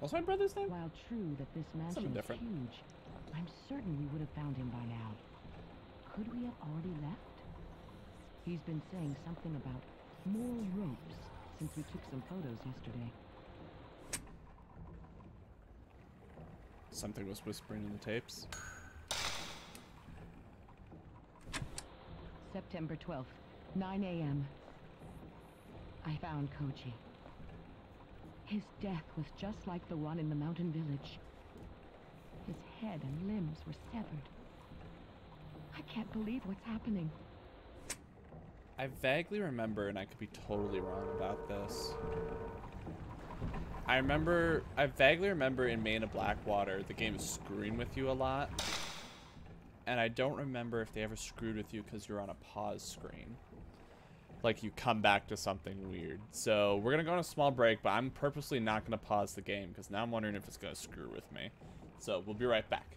What's my brother's name? While true that this mansion is huge, I'm certain we would have found him by now. Could we have already left? He's been saying something about more ropes since we took some photos yesterday. Something was whispering in the tapes. September 12th, 9 a.m. I found Koji. His death was just like the one in the mountain village. His head and limbs were severed. I can't believe what's happening. I vaguely remember, and I could be totally wrong about this. I remember, I vaguely remember in Maiden of Blackwater, the game is screwing with you a lot. And I don't remember if they ever screwed with you because you're on a pause screen. Like you come back to something weird. So we're going to go on a small break, but I'm purposely not going to pause the game because now I'm wondering if it's going to screw with me. So we'll be right back.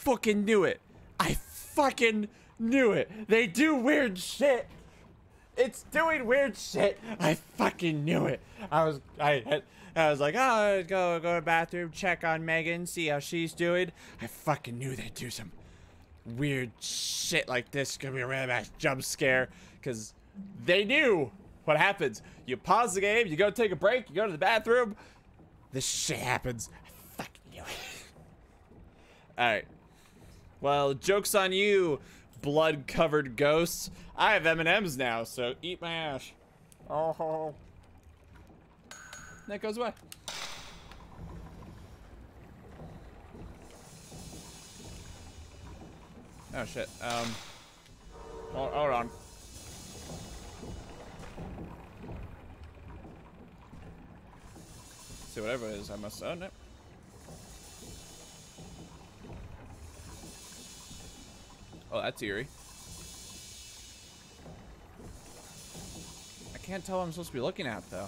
Fucking knew it. I fucking knew it. They do weird shit. It's doing weird shit. I fucking knew it. I was I I was like, oh, go go to the bathroom, check on Megan, see how she's doing. I fucking knew they'd do some weird shit like this. Gonna be a random nice jump scare, cause they knew what happens. You pause the game, you go take a break, you go to the bathroom. This shit happens. I fucking knew it. All right. Well, joke's on you, blood-covered ghosts. I have M&Ms now, so eat my ash. Oh. That goes away. Oh shit. Um. Hold, hold on. See whatever it is, I must own it. Oh, that's eerie. I can't tell what I'm supposed to be looking at, though.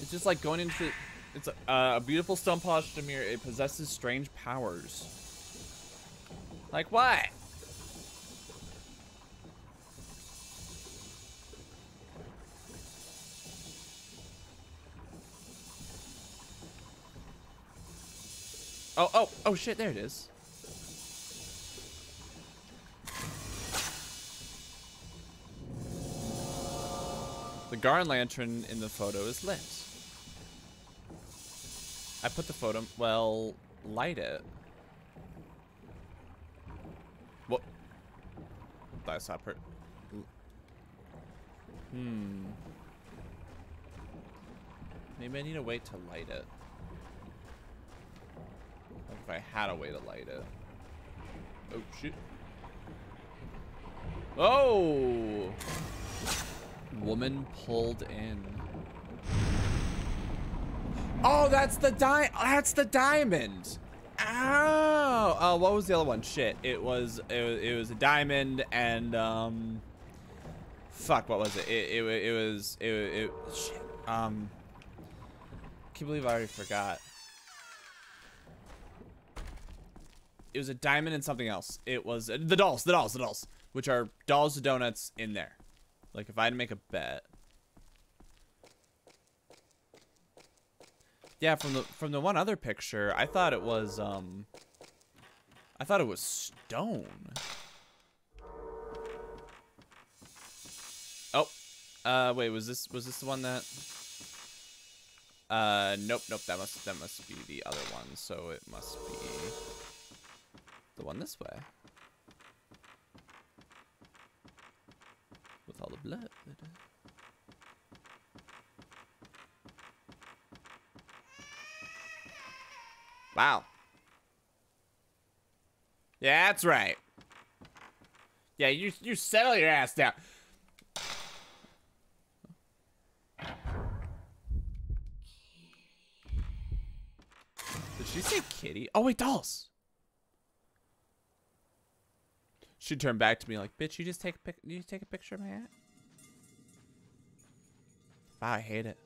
It's just like going into... It's a, uh, a beautiful stone polished mirror. It possesses strange powers. Like what? Oh, oh, oh shit, there it is. The Garden Lantern in the photo is lit. I put the photo, well, light it. What? That's not per- Hmm. Maybe I need to wait to light it. If I had a way to light it. Oh, shit. Oh! Woman pulled in. Oh, that's the di- that's the diamond. Oh, oh, what was the other one? Shit, it was it was, it was a diamond and um, fuck, what was it? It it, it was it, it shit. Um, can't believe I already forgot. It was a diamond and something else. It was uh, the dolls, the dolls, the dolls, which are dolls to donuts in there. Like if I had to make a bet. Yeah, from the from the one other picture, I thought it was um I thought it was stone. Oh. Uh wait, was this was this the one that Uh nope, nope, that must that must be the other one, so it must be the one this way. With all the blood. Wow. Yeah, that's right. Yeah, you you settle your ass down. Did she say kitty? Oh wait, dolls. She turned back to me like, "Bitch, you just take a pic. You take a picture of my hat." Wow, I hate it.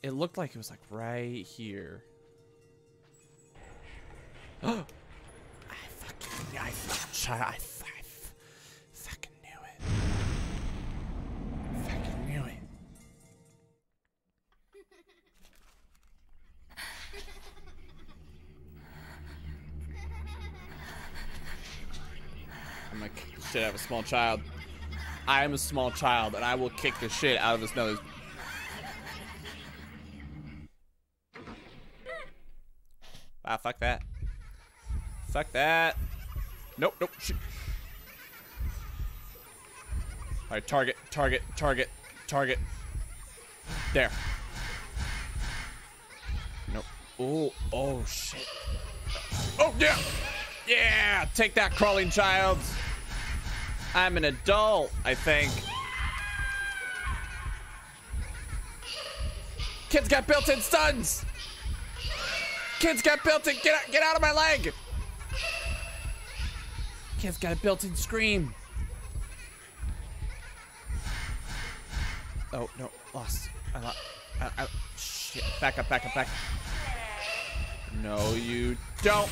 It looked like it was like right here. Oh, I fucking, I I, shit out of a small child. I am a small child, and I will kick the shit out of this nose. Ah, fuck that. Fuck that. Nope, nope. Shoot. All right, target, target, target, target. There. Nope. Oh, oh shit. Oh yeah, yeah. Take that, crawling child. I'm an adult, I think. Kids got built-in stuns. Kids got built-in. Get out, get out of my leg. Kids got a built-in scream. Oh no, lost. I lost. I, I, shit. Back up, back up, back up. No, you don't.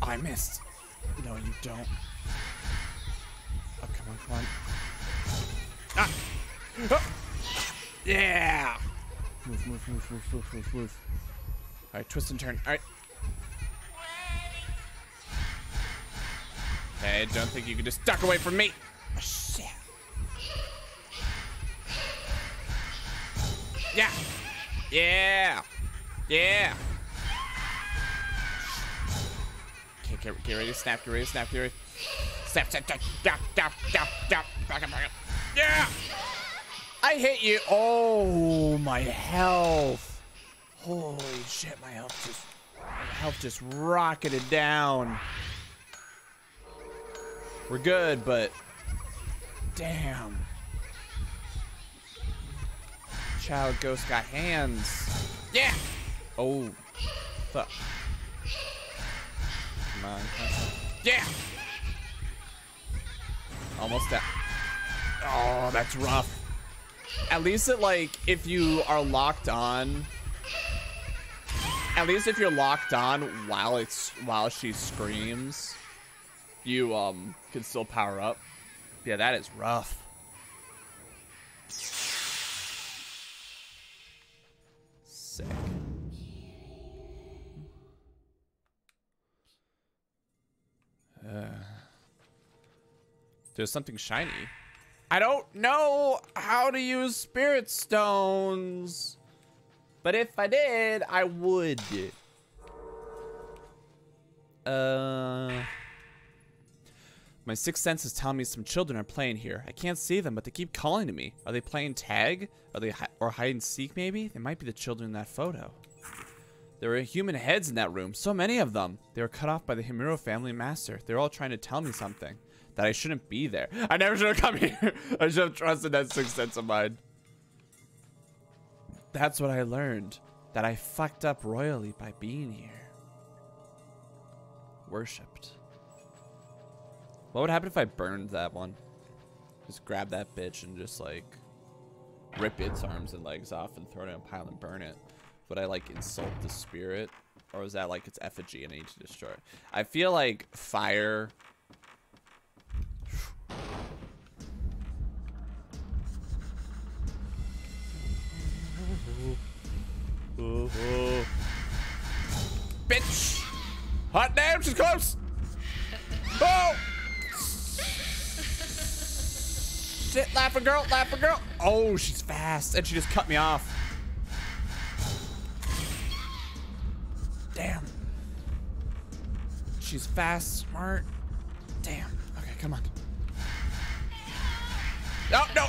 I missed. No, you don't. Ah! Oh! Yeah! Move, move, move, move, move, move, move. Alright, twist and turn. Alright. Hey, don't think you can just duck away from me. Oh, shit. Yeah. Yeah. Yeah. Okay, get, get ready to snap, get ready to snap, get ready. Yeah. I hit you. Oh, my health. Holy shit, my health just, my health just rocketed down. We're good, but damn. Child ghost got hands. Yeah. Oh, fuck. Come on. Yeah. Almost down. Oh, that's rough. At least it like if you are locked on. At least if you're locked on while it's while she screams you um can still power up. Yeah, that is rough. Sick. Uh, there's something shiny. I don't know how to use spirit stones. But if I did, I would. Uh... My sixth sense is telling me some children are playing here. I can't see them, but they keep calling to me. Are they playing tag? Are they hi or hide and seek maybe? They might be the children in that photo. There were human heads in that room, so many of them. They were cut off by the Himuro family master. They're all trying to tell me something. That I shouldn't be there. I never should have come here. I should have trusted that sixth sense of mine. That's what I learned. That I fucked up royally by being here. Worshipped. What would happen if I burned that one? Just grab that bitch and just like rip its arms and legs off and throw it in a pile and burn it. Would I like insult the spirit? Or is that like its effigy and I need to destroy it? I feel like fire Bitch! Hot damn, she's close! Oh! Shit, laughing girl, laughing girl. Oh, she's fast. And she just cut me off. Damn. She's fast, smart. Damn. Okay, come on. No, no.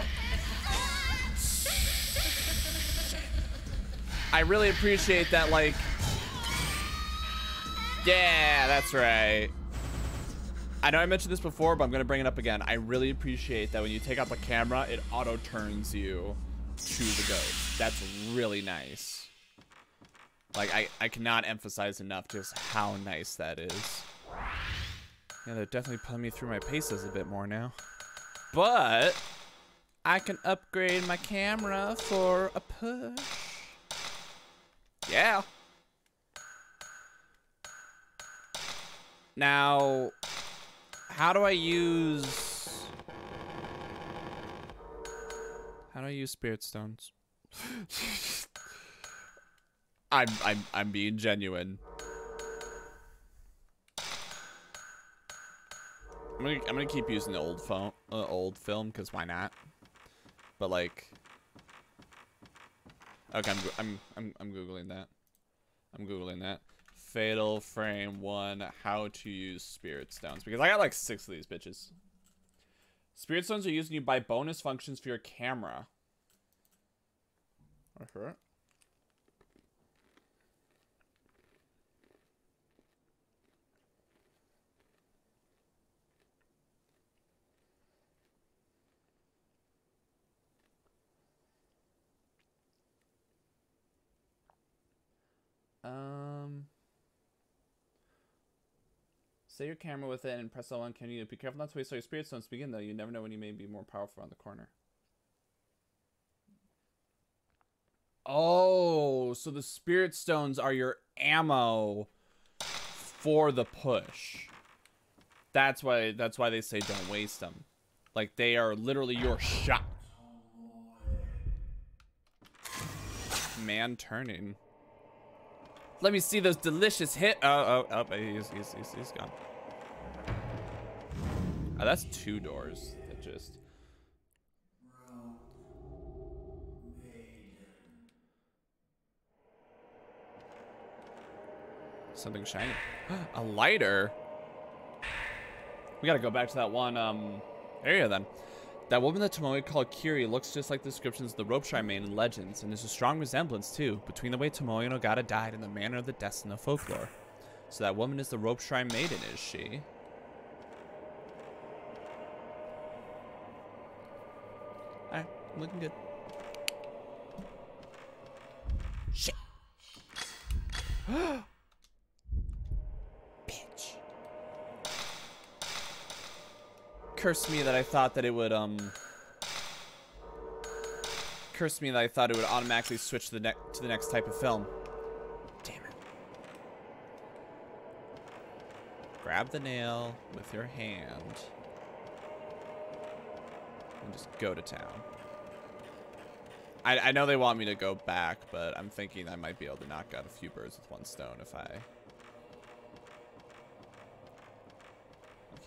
I really appreciate that, like... Yeah, that's right. I know I mentioned this before, but I'm going to bring it up again. I really appreciate that when you take out the camera, it auto turns you to the ghost. That's really nice. Like, I, I cannot emphasize enough just how nice that is. Yeah, they're definitely putting me through my paces a bit more now. But, I can upgrade my camera for a push. Yeah. Now, how do I use... How do I use spirit stones? I'm I'm I'm being genuine. I'm gonna I'm gonna keep using the old phone uh, old film because why not? But like, okay, I'm I'm I'm I'm googling that. I'm googling that. Fatal Frame 1, how to use Spirit Stones. Because I got like six of these bitches. Spirit Stones are used when you buy bonus functions for your camera. Okay. Um... Set your camera with it and press L1 can you be careful not to waste all your spirit stones to begin though. You never know when you may be more powerful on the corner. Oh, so the spirit stones are your ammo for the push. That's why that's why they say don't waste them. Like they are literally your shot. Man turning. Let me see those delicious hit. Oh, oh, oh, he's, he's, he's, he's gone. Oh, that's two doors that just. Something shiny. A lighter? We gotta go back to that one um, area then. That woman that Tomoe called Kiri looks just like the descriptions of the rope shrine hmm. maiden in legends, and there's a strong resemblance, too, between the way Tomoe and Ogata died and the manner of the deaths in the folklore. So that woman is the rope shrine maiden, is she? Alright, looking good. Shit. cursed me that I thought that it would, um... Cursed me that I thought it would automatically switch to the, ne to the next type of film. Damn it. Grab the nail with your hand. And just go to town. I, I know they want me to go back, but I'm thinking I might be able to knock out a few birds with one stone if I...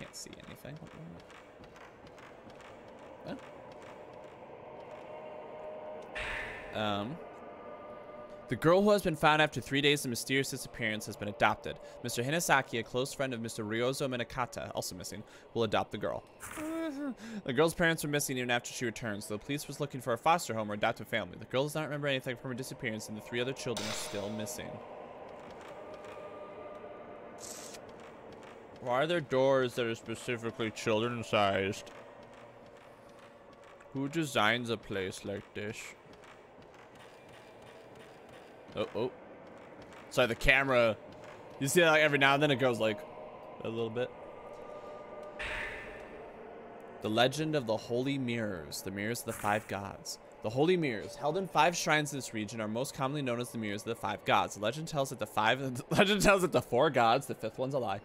can't see anything. Um, the girl who has been found after three days of mysterious disappearance has been adopted. Mr. Hinasaki, a close friend of Mr. Ryozo Minakata, also missing, will adopt the girl. the girl's parents were missing even after she returned, so the police was looking for a foster home or adoptive family. The girl does not remember anything from her disappearance, and the three other children are still missing. Why are there doors that are specifically children-sized? Who designs a place like this? Oh, oh. Sorry, the camera. You see like every now and then it goes like a little bit. The legend of the Holy Mirrors, the mirrors of the five gods. The Holy Mirrors, held in five shrines in this region, are most commonly known as the mirrors of the five gods. The legend tells that the five legend tells that the four gods, the fifth one's a lie,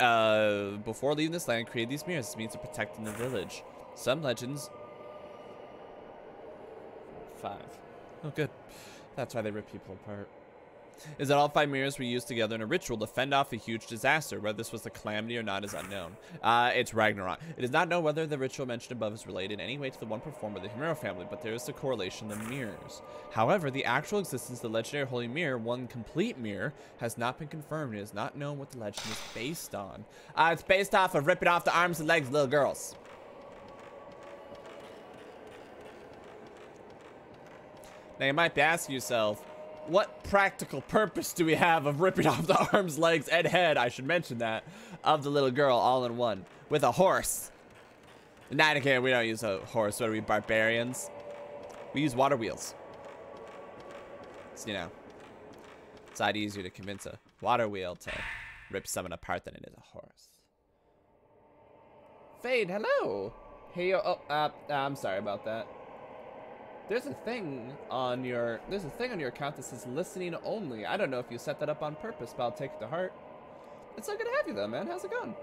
uh, before leaving this land, created these mirrors as means of protecting the village. Some legends. Five. Oh, good. That's why they rip people apart. Is that all five mirrors were used together in a ritual to fend off a huge disaster. Whether this was a calamity or not is unknown. Uh, it's Ragnarok. It is not known whether the ritual mentioned above is related in any way to the one performed by the Himuro family, but there is a correlation the mirrors. However, the actual existence of the legendary Holy Mirror, one complete mirror, has not been confirmed. It is not known what the legend is based on. Uh, it's based off of ripping off the arms and legs of little girls. Now you might be asking yourself, what practical purpose do we have of ripping off the arms, legs, and head, I should mention that, of the little girl all in one, with a horse? Not again, we don't use a horse, what are we, barbarians? We use water wheels. So, you know, it's a lot easier to convince a water wheel to rip someone apart than it is a horse. Fade, hello! Hey, oh, uh, I'm sorry about that. There's a thing on your there's a thing on your account that says listening only. I don't know if you set that up on purpose, but I'll take it to heart. It's so good to have you though, man. How's it going?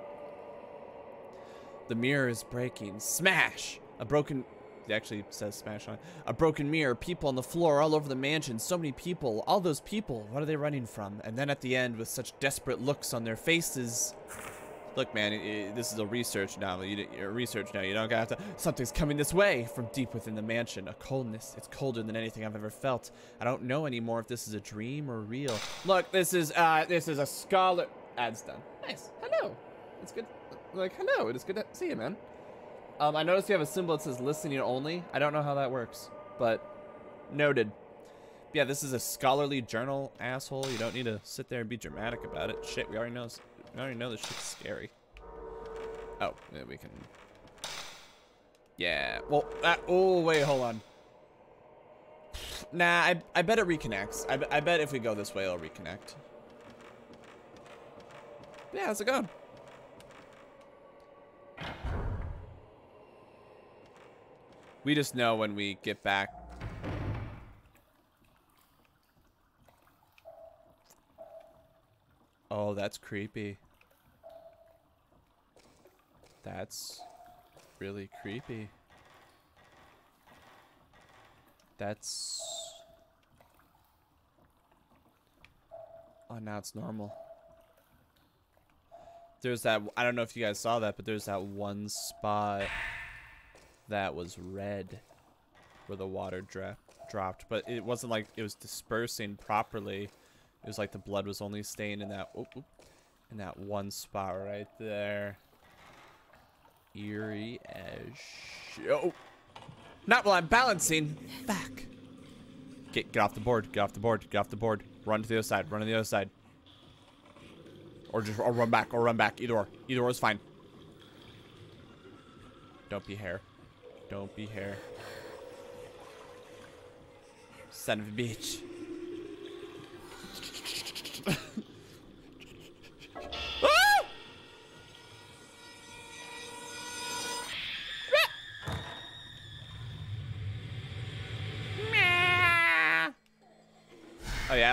The mirror is breaking. Smash! A broken it actually says smash on A broken mirror, people on the floor all over the mansion, so many people, all those people, what are they running from? And then at the end, with such desperate looks on their faces, Look, man, it, it, this is a research novel. You, are research now. You don't have to. Something's coming this way from deep within the mansion. A coldness. It's colder than anything I've ever felt. I don't know anymore if this is a dream or real. Look, this is uh, this is a scholar. Ads done. Nice. Hello. It's good. Like hello. It is good to see you, man. Um, I noticed you have a symbol that says listening only. I don't know how that works, but noted. Yeah, this is a scholarly journal, asshole. You don't need to sit there and be dramatic about it. Shit, we already know. I already know this shit's scary. Oh, yeah, we can... Yeah, well, that... Oh, wait, hold on. Nah, I, I bet it reconnects. I, I bet if we go this way, it'll reconnect. Yeah, how's it going? We just know when we get back. Oh, that's creepy. That's really creepy. That's... Oh, now it's normal. There's that, I don't know if you guys saw that, but there's that one spot that was red where the water dra dropped. But it wasn't like it was dispersing properly. It was like the blood was only staying in that, in that one spot right there. Eerie as. Oh. Not while I'm balancing. Back. Get get off the board. Get off the board. Get off the board. Run to the other side. Run to the other side. Or just or run back or run back. Either or. Either or is fine. Don't be hair. Don't be hair. Son of a bitch.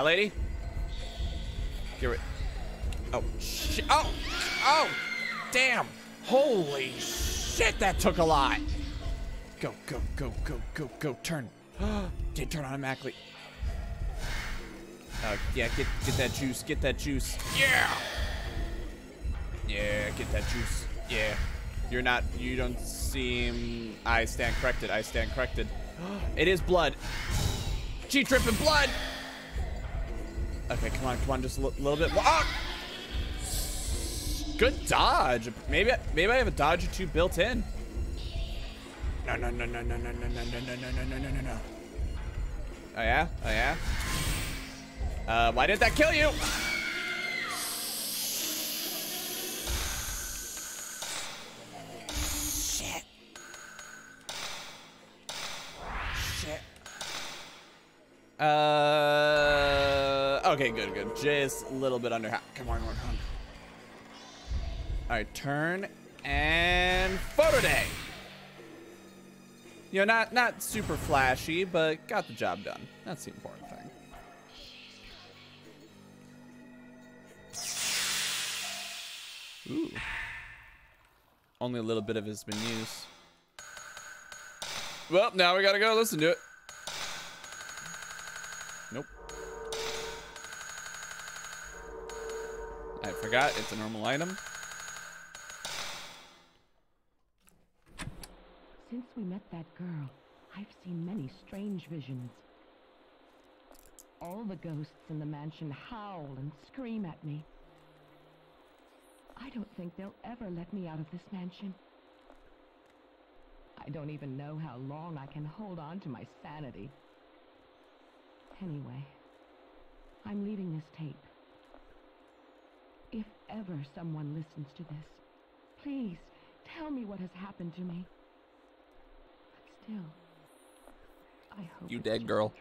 Lady? Get rid. Oh! Oh, oh, damn! Holy shit! That took a lot. Go, go, go, go, go, go! Turn. Did turn automatically. Uh, yeah, get get that juice. Get that juice. Yeah. Yeah, get that juice. Yeah. You're not. You don't seem. I stand corrected. I stand corrected. it is blood. She dripping blood. Okay, come on, come on, just a little bit. Ah! Good dodge. Maybe, maybe I have a dodge or two built in. No, no, no, no, no, no, no, no, no, no, no, no, no, no, no. Oh yeah? Oh yeah? Uh, why did that kill you? Shit. Shit. Uh, okay, good, good. Just a little bit under half. Come on, come on. All right, turn and photo day. You know, not not super flashy, but got the job done. That's the important thing. Ooh. Only a little bit of it has been used. Well, now we gotta go listen to it. I forgot, it's a normal item. Since we met that girl, I've seen many strange visions. All the ghosts in the mansion howl and scream at me. I don't think they'll ever let me out of this mansion. I don't even know how long I can hold on to my sanity. Anyway, I'm leaving this tape. If ever someone listens to this, please tell me what has happened to me. Still, I hope you dead girl.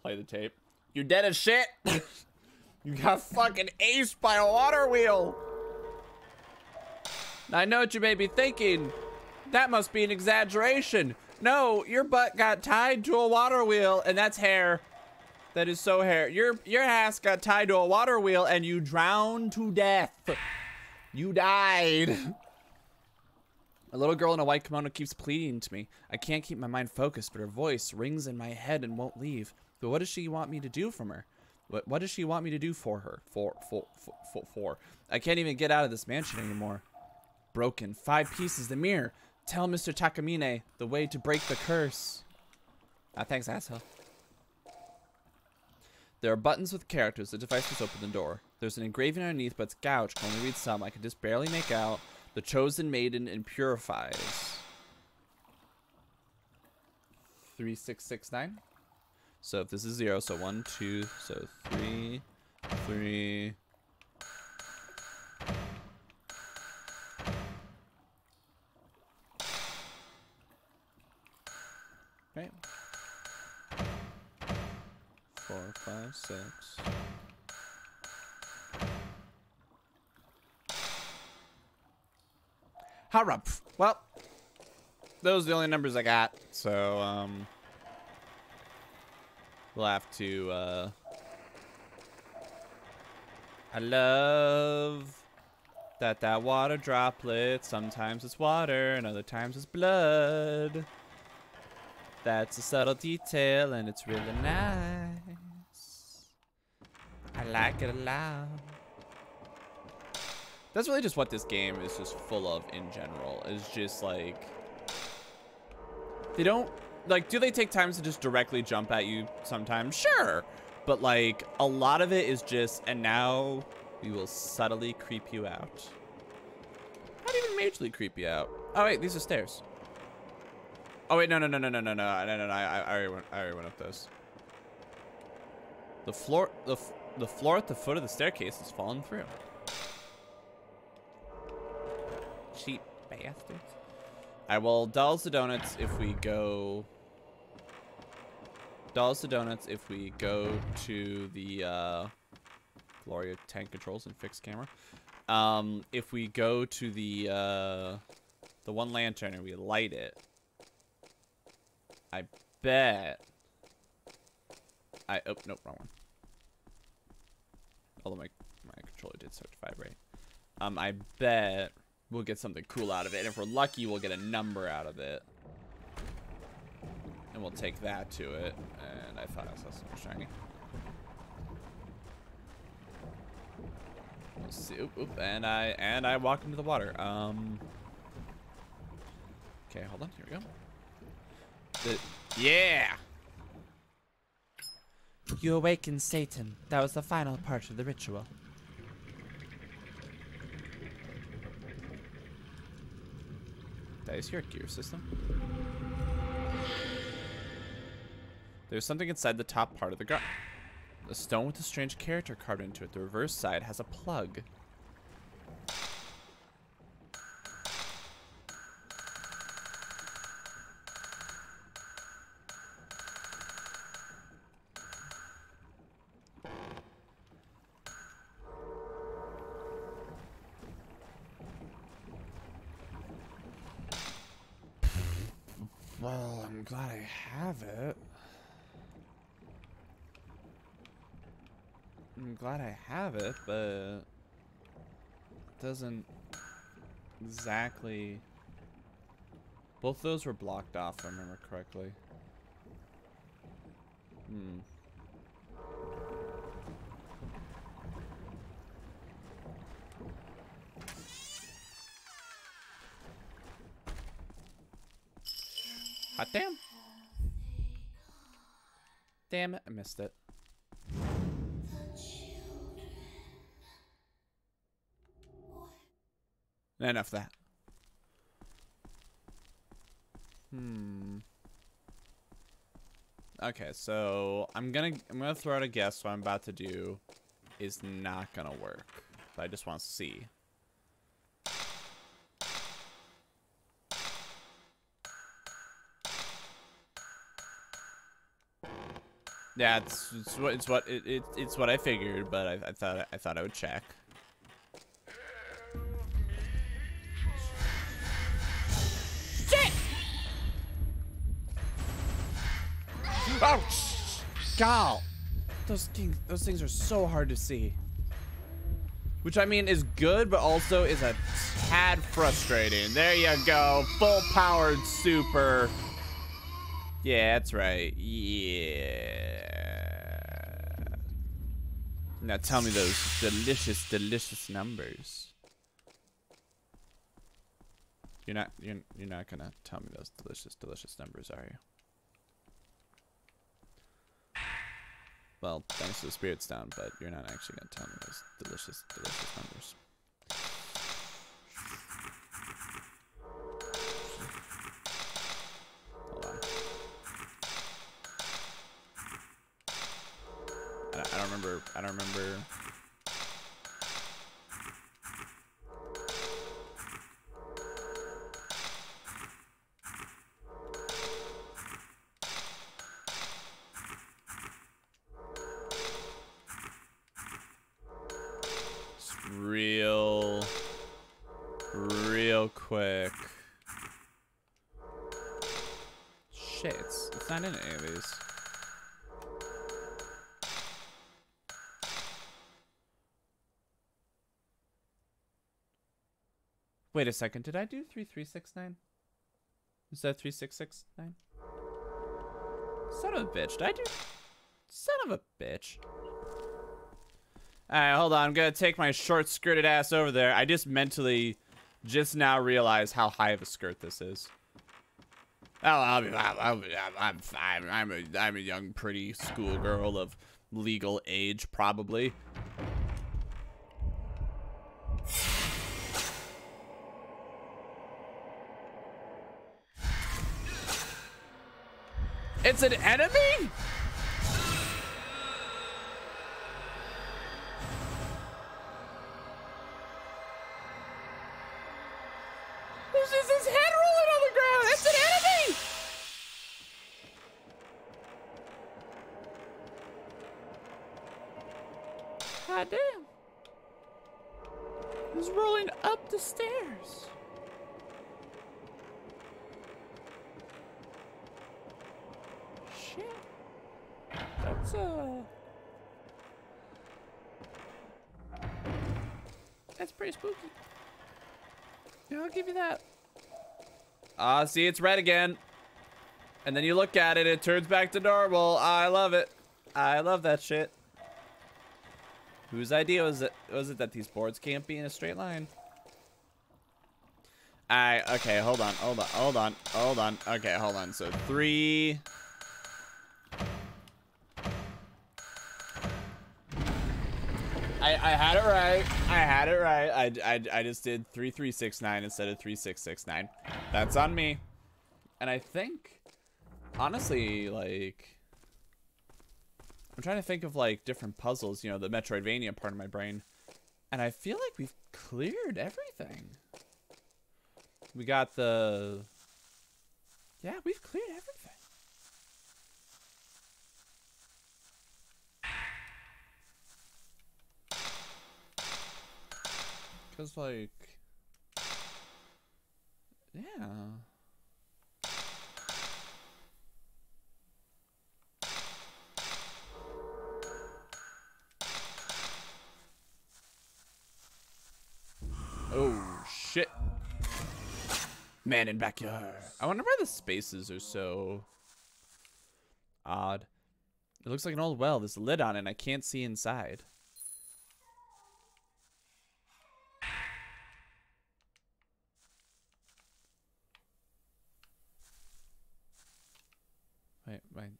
Play the tape. You dead as shit. you got fucking aced by a water wheel. I know what you may be thinking. That must be an exaggeration. No, your butt got tied to a water wheel, and that's hair. That is so hair. Your your ass got tied to a water wheel, and you drowned to death. You died. A little girl in a white kimono keeps pleading to me. I can't keep my mind focused, but her voice rings in my head and won't leave. But what does she want me to do from her? What, what does she want me to do for her? For, for, for, for. I can't even get out of this mansion anymore. Broken. Five pieces. The mirror. Tell Mr. Takamine the way to break the curse. Ah, thanks, asshole. There are buttons with characters. The device was open the door. There's an engraving underneath, but it's gouged. Can only read some. I can just barely make out. The chosen maiden and purifies. 3669. So if this is zero, so one, two, so three, three. Four, five, six. Harap. Well, those are the only numbers I got. So, um, we'll have to, uh, I love that that water droplet, sometimes it's water and other times it's blood. That's a subtle detail and it's really nice. Like it a lot. That's really just what this game is just full of in general. Is just like they don't like do they take times to just directly jump at you sometimes? Sure. But like a lot of it is just and now we will subtly creep you out. Not even majorly creep you out. Oh wait, these are stairs. Oh wait, no, no, no, no, no, no, no, no, no, no. I, I already went. I already went up those. The floor, the the floor at the foot of the staircase is falling through. Cheap bastards. I will dolls the donuts if we go. Dolls the donuts if we go to the uh, Gloria tank controls and fix camera. Um, if we go to the uh, the one lantern and we light it, I bet. I oh nope wrong one. Although my my controller did start to vibrate. Um, I bet we'll get something cool out of it, and if we're lucky, we'll get a number out of it. And we'll take that to it. And I thought I saw something shiny. Let's see. Oop, oop, and I and I walk into the water. Um. Okay, hold on. Here we go. The, yeah. You awaken Satan. That was the final part of the ritual. That is your gear system. There's something inside the top part of the ground. A stone with a strange character carved into it. The reverse side has a plug. Doesn't exactly... Both those were blocked off, if I remember correctly. Hmm. Hot damn. Damn it, I missed it. Enough of that. Hmm. Okay, so I'm gonna I'm gonna throw out a guess. What I'm about to do is not gonna work. But I just want to see. Yeah, it's, it's what it's what it, it, it's what I figured, but I, I thought I thought I would check. Oh, Gal! Those things, those things are so hard to see. Which I mean is good, but also is a tad frustrating. There you go, full powered super. Yeah, that's right. Yeah. Now tell me those delicious, delicious numbers. You're not, you're, you're not gonna tell me those delicious, delicious numbers, are you? Well, thanks to the Spirit Stone, but you're not actually going to tell me those delicious, delicious numbers. Hold on. I don't remember, I don't remember Wait a second. Did I do 3369? Is that 3669? Son of a bitch. Did I do... Son of a bitch. Alright, hold on. I'm gonna take my short-skirted ass over there. I just mentally just now realized how high of a skirt this is. Oh, I'll be, I'll be, I'm fine. I'm a, I'm a young, pretty schoolgirl of legal age, probably. It's an enemy? See, it's red again. And then you look at it, it turns back to normal. I love it. I love that shit. Whose idea was it? Was it that these boards can't be in a straight line? I okay, hold on, hold on, hold on, hold on. Okay, hold on. So three, I, I had it right. I had it right. I, I, I just did 3369 instead of 3669. That's on me. And I think, honestly, like, I'm trying to think of, like, different puzzles, you know, the Metroidvania part of my brain. And I feel like we've cleared everything. We got the... Yeah, we've cleared everything. Because, like... Yeah. Oh, shit. Man in backyard. I wonder why the spaces are so odd. It looks like an old well. There's a lid on it and I can't see inside. Wait, wait.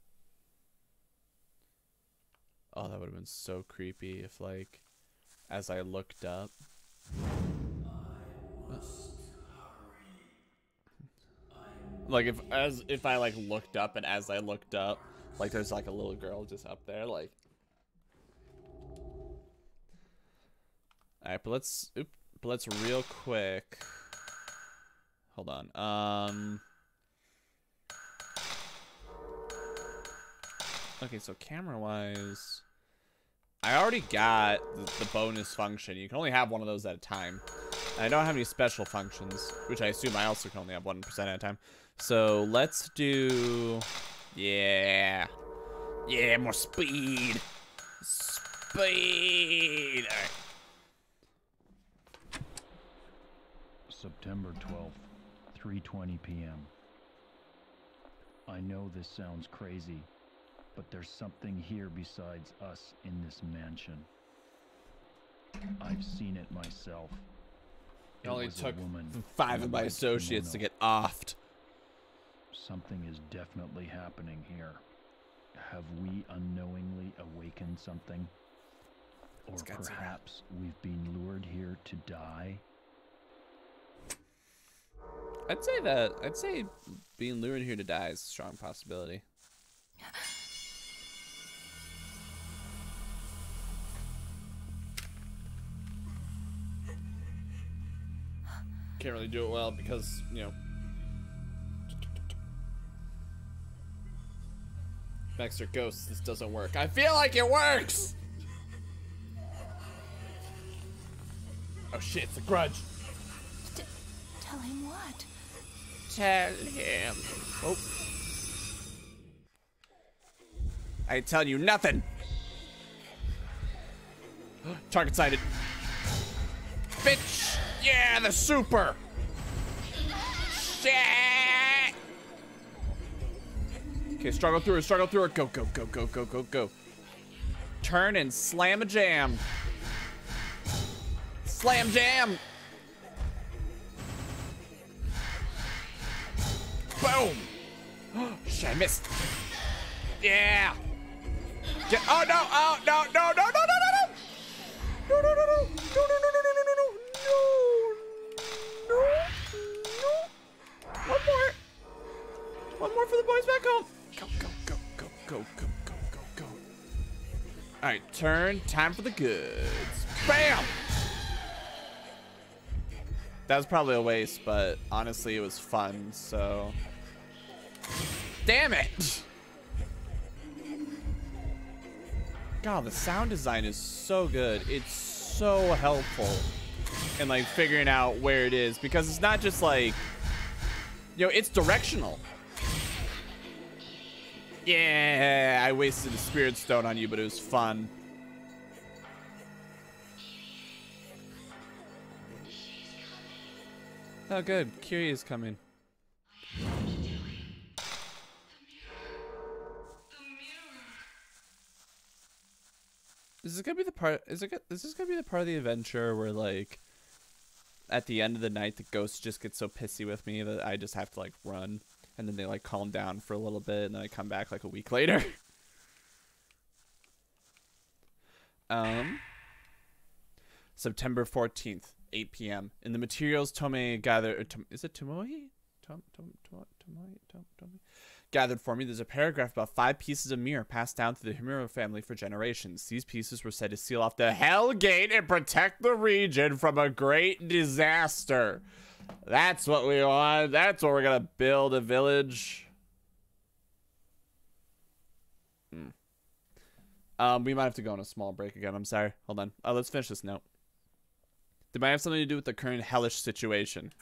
So creepy if, like, as I looked up. Like if as if I like looked up and as I looked up, like there's like a little girl just up there, like. All right, but let's oop, but let's real quick. Hold on. Um. Okay, so camera-wise, I already got the, bonus function. You can only have one of those at a time. I don't have any special functions, which I assume I also can only have 1% at a time. So let's do... Yeah. Yeah, more speed. Speed. September 12th, 3.20 p.m. I know this sounds crazy, but there's something here besides us in this mansion. I've seen it myself. It, it only took five of my associates to get offed. Something is definitely happening here. Have we unknowingly awakened something? Or perhaps we've been lured here to die? I'd say that. I'd say being lured here to die is a strong possibility. Can't really do it well because, you know. Baxter Ghost, this doesn't work. I feel like it works! Oh shit, it's a grudge. T tell him what? Tell him. Oh. I ain't telling you nothing. Target sighted. Bitch! Yeah, the super. Shit. Okay, struggle through it, struggle through it. Go, go, go, go, go, go, go. Turn and slam a jam. Slam jam. Boom. Shit, I missed. Yeah. Get, oh, no, oh, no, no, no, no, no, no, no. No, no, no, no, no, no, no. One more for the boys back home. Go! Go! Go! Go! Go! Go! Go! Go! Go! All right, turn. Time for the goods. Bam! That was probably a waste, but honestly, it was fun. So. Damn it! God, the sound design is so good. It's so helpful in like figuring out where it is because it's not just like, you know, it's directional. Yeah, I wasted a spirit stone on you, but it was fun. Oh, good. Curie is coming. Is this gonna be the part? Is it? Is this gonna be the part of the adventure where like, at the end of the night, the ghost just gets so pissy with me that I just have to like run, and then they like calm down for a little bit, and then I come back like a week later. um. September fourteenth, eight p.m. In the materials Tomei gathered. Is it Tomoe? Tom, Tom, Tom, Tomoe, Tom, Tomei gathered for me, there's a paragraph about five pieces of mirror passed down through the Himuro family for generations. These pieces were said to seal off the Hell Gate and protect the region from a great disaster. That's what we want. That's what we're going to build a village. Hmm. Um, we might have to go on a small break again. I'm sorry. Hold on. Uh, let's finish this note. It might have something to do with the current hellish situation.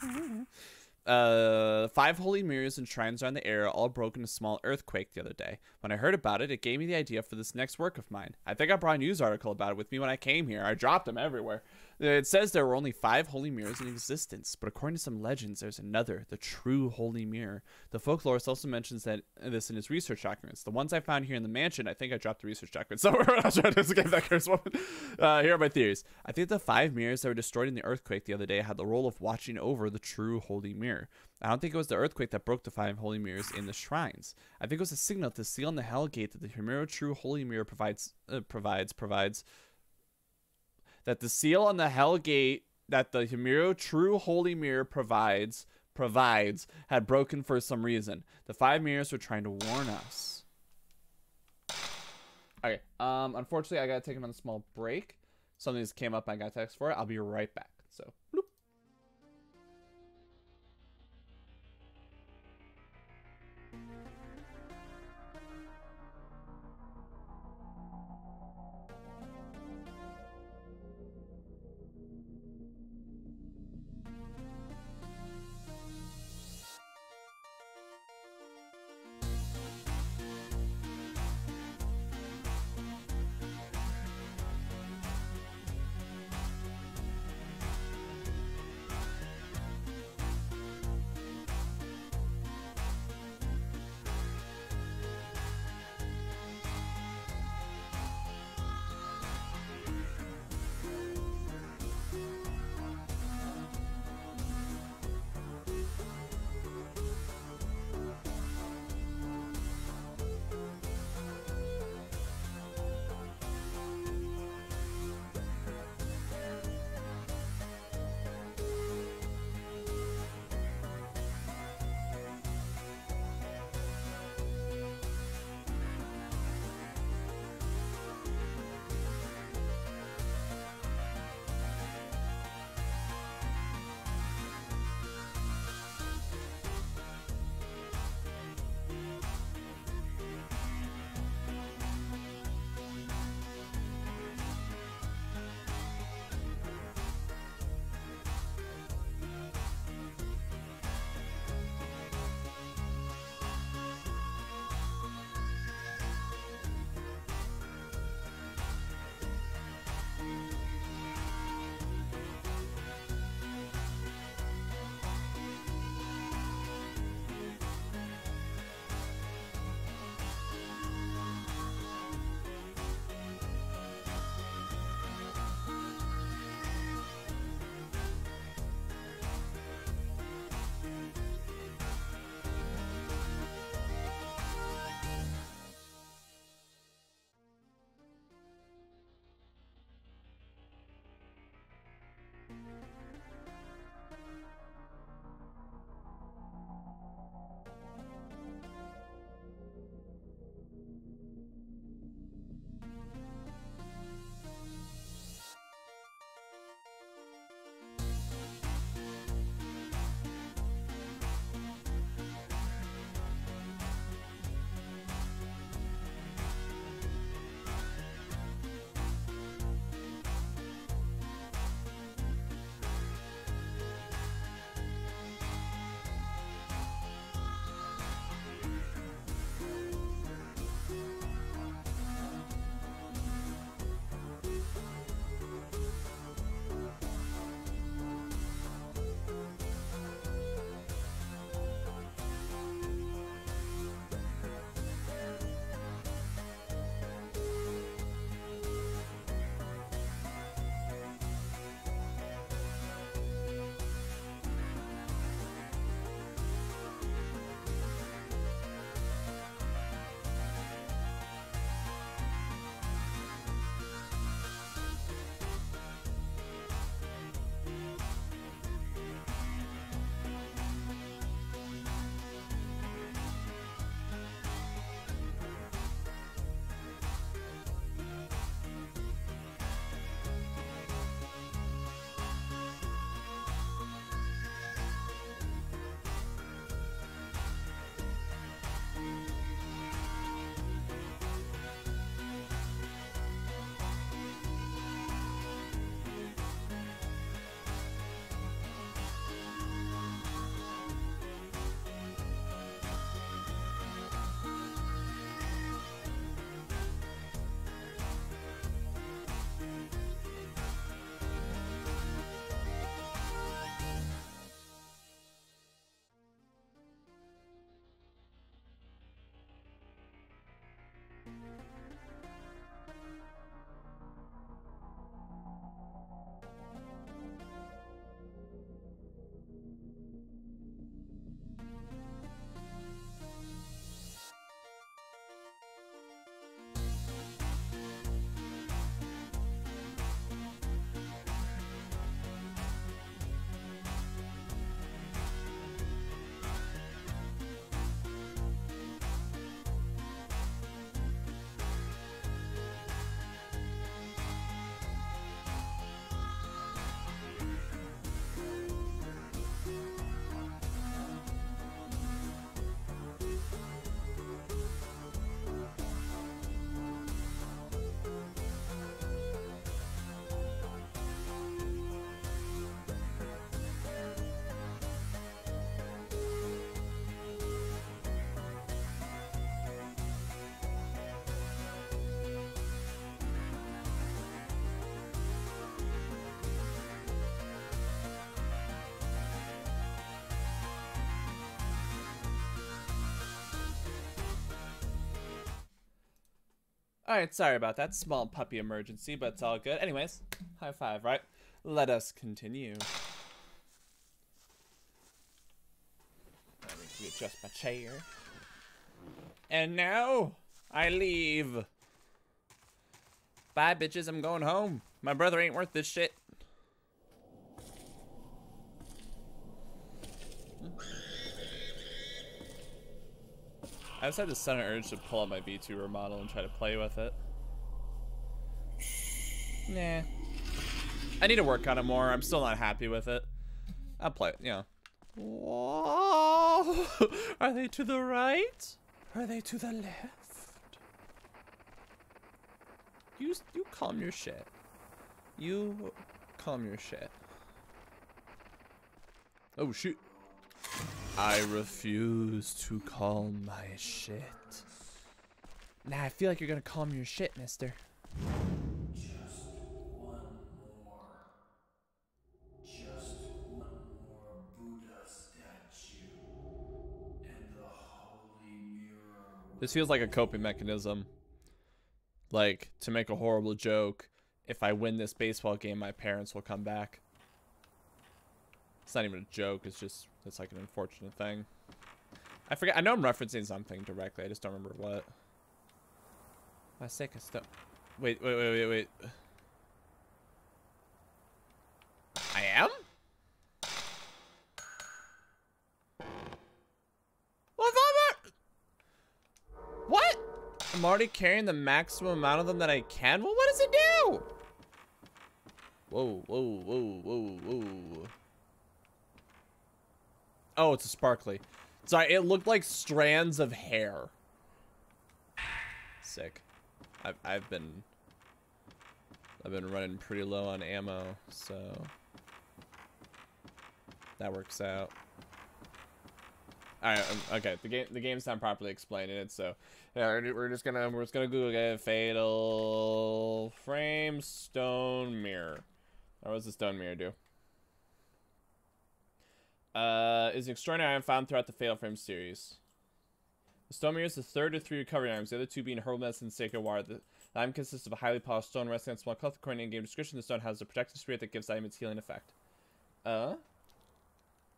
Uh, five holy mirrors and shrines around the area all broke in a small earthquake the other day. When I heard about it, it gave me the idea for this next work of mine. I think I brought a news article about it with me when I came here. I dropped them everywhere. It says there were only five holy mirrors in existence, but according to some legends, there's another, the true holy mirror. The folklorist also mentions that this in his research documents. The ones I found here in the mansion, I think I dropped the research documents somewhere when I was trying to escape that curse woman. Uh, here are my theories. I think the five mirrors that were destroyed in the earthquake the other day had the role of watching over the true holy mirror. I don't think it was the earthquake that broke the five holy mirrors in the shrines. I think it was a signal to seal in the hell gate that the Himuro true holy mirror provides uh, provides provides that the seal on the Hell Gate that the Himuro True Holy Mirror provides provides had broken for some reason. The five mirrors were trying to warn us. Okay. Um. Unfortunately, I gotta take another small break. Something just came up. I got text for it. I'll be right back. Alright, sorry about that small puppy emergency, but it's all good. Anyways, high five, right? Let us continue. Let me readjust my chair. And now, I leave. Bye, bitches, I'm going home. My brother ain't worth this shit. I just had the sudden urge to pull up my VTuber model and try to play with it. Nah. I need to work on it more. I'm still not happy with it. I'll play it, you know. Whoa. Are they to the right? Are they to the left? You, you calm your shit. You calm your shit. Oh, shoot. I refuse to calm my shit. Nah, I feel like you're gonna calm your shit, mister. This feels like a coping mechanism. Like, to make a horrible joke, if I win this baseball game, my parents will come back. It's not even a joke, it's just that's like an unfortunate thing. I forget. I know I'm referencing something directly. I just don't remember what. My sake, I still. Wait, wait, wait, wait, wait. I am? Well, that. What? I'm already carrying the maximum amount of them that I can? Well, what does it do? Whoa, whoa, whoa, whoa, whoa. Oh, it's a sparkly. Sorry, it looked like strands of hair. Sick. I've, I've been... I've been running pretty low on ammo, so... That works out. Alright, um, okay, the game the game's not properly explaining it, so yeah, we're just gonna we're just gonna Google it. Fatal frame stone mirror. Or what does the stone mirror do? Uh, is an extraordinary item found throughout the Fatal Frame series. The stone mirror is the third of three recovery items, the other two being herbal medicine and sacred water. The, the item consists of a highly polished stone resting on small cloth. According to in-game description, the stone has a protective spirit that gives the item its healing effect. Uh?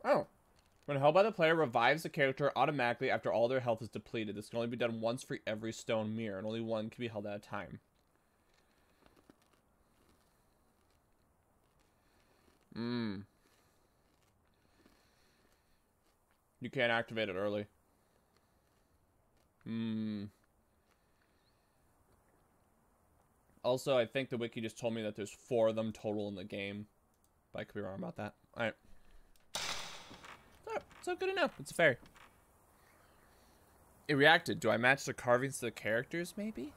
Oh. When held by the player, revives the character automatically after all their health is depleted. This can only be done once for every stone mirror, and only one can be held at a time. Mmm. You can't activate it early. Hmm. Also, I think the wiki just told me that there's four of them total in the game. But I could be wrong about that. Alright. So, so good enough. It's a fairy. It reacted. Do I match the carvings to the characters, maybe?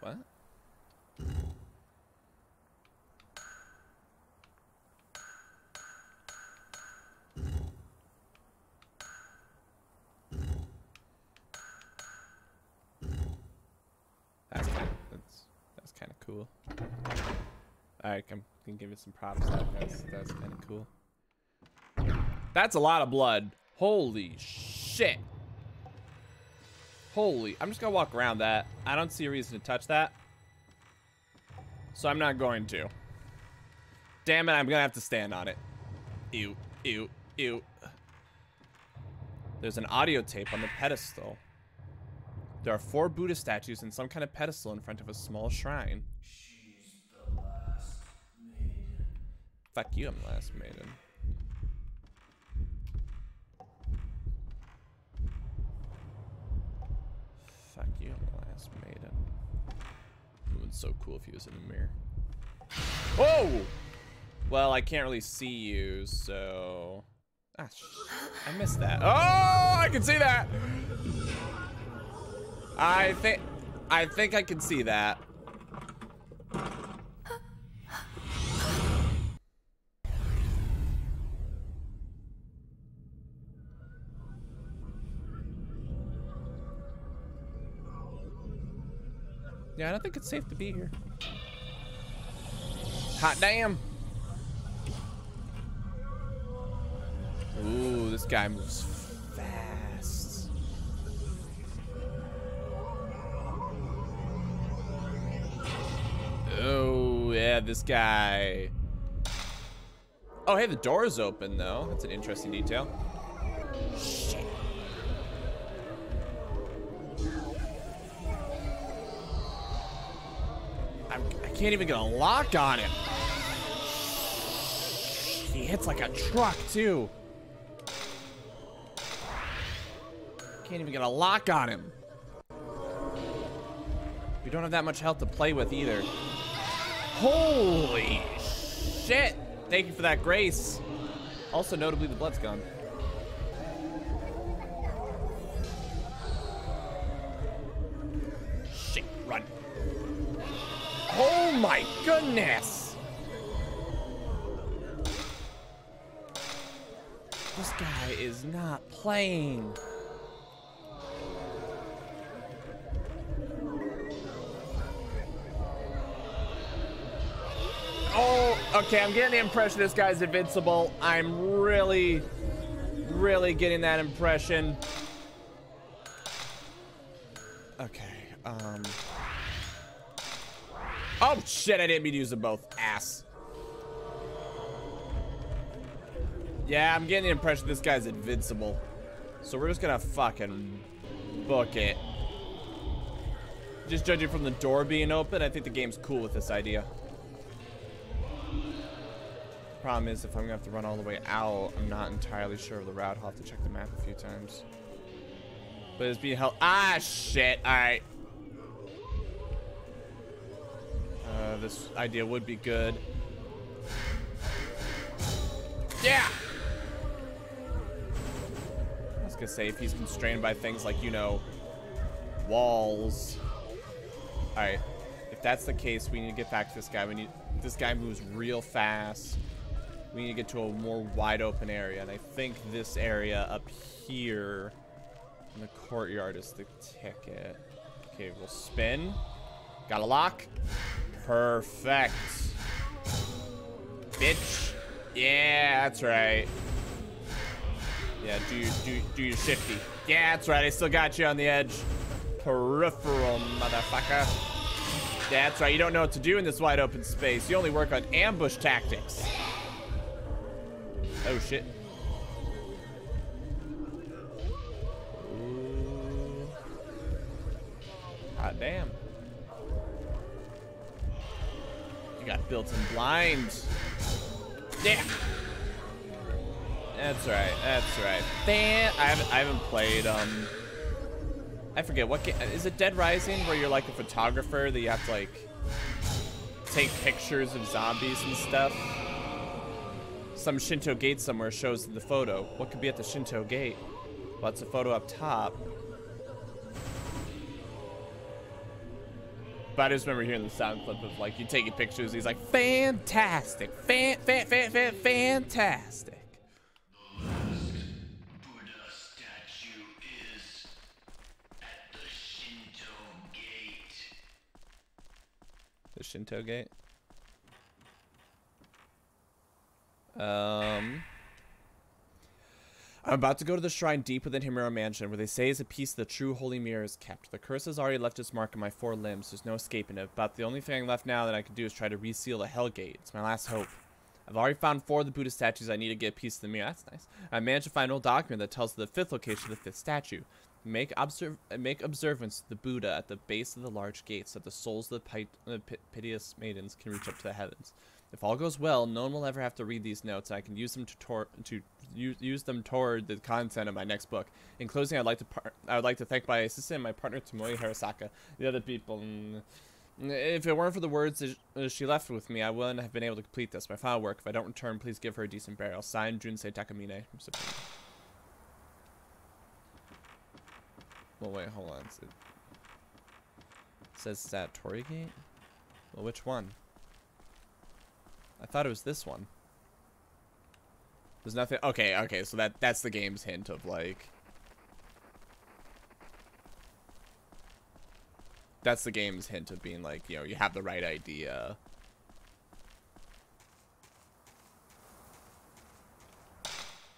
What? That's kind of, that's that's kind of cool. I some props. That's that's kind of cool. That's a lot of blood. Holy shit. Holy, I'm just gonna walk around that. I don't see a reason to touch that. So I'm not going to. Damn it, I'm gonna have to stand on it. Ew, ew, ew. There's an audio tape on the pedestal. There are four Buddha statues and some kind of pedestal in front of a small shrine. She's Fuck you, I'm last maiden. Fuck you, I'm last maiden. It would so cool if he was in the mirror. Oh! Well, I can't really see you, so... Ah, I missed that. Oh, I can see that! I think... I think I can see that. Yeah, I don't think it's safe to be here. Hot damn. Ooh, this guy moves fast. Oh, yeah, this guy. Oh, hey, the door is open, though. That's an interesting detail. Can't even get a lock on him. He hits like a truck, too. Can't even get a lock on him. We don't have that much health to play with either. Holy shit. Thank you for that grace. Also, notably, the blood's gone. Oh my goodness. This guy is not playing. Oh, okay, I'm getting the impression this guy's invincible. I'm really, really getting that impression. Okay, um... Oh, shit, I didn't mean to use them both. Ass. Yeah, I'm getting the impression this guy's invincible. So we're just gonna fucking book it. Just judging from the door being open, I think the game's cool with this idea. Problem is, if I'm gonna have to run all the way out, I'm not entirely sure of the route. I'll have to check the map a few times. But it's being held. Ah, shit. All Uh, this idea would be good. Yeah. I was gonna say if he's constrained by things like you know, walls. All right. If that's the case, we need to get back to this guy. We need. This guy moves real fast. We need to get to a more wide open area. And I think this area up here in the courtyard is the ticket. Okay, we'll spin. Got a lock. Perfect. Bitch. Yeah, that's right. Yeah, do your, do, do your shifty. Yeah, that's right. I still got you on the edge. Peripheral, motherfucker. That's right. You don't know what to do in this wide open space. You only work on ambush tactics. Oh shit. Ooh. Hot damn. You got built-in blinds. Yeah. That's right. That's right. Damn. I haven't. I haven't played. Um. I forget what game. Is it Dead Rising where you're like a photographer that you have to like take pictures of zombies and stuff? some Shinto gate somewhere shows the photo. What could be at the Shinto gate? Well, it's a photo up top. But I just remember hearing the sound clip of like you taking pictures. He's like, fantastic, fan, fan, fan, fan, fantastic. The Shinto gate. Um, I'm about to go to the shrine deep within Himuro Mansion, where they say is a piece of the true holy mirror is kept. The curse has already left its mark on my four limbs. There's no escaping it. But the only thing left now that I can do is try to reseal the Hell Gate. It's my last hope. I've already found four of the Buddha statues I need to get a piece of the mirror. That's nice. I managed to find an old document that tells the fifth location of the fifth statue. Make, observe, make observance to the Buddha at the base of the large gate so that the souls of the, the uh, piteous maidens can reach up to the heavens. If all goes well, no one will ever have to read these notes. I can use them to to use, use them toward the content of my next book. In closing, I'd like to I would like to thank my assistant and my partner Tomoe Hirasaka, the other people. If it weren't for the words she left with me, I wouldn't have been able to complete this. My final work. If I don't return, please give her a decent burial. Signed, Junsei Takamine. Well, wait, hold on. It says Satori Gate? Well, which one? I thought it was this one. There's nothing. Okay, okay, so that that's the game's hint of like. That's the game's hint of being like, you know, you have the right idea.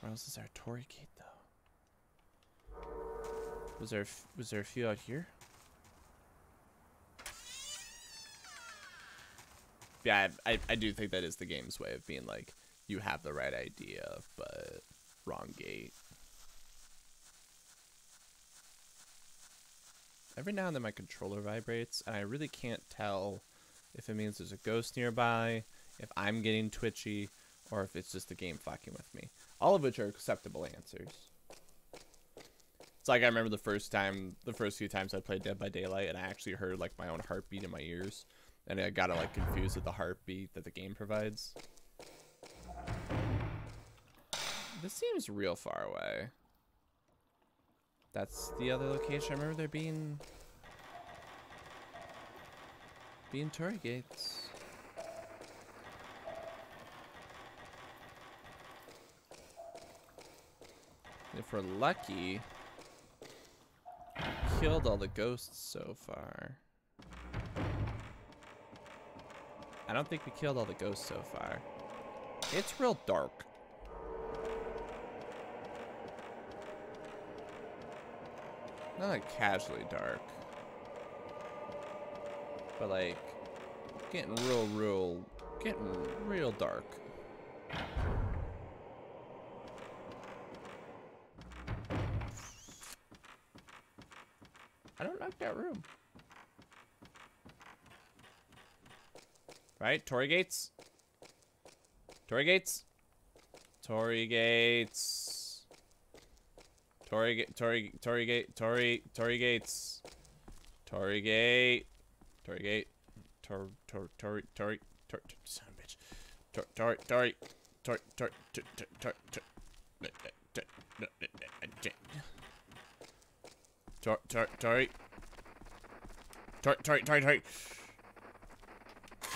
Where else is our Torii gate though? Was there was there a few out here? Yeah, I, I do think that is the game's way of being like, you have the right idea, but wrong gate. Every now and then my controller vibrates, and I really can't tell if it means there's a ghost nearby, if I'm getting twitchy, or if it's just the game fucking with me. All of which are acceptable answers. It's like I remember the first time, the first few times I played Dead by Daylight, and I actually heard like my own heartbeat in my ears, and I got like confused with the heartbeat that the game provides. This seems real far away. That's the other location. I remember there being being turret gates. If we're lucky, killed all the ghosts so far. I don't think we killed all the ghosts so far. It's real dark. Not like casually dark. But like getting real real getting real dark. I don't like that room. Right? Torii Gates? Torii Gates? Torii Gates. Torii Torii Torii Gate Torii Torii Gates. Torii Gate. Torii Gate. Tor Tor Torii Torii Tor son of a bitch. Torii. Torii Torii Tor Tor Tor Tor Tor Torii Torii Torii Torii Torii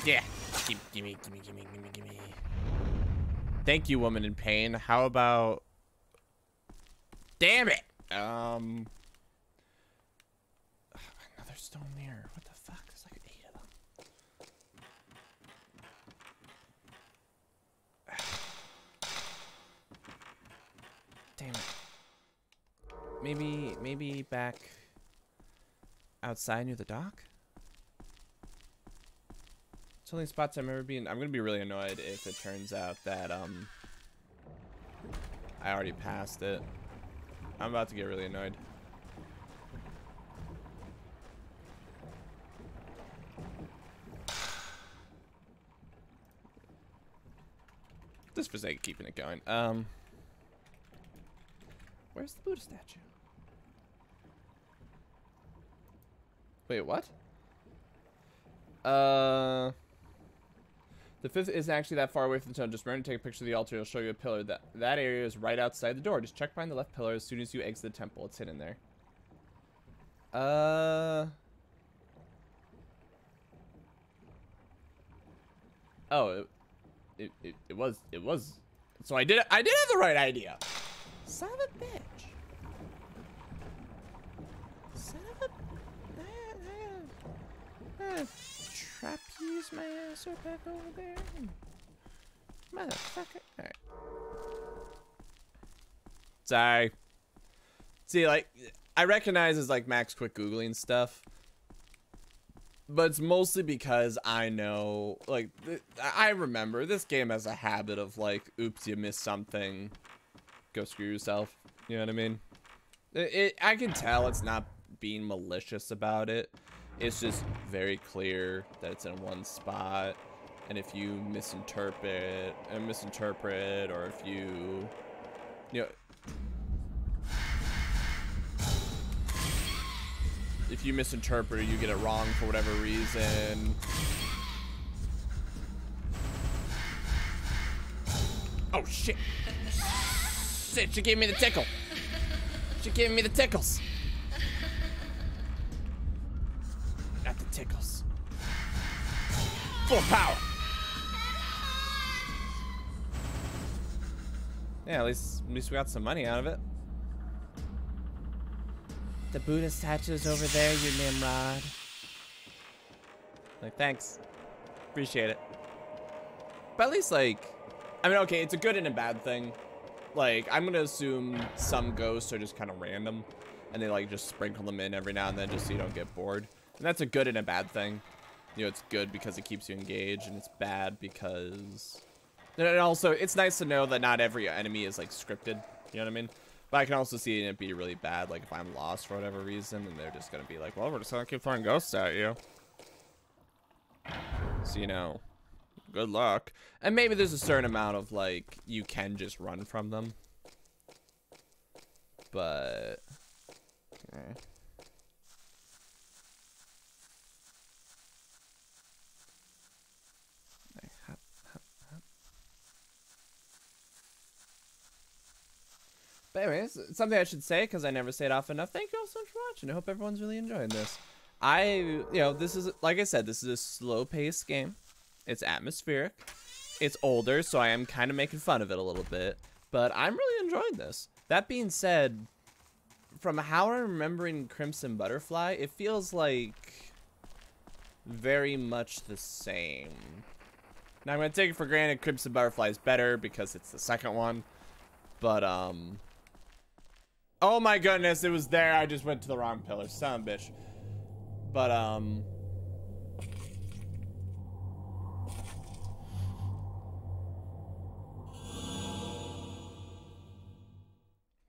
yeah. Gimme, gimme, gimme, gimme, gimme, gimme. Thank you, woman in pain. How about... Damn it! Um... Another stone mirror. What the fuck? There's like eight of them. Damn it. Maybe, maybe back outside near the dock? It's only spots I remember being. I'm gonna be really annoyed if it turns out that um I already passed it. I'm about to get really annoyed. Just for sake of keeping it going. Um, where's the Buddha statue? Wait, what? Uh. The fifth isn't actually that far away from the tunnel. Just remember to take a picture of the altar. It'll show you a pillar. That that area is right outside the door. Just check behind the left pillar as soon as you exit the temple. It's hidden there. Uh. Oh, it, it, it, it was, it was. So I did, I did have the right idea. Son of a bitch. Son of a. Uh, uh, uh trapeze my ass right back over there. Motherfucker. Alright. Sorry. See, like, I recognize as like Max quick Googling stuff. But it's mostly because I know, like, I remember this game has a habit of, like, oops, you missed something. Go screw yourself. You know what I mean? It, it I can tell it's not being malicious about it. It's just very clear that it's in one spot. And if you misinterpret and uh, misinterpret or if you you know if you misinterpret you get it wrong for whatever reason Oh shit Shit, she gave me the tickle She gave me the tickles tickles. Full power. Yeah, at least, at least we got some money out of it. The Buddha statue's over there, you Nimrod. Like, thanks. Appreciate it. But at least, like, I mean, okay, it's a good and a bad thing. Like, I'm gonna assume some ghosts are just kind of random. And they, like, just sprinkle them in every now and then just so you don't get bored. And that's a good and a bad thing. you know, it's good because it keeps you engaged, and it's bad because... And also, it's nice to know that not every enemy is, like, scripted. You know what I mean? But I can also see it be really bad, like, if I'm lost for whatever reason, and they're just gonna be like, well, we're just gonna keep throwing ghosts at you. So, you know, good luck. And maybe there's a certain amount of, like, you can just run from them. But... Eh. But anyways, something I should say because I never say it often enough. Thank you all so much for watching. I hope everyone's really enjoying this. I, you know, this is like I said, this is a slow-paced game. It's atmospheric. It's older, so I am kind of making fun of it a little bit. But I'm really enjoying this. That being said, from how I'm remembering Crimson Butterfly, it feels like very much the same. Now I'm gonna take it for granted Crimson Butterfly is better because it's the second one. But um Oh my goodness, it was there. I just went to the wrong pillar. Son of a bitch. But, um...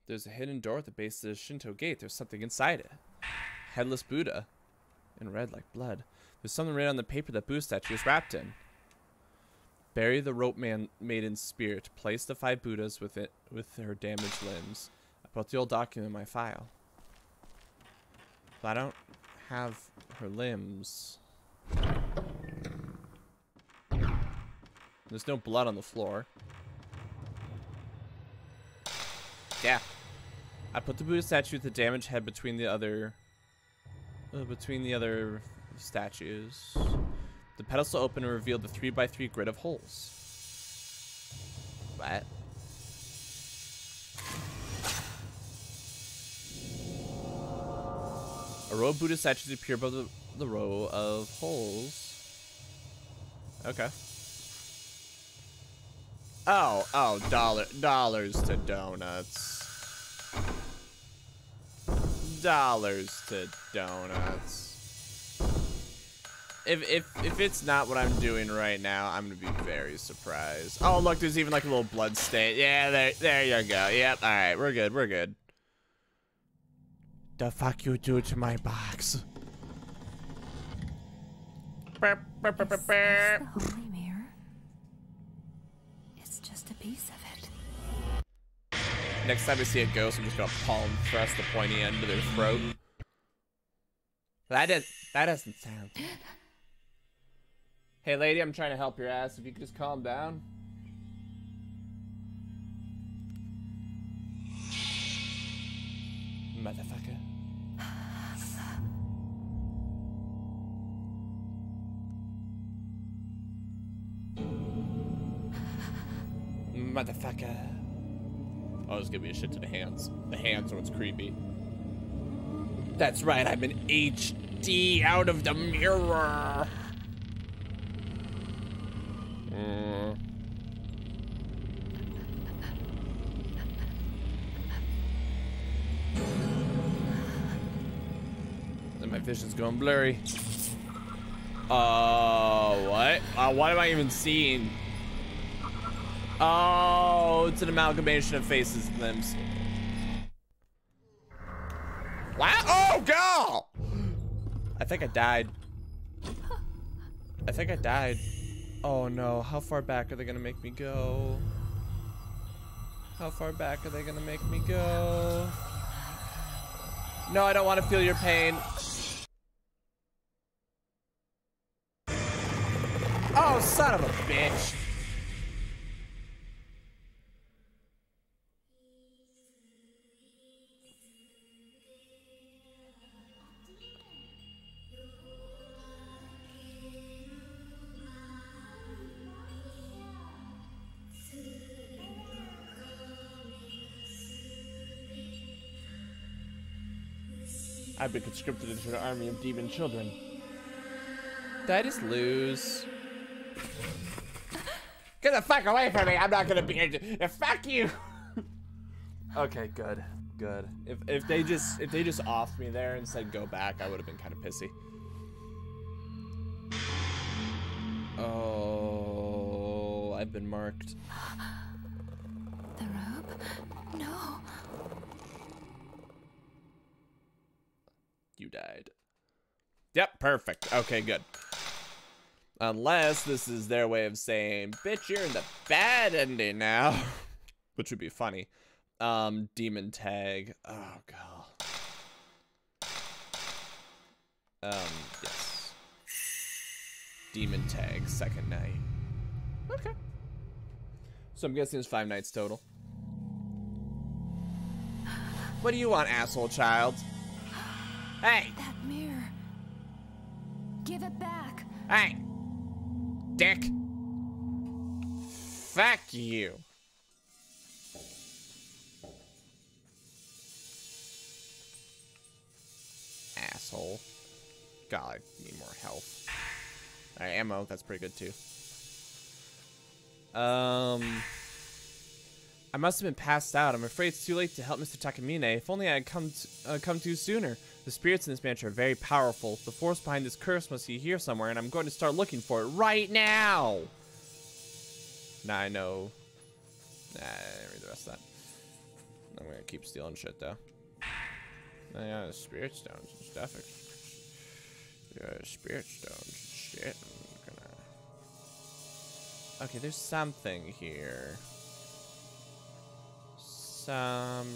There's a hidden door at the base of the Shinto gate. There's something inside it. Headless Buddha. In red like blood. There's something written on the paper that Buddha statue is wrapped in. Bury the rope man maiden's spirit. Place the five Buddhas with it with her damaged limbs. Put the old document in my file. But I don't have her limbs. There's no blood on the floor. Yeah. I put the Buddha statue with the damaged head between the other... Uh, between the other statues. The pedestal opened and revealed the 3x3 grid of holes. What? A row of Buddha statues appear above the, the row of holes. Okay. Oh, oh, dollar, dollars to donuts. Dollars to donuts. If, if, if it's not what I'm doing right now, I'm gonna be very surprised. Oh, look, there's even like a little blood stain. Yeah, there, there you go. Yep, all right, we're good, we're good. The fuck you do to my box? Is this the holy mirror? It's just a piece of it. Next time I see a ghost, I'm just gonna palm thrust the pointy end to their throat. That does that doesn't sound. Hey lady, I'm trying to help your ass. If you could just calm down. Motherfucker. Oh, this give me a shit to the hands. The hands are what's creepy. That's right, I'm in HD out of the mirror. Mm. And my vision's going blurry. Uh, what? Uh, what am I even seeing? Oh, it's an amalgamation of faces and limbs. Wow. Oh, God! I think I died. I think I died. Oh, no. How far back are they going to make me go? How far back are they going to make me go? No, I don't want to feel your pain. Oh, son of a bitch. I've been conscripted into an army of demon children. Did I just lose? Get the fuck away from me! I'm not gonna be here to- Fuck you! okay, good. Good. If, if they just if they just offed me there and said go back, I would have been kind of pissy. Oh, I've been marked. The rope? No. You died. Yep, perfect. Okay, good. Unless this is their way of saying, bitch, you're in the bad ending now. Which would be funny. Um, demon tag. Oh, God. Um, yes. Demon tag, second night. Okay. So I'm guessing it's five nights total. What do you want, asshole child? Hey! That mirror. Give it back. Hey! Dick! Fuck you. Asshole. God, I need more health. Alright, ammo, that's pretty good too. Um... I must have been passed out. I'm afraid it's too late to help Mr. Takamine. If only I had come, to, uh, come to sooner. The spirits in this mansion are very powerful. The force behind this curse must be here somewhere, and I'm going to start looking for it right now. Nah, I know. Nah, I didn't read the rest of that. I'm gonna keep stealing shit though. Oh, yeah, the spirit stones and stuff. Yeah, spirit stones shit. Gonna... Okay, there's something here. Something.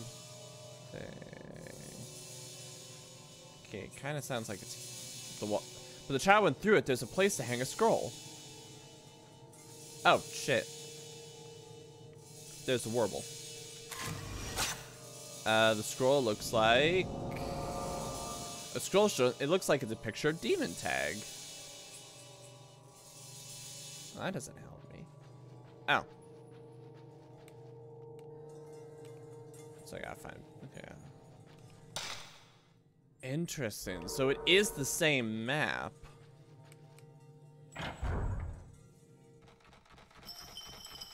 It kind of sounds like it's the wall. But the child went through it. There's a place to hang a scroll. Oh, shit. There's a warble. Uh, the scroll looks like... A scroll. It looks like it's a picture of demon tag. That doesn't help me. Oh. So I gotta find... Okay. Interesting. So it is the same map.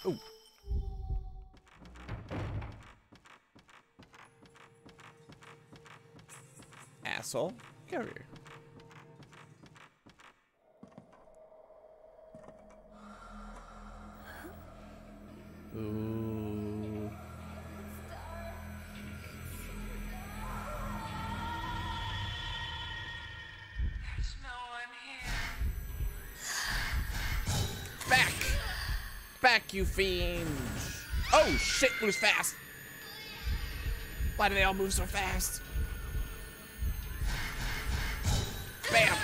Ooh. Asshole. Get You fiend! Oh, shit, moves fast! Why do they all move so fast? Bam!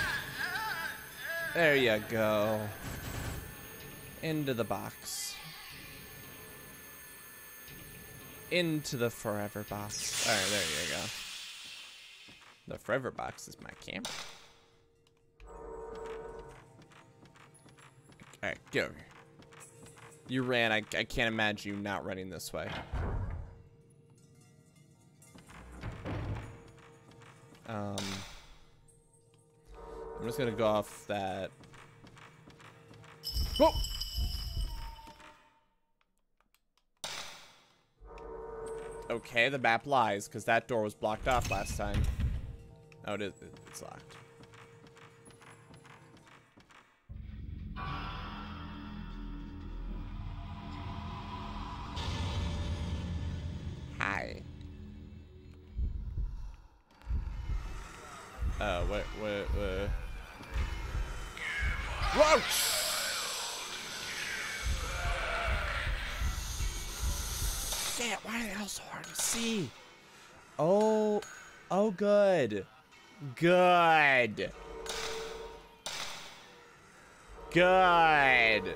There you go. Into the box. Into the forever box. Alright, there you go. The forever box is my camera. Alright, get over here. You ran. I, I can't imagine you not running this way. Um, I'm just gonna go off that. Whoa! Okay, the map lies because that door was blocked off last time. Oh, it is. It's locked. Good. Good. Good.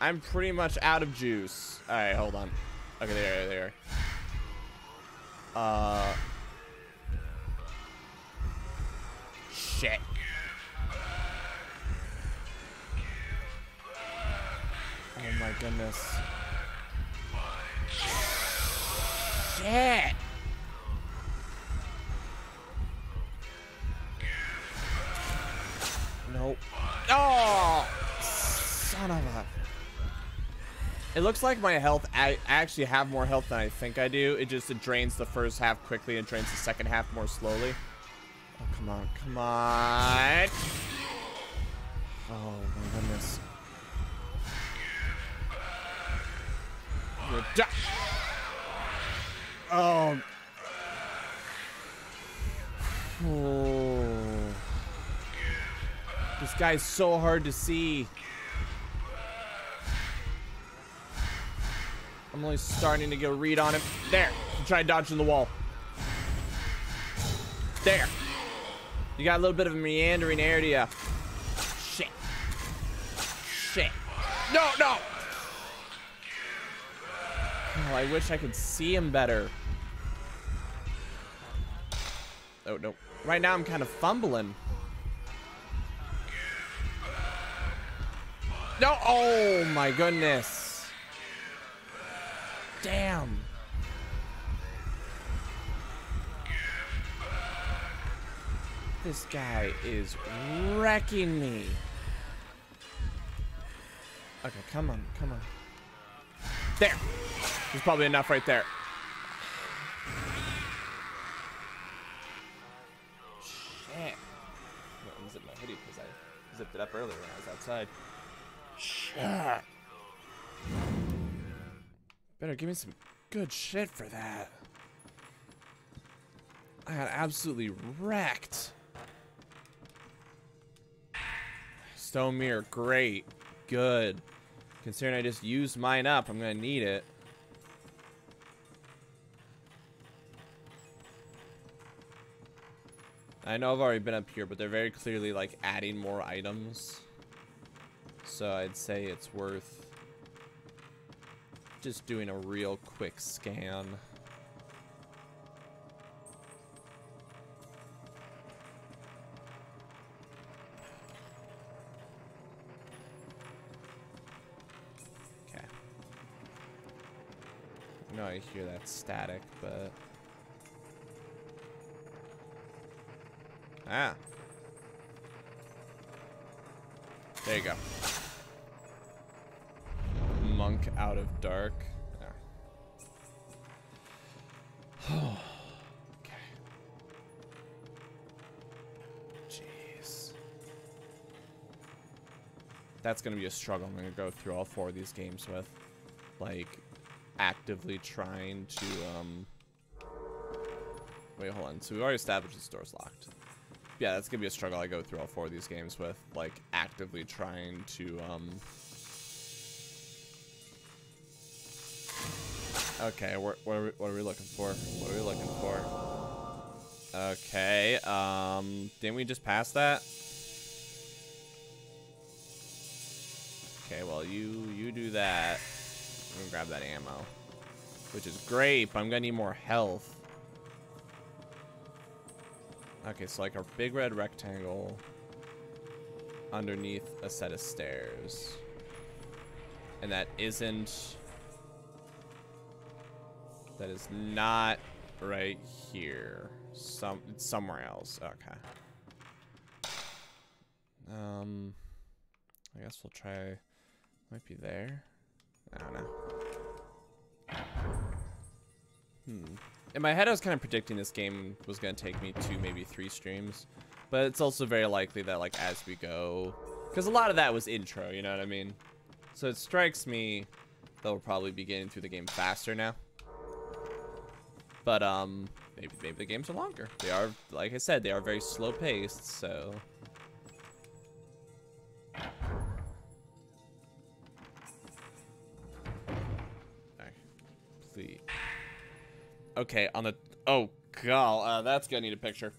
I'm pretty much out of juice. All right, hold on. Okay, there, there. Uh. Shit. Oh my goodness. Shit. Oh, son of a. It looks like my health, I actually have more health than I think I do. It just it drains the first half quickly and drains the second half more slowly. Oh, come on, come on. Oh my goodness. Oh. Oh. Guy's so hard to see. I'm only starting to get a read on him. There. Try dodging the wall. There. You got a little bit of a meandering area. Shit. Shit. No, no. Oh, I wish I could see him better. Oh, no. Right now, I'm kind of fumbling. No! Oh, my goodness. Damn. This guy is wrecking me. Okay, come on, come on. There. There's probably enough right there. Shit. I'm unzip my hoodie because I zipped it up earlier when I was outside. Better give me some good shit for that. I got absolutely wrecked. Stone mirror, great. Good. Considering I just used mine up, I'm gonna need it. I know I've already been up here, but they're very clearly like adding more items. So I'd say it's worth just doing a real quick scan. Okay. I know I hear that static, but... Ah. There you go. Monk out of dark. Okay. Jeez. That's gonna be a struggle I'm gonna go through all four of these games with. Like, actively trying to, um... Wait, hold on. So we already established the store's locked yeah, that's gonna be a struggle I go through all four of these games with, like actively trying to um Okay, what, what, are we, what are we looking for? What are we looking for? Okay, um, didn't we just pass that? Okay, well, you, you do that. I'm gonna grab that ammo. Which is great, but I'm gonna need more health. Okay, so like a big red rectangle underneath a set of stairs. And that isn't... That is not right here. Some somewhere else. Okay. Um I guess we'll try might be there. I don't know. Hmm in my head, I was kind of predicting this game was going to take me two, maybe three streams. But it's also very likely that, like, as we go... Because a lot of that was intro, you know what I mean? So it strikes me that we'll probably be getting through the game faster now. But, um, maybe, maybe the games are longer. They are, like I said, they are very slow-paced, so... Please. Okay, on the... Oh, God. Uh, that's gonna need a picture.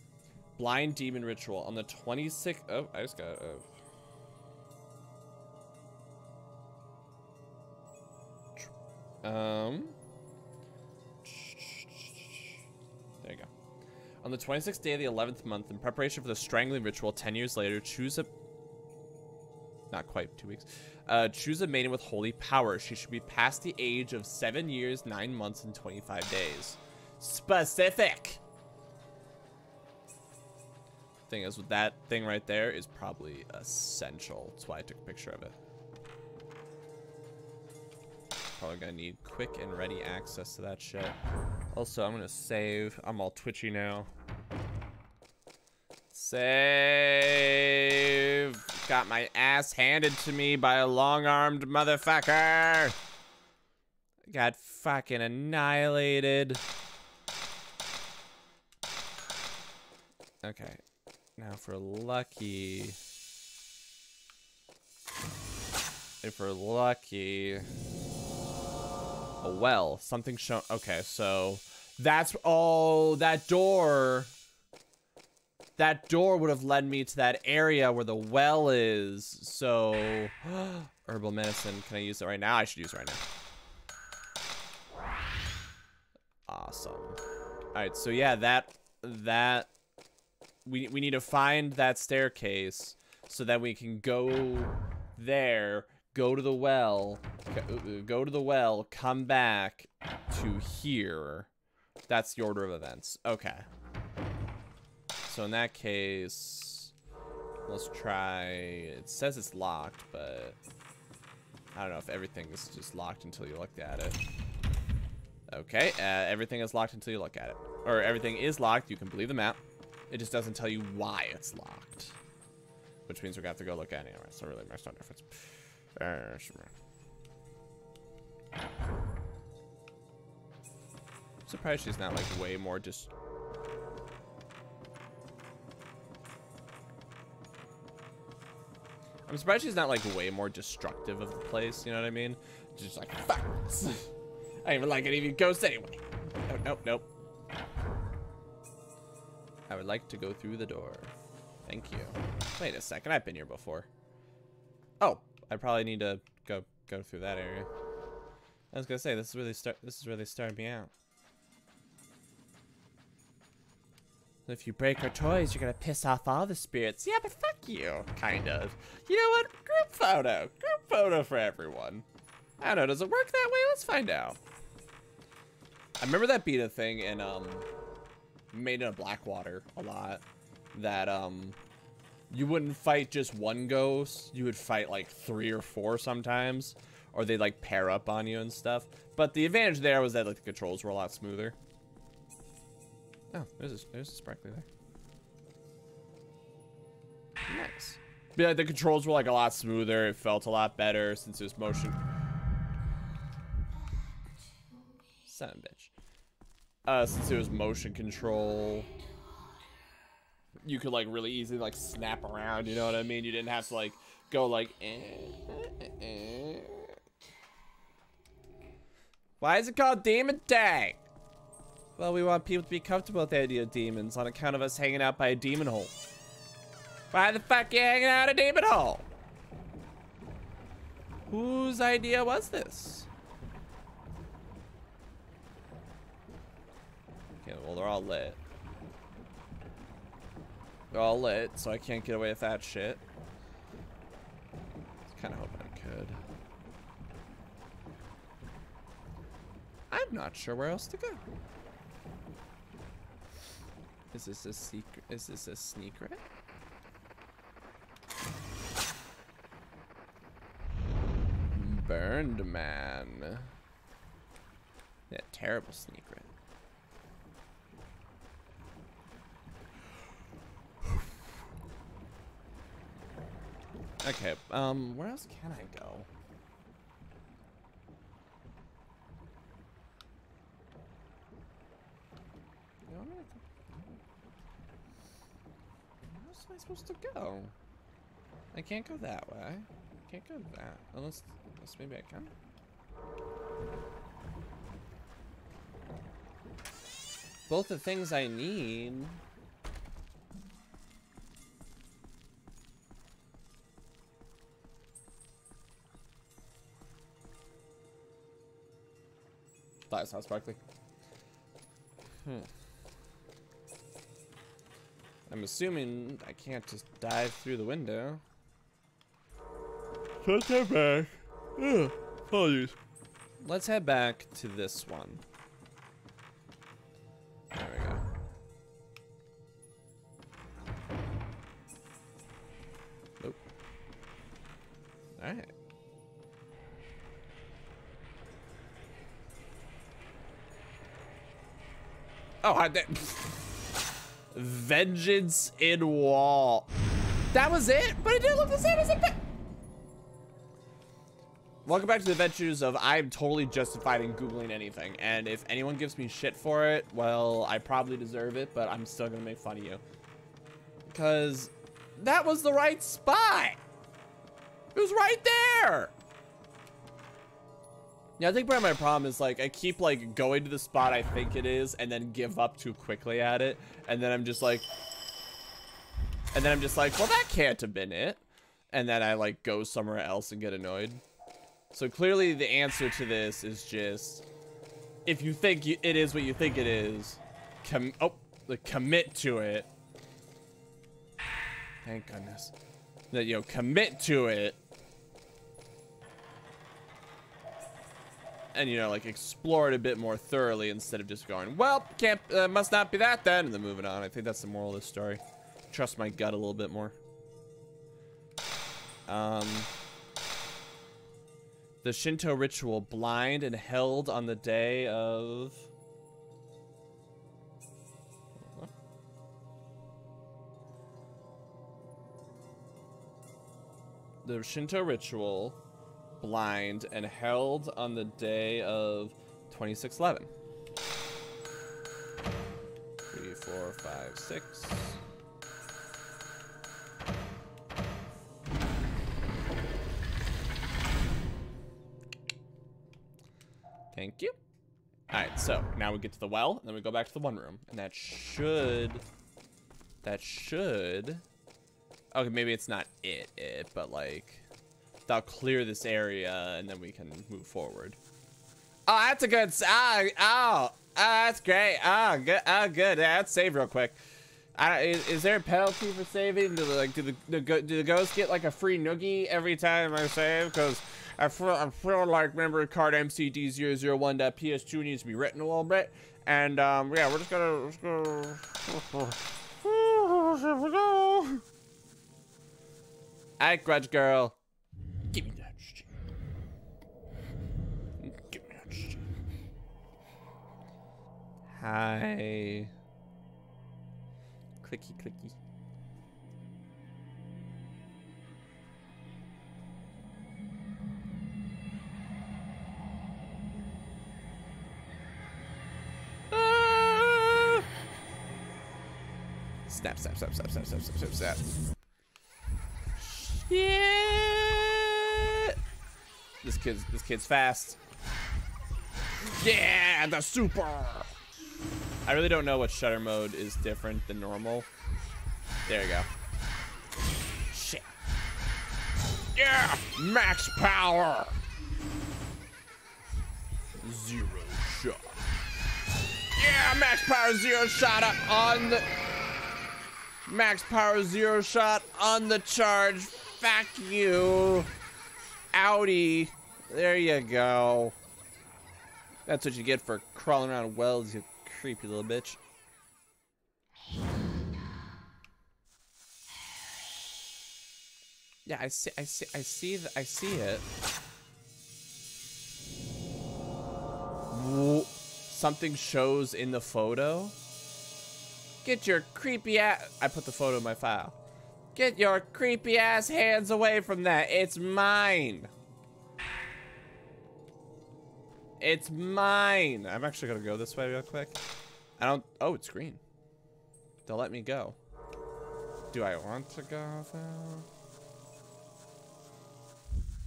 Blind Demon Ritual. On the 26th... Oh, I just got... Uh, um... On the 26th day of the 11th month, in preparation for the Strangling Ritual 10 years later, choose a... Not quite, two weeks. Uh, choose a maiden with holy power. She should be past the age of 7 years, 9 months, and 25 days specific. Thing is, with that thing right there is probably essential. That's why I took a picture of it. Probably gonna need quick and ready access to that shit. Also, I'm gonna save. I'm all twitchy now. Save. Got my ass handed to me by a long-armed motherfucker. Got fucking annihilated. Okay. Now for lucky. If we're lucky. A well. Something shown. Okay, so that's. Oh, that door. That door would have led me to that area where the well is. So. Herbal medicine. Can I use it right now? I should use it right now. Awesome. Alright, so yeah, that. That. We, we need to find that staircase so that we can go there go to the well, go to the well, come back to here. That's the order of events. Okay. So in that case, let's try, it says it's locked, but I don't know if everything is just locked until you look at it. Okay, uh, everything is locked until you look at it. Or everything is locked, you can believe the map. It just doesn't tell you why it's locked. Which means we're gonna have to go look at it anyway, so really makes no difference. I'm surprised she's not like way more just. I'm surprised she's not like way more destructive of the place. You know what I mean? Just like fuck. I don't even like any of you ghosts anyway. Nope, nope, nope. I would like to go through the door. Thank you. Wait a second, I've been here before. Oh, I probably need to go go through that area. I was gonna say this is they start. This is they started me out. If you break our toys, you're gonna piss off all the spirits. Yeah, but fuck you, kind of. You know what? Group photo. Group photo for everyone. I don't know. Does it work that way? Let's find out. I remember that beta thing in um, Maiden of Blackwater a lot. That um, you wouldn't fight just one ghost. You would fight like three or four sometimes. Or they'd like pair up on you and stuff. But the advantage there was that like the controls were a lot smoother. Oh, there's a, there's a sparkly there. Nice. But yeah, the controls were like a lot smoother. It felt a lot better since it was motion. Son of a bitch. Uh, since it was motion control you could like really easily like snap around. You know what I mean? You didn't have to like go like. Eh, eh, eh. Why is it called Demon Tag? Well, we want people to be comfortable with the idea of demons on account of us hanging out by a demon hole. Why the fuck you hanging out a demon hole? Whose idea was this? Okay, well, they're all lit. All lit, so I can't get away with that shit. kind of hoping I could. I'm not sure where else to go. Is this a secret? Is this a secret? Burned man. Yeah, terrible secret. Okay, um, where else can I go? where else am I supposed to go? I can't go that way. I can't go that. Unless, unless maybe I can. Both the things I need. That sounds sparkly. Hmm. I'm assuming I can't just dive through the window. let's head back. Ugh, apologies. Let's head back to this one. There we go. Nope. Alright. Oh, did. Vengeance in wall. That was it? But it didn't look the same as it Welcome back to the adventures of I'm totally justified in Googling anything. And if anyone gives me shit for it, well, I probably deserve it, but I'm still gonna make fun of you. Because that was the right spot. It was right there. Yeah, I think part of my problem is like I keep like going to the spot I think it is and then give up too quickly at it. And then I'm just like, and then I'm just like, well, that can't have been it. And then I like go somewhere else and get annoyed. So clearly the answer to this is just, if you think you, it is what you think it is, com oh, like, commit to it. Thank goodness. That, you know, commit to it. And, you know, like, explore it a bit more thoroughly instead of just going, well, can't, uh, must not be that then, and then moving on. I think that's the moral of the story. Trust my gut a little bit more. Um the Shinto ritual blind and held on the day of the Shinto ritual blind and held on the day of 2611. Three, four, five, six. Thank you. All right, so now we get to the well, and then we go back to the one room, and that should, that should, okay, maybe it's not it, it, but like, that'll clear this area, and then we can move forward. Oh, that's a good, ah, oh, oh, that's great. Oh, good, oh, good. Yeah, let's save real quick. is, is, there a penalty for saving? Do the, like, do the, the, do the ghosts get like a free noogie every time I save? Because I feel, I feel like memory card MCD001.PS2 needs to be written a little bit. And, um, yeah, we're just gonna, just gonna, here we go. Alright, Grudge Girl. Hi. Clicky, clicky. Ah! Snap, snap, snap, snap, snap, snap, snap, snap, Yeah. This kid's this kid's fast. Yeah, the super. I really don't know what shutter mode is different than normal. There you go. Shit. Yeah, max power. Zero shot. Yeah, max power, zero shot on the. Max power zero shot on the charge. Fuck you. Audi. There you go. That's what you get for crawling around wells, you creepy little bitch. Yeah, I see, I see, I see, the, I see it. Something shows in the photo. Get your creepy ass... I put the photo in my file. Get your creepy ass hands away from that. It's mine. It's mine. I'm actually to go this way real quick. I don't... Oh, it's green. They'll let me go. Do I want to go, though?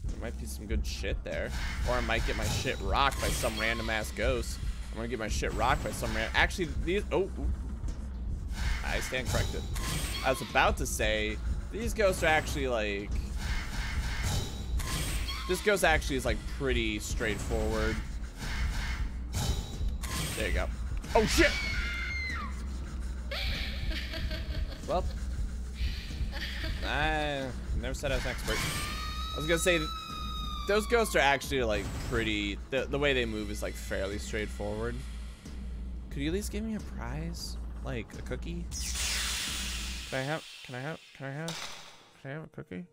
There might be some good shit there. Or I might get my shit rocked by some random ass ghost. I'm gonna get my shit rocked by some random... Actually, these... Oh. I stand corrected. I was about to say, these ghosts are actually like... This ghost actually is like pretty straightforward. There you go. Oh shit! Well, I never said I was an expert. I was gonna say, those ghosts are actually like pretty, the, the way they move is like fairly straightforward. Could you at least give me a prize? like a cookie? Can I have? Can I have? Can I have? Can I have a cookie?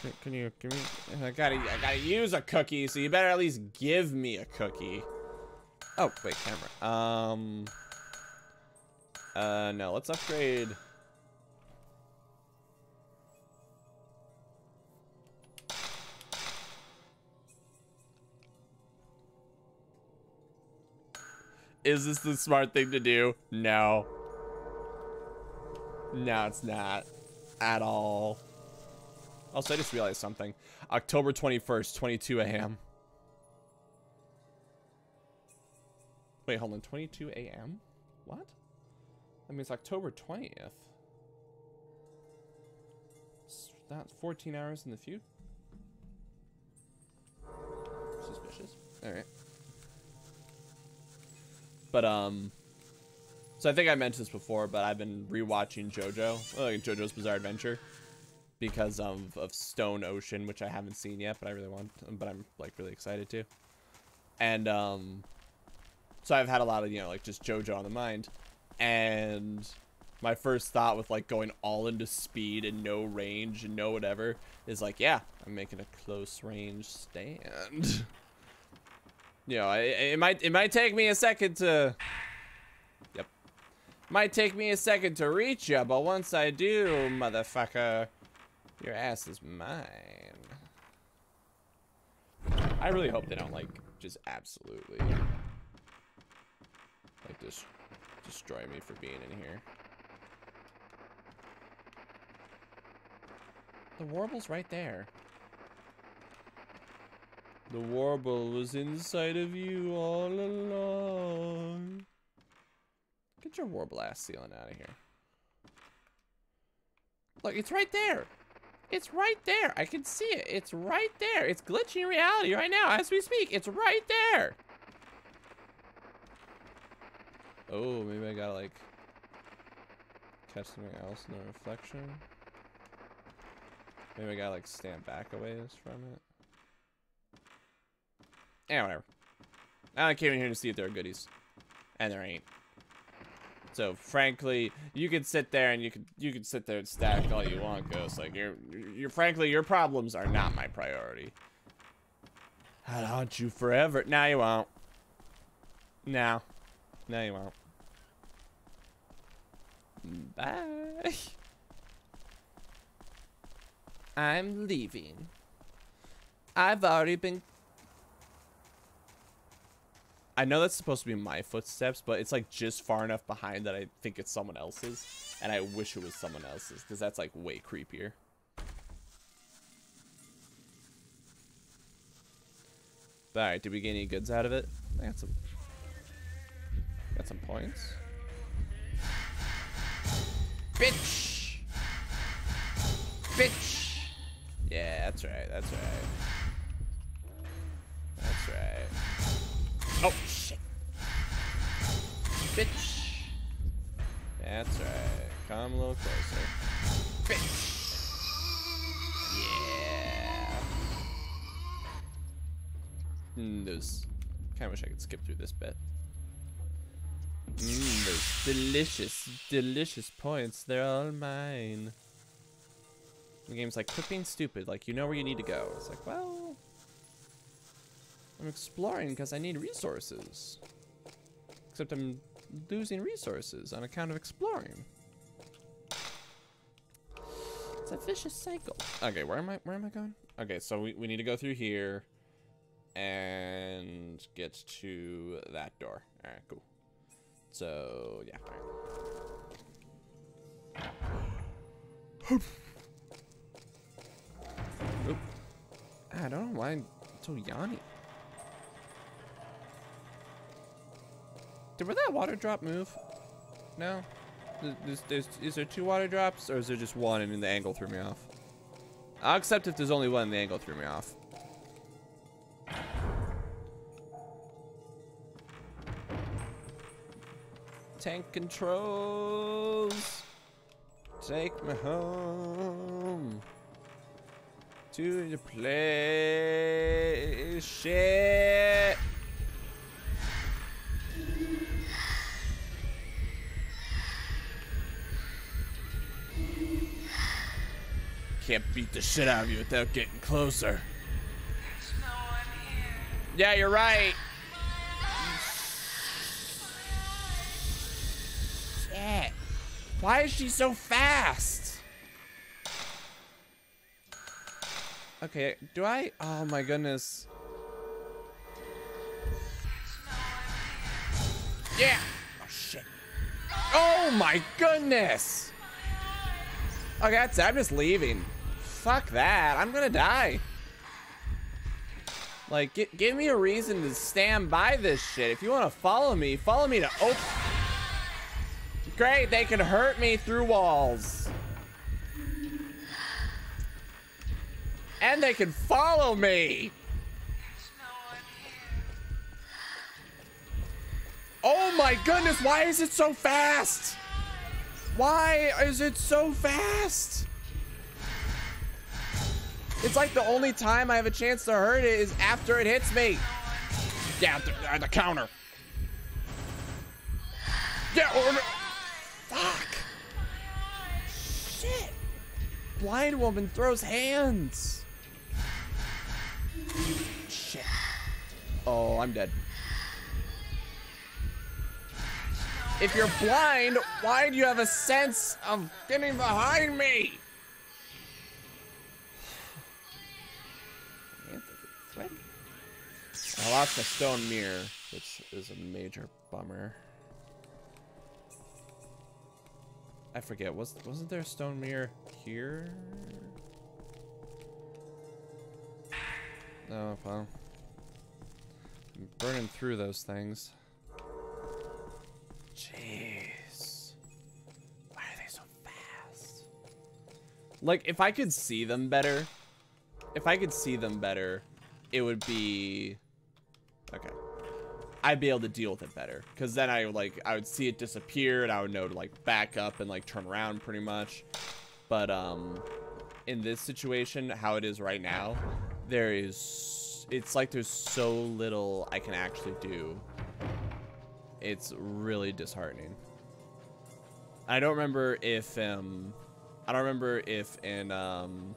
Can, can you give me? I gotta, I gotta use a cookie, so you better at least give me a cookie. Oh, wait, camera. Um, uh, no, let's upgrade... Is this the smart thing to do? No. No, it's not. At all. Also, I just realized something. October 21st, 22 a.m. Wait, hold on. 22 a.m.? What? That means October 20th. That's 14 hours in the future. Suspicious. Alright. But, um... So I think I mentioned this before, but I've been rewatching JoJo, like JoJo's Bizarre Adventure, because of, of Stone Ocean, which I haven't seen yet, but I really want, but I'm like really excited to. And um, so I've had a lot of you know like just JoJo on the mind, and my first thought with like going all into speed and no range and no whatever is like, yeah, I'm making a close range stand. you know, it, it might it might take me a second to Yep. might take me a second to reach you, but once I do, motherfucker, your ass is mine. I really hope they don't, like, just absolutely, like, this destroy me for being in here. The warble's right there. The warble was inside of you all along. Get your Warblast ceiling out of here. Look, it's right there. It's right there. I can see it. It's right there. It's glitching reality right now as we speak. It's right there. Oh, maybe I gotta like catch something else in the reflection. Maybe I gotta like stand back a ways from it. Yeah, whatever. I came in here to see if there are goodies. And there ain't. So frankly, you could sit there and you could you could sit there and stack all you want, Ghost. Like you're you're frankly your problems are not my priority. I'd haunt you forever. Now you won't. Now. Now you won't. Bye. I'm leaving. I've already been I know that's supposed to be my footsteps, but it's like just far enough behind that I think it's someone else's. And I wish it was someone else's, because that's like way creepier. Alright, did we get any goods out of it? I got some got some points. Bitch! Bitch! Yeah, that's right, that's right. That's right. Oh, shit. Bitch. That's right. Come a little closer. Bitch. Yeah. Mm, those. Kind of wish I could skip through this bit. Mmm, those delicious, delicious points. They're all mine. The game's like, quit being stupid. Like, you know where you need to go. It's like, well, I'm exploring because I need resources. Except I'm losing resources on account of exploring. It's a vicious cycle. Okay, where am I where am I going? Okay, so we, we need to go through here and get to that door. Alright, cool. So yeah. Oop. Ah, I don't know why I'm so yawny. Did that water drop move? No? Is there two water drops, or is there just one and the angle threw me off? I'll accept if there's only one and the angle threw me off. Tank controls. Take me home to the place. Shit. Can't beat the shit out of you without getting closer. yeah, you're right. Why is she so fast? Okay, do I? Oh my goodness. Yeah. Oh, shit. Oh, my goodness. Okay, that's I'm just leaving. Fuck that. I'm gonna die. Like, give me a reason to stand by this shit. If you want to follow me, follow me to open. Great, they can hurt me through walls. And they can follow me. Oh my goodness, why is it so fast? Why is it so fast? It's like the only time I have a chance to hurt it is after it hits me. Yeah, the, uh, the counter. Yeah, fuck. Shit. Blind woman throws hands. Shit. Oh, I'm dead. If you're blind, why do you have a sense of getting behind me? I lost my stone mirror, which is a major bummer. I forget, was wasn't there a stone mirror here? Oh, well. I'm burning through those things. Jeez. Why are they so fast? Like, if I could see them better, if I could see them better, it would be Okay. I'd be able to deal with it better. Because then I like I would see it disappear and I would know to like back up and like turn around pretty much. But um in this situation, how it is right now, there is it's like there's so little I can actually do. It's really disheartening. I don't remember if um I don't remember if in um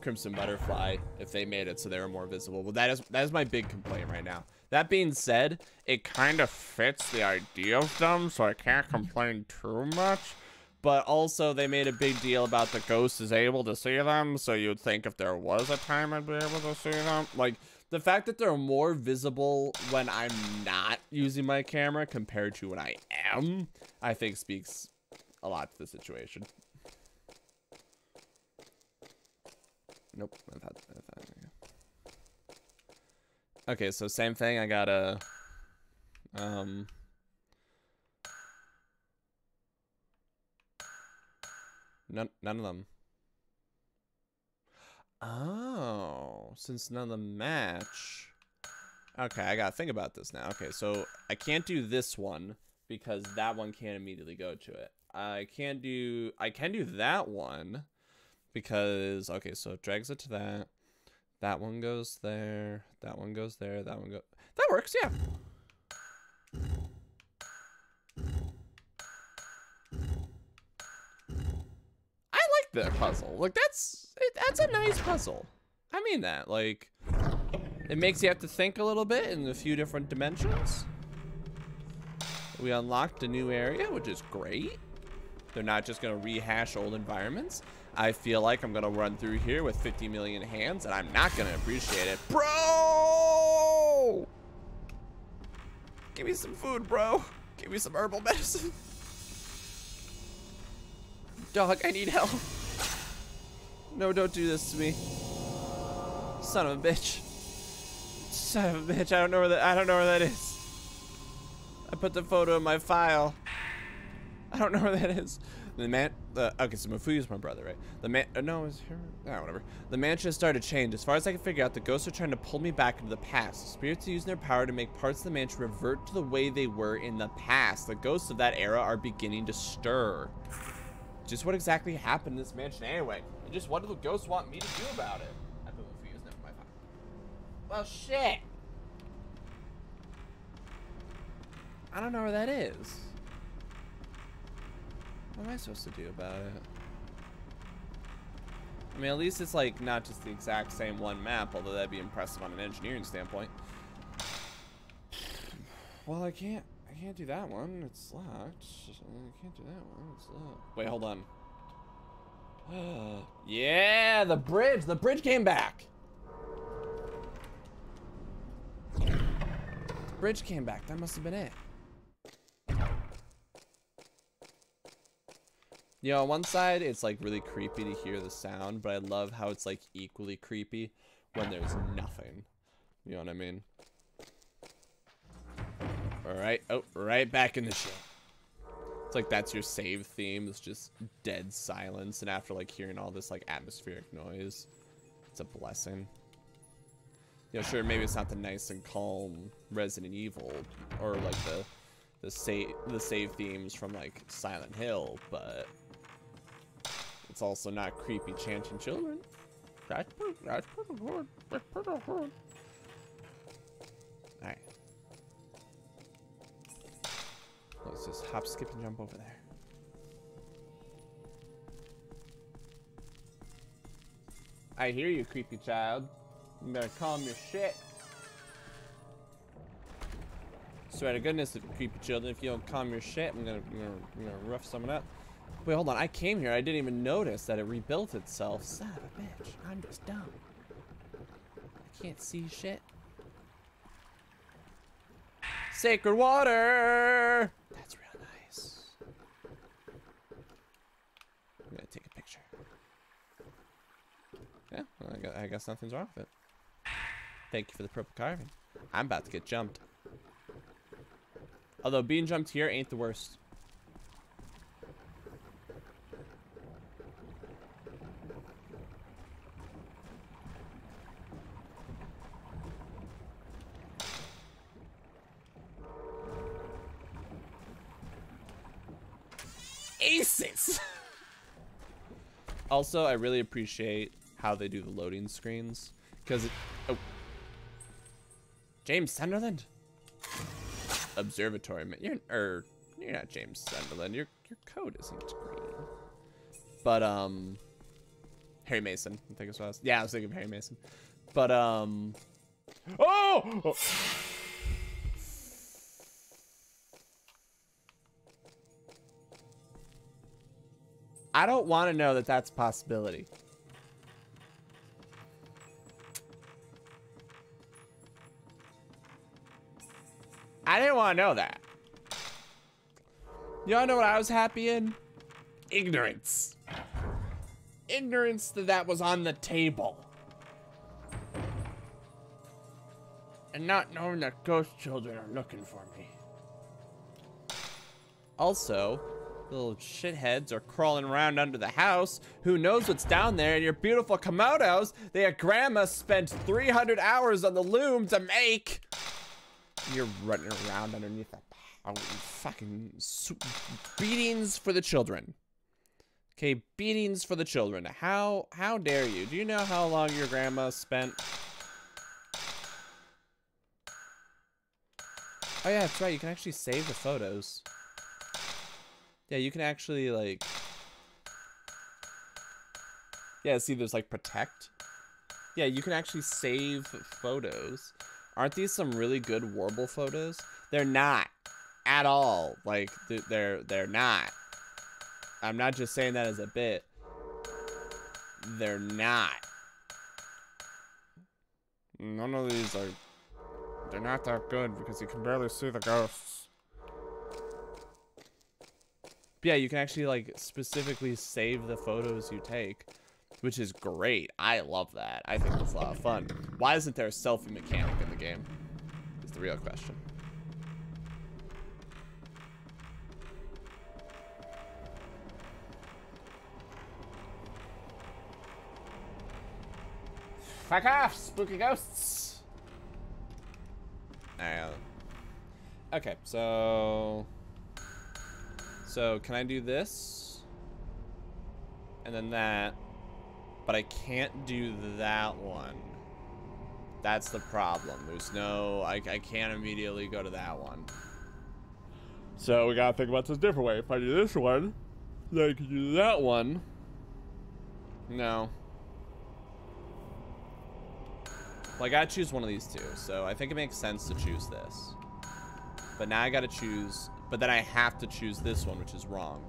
Crimson Butterfly if they made it so they were more visible. Well, that is that is my big complaint right now. That being said, it kind of fits the idea of them, so I can't complain too much. But also, they made a big deal about the ghost is able to see them, so you'd think if there was a time I'd be able to see them. Like, the fact that they're more visible when I'm not using my camera compared to when I am, I think speaks a lot to the situation. Nope. I've had, I've okay, so same thing. I got a. Um. None, none of them. Oh, since none of them match. Okay, I gotta think about this now. Okay, so I can't do this one because that one can't immediately go to it. I can't do, I can do that one because okay so it drags it to that that one goes there that one goes there that one go that works yeah. I like that puzzle like that's it, that's a nice puzzle. I mean that like it makes you have to think a little bit in a few different dimensions. We unlocked a new area which is great. They're not just gonna rehash old environments I feel like I'm gonna run through here with 50 million hands and I'm not gonna appreciate it. Bro! Give me some food, bro. Give me some herbal medicine. Dog, I need help. No, don't do this to me. Son of a bitch. Son of a bitch, I don't know where that I don't know where that is. I put the photo in my file. I don't know where that is. The man, the okay, so is my brother, right? The man, uh, no, is here, ah, whatever. The mansion has started to change. As far as I can figure out, the ghosts are trying to pull me back into the past. Spirits are using their power to make parts of the mansion revert to the way they were in the past. The ghosts of that era are beginning to stir. Just what exactly happened in this mansion anyway? And just what do the ghosts want me to do about it? I put Mafu's never my pocket. Well, shit. I don't know where that is. What am I supposed to do about it? I mean, at least it's like not just the exact same one map, although that'd be impressive on an engineering standpoint. Well, I can't. I can't do that one. It's locked. I can't do that one. It's locked. Wait, hold on. yeah, the bridge. The bridge came back. The bridge came back. That must have been it. You know, on one side, it's like really creepy to hear the sound, but I love how it's like equally creepy when there's nothing. You know what I mean? Alright, oh, right back in the shit. It's like that's your save theme, it's just dead silence, and after like hearing all this like atmospheric noise, it's a blessing. You know, sure, maybe it's not the nice and calm Resident Evil, or like the the save the save themes from like Silent Hill, but it's also not creepy chanting children. That's pretty, that's pretty good. That's pretty good. Alright. Let's just hop, skip, and jump over there. I hear you, creepy child. You better calm your shit. Swear to goodness, creepy children, if you don't calm your shit, I'm gonna, I'm gonna, I'm gonna rough someone up. Wait, hold on. I came here. I didn't even notice that it rebuilt itself. Son of a bitch. I'm just dumb. I can't see shit. Sacred water! That's real nice. I'm gonna take a picture. Yeah, well, I guess nothing's wrong with it. Thank you for the purple carving. I'm about to get jumped. Although being jumped here ain't the worst. Aces! also, I really appreciate how they do the loading screens. Because Oh. James Sunderland? Observatory. You're, er, you're not James Sunderland. Your, your code isn't green. But, um... Harry Mason, I think it was. Yeah, I was thinking of Harry Mason. But, um... Oh! oh! I don't want to know that that's a possibility. I didn't want to know that. You all know what I was happy in? Ignorance. Ignorance that that was on the table. And not knowing that ghost children are looking for me. Also, little shitheads are crawling around under the house. Who knows what's down there in your beautiful kimonos that grandma spent 300 hours on the loom to make. You're running around underneath that oh, fucking beatings for the children. Okay, beatings for the children. How how dare you? Do you know how long your grandma spent? Oh yeah, that's right. You can actually save the photos. Yeah, you can actually like. Yeah, see, there's like protect. Yeah, you can actually save photos. Aren't these some really good warble photos? They're not at all. Like they're they're not. I'm not just saying that as a bit. They're not. None of these are they're not that good because you can barely see the ghosts. But yeah, you can actually like specifically save the photos you take which is great. I love that. I think it's a lot of fun. Why isn't there a selfie mechanic in the game? Is the real question. Fuck off, spooky ghosts! Uh, okay, so... So, can I do this? And then that. But I can't do that one. That's the problem. There's no... I, I can't immediately go to that one. So we gotta think about this different way. If I do this one, then I can do that one. No. Well, I gotta choose one of these two. So I think it makes sense to choose this. But now I gotta choose... But then I have to choose this one, which is wrong.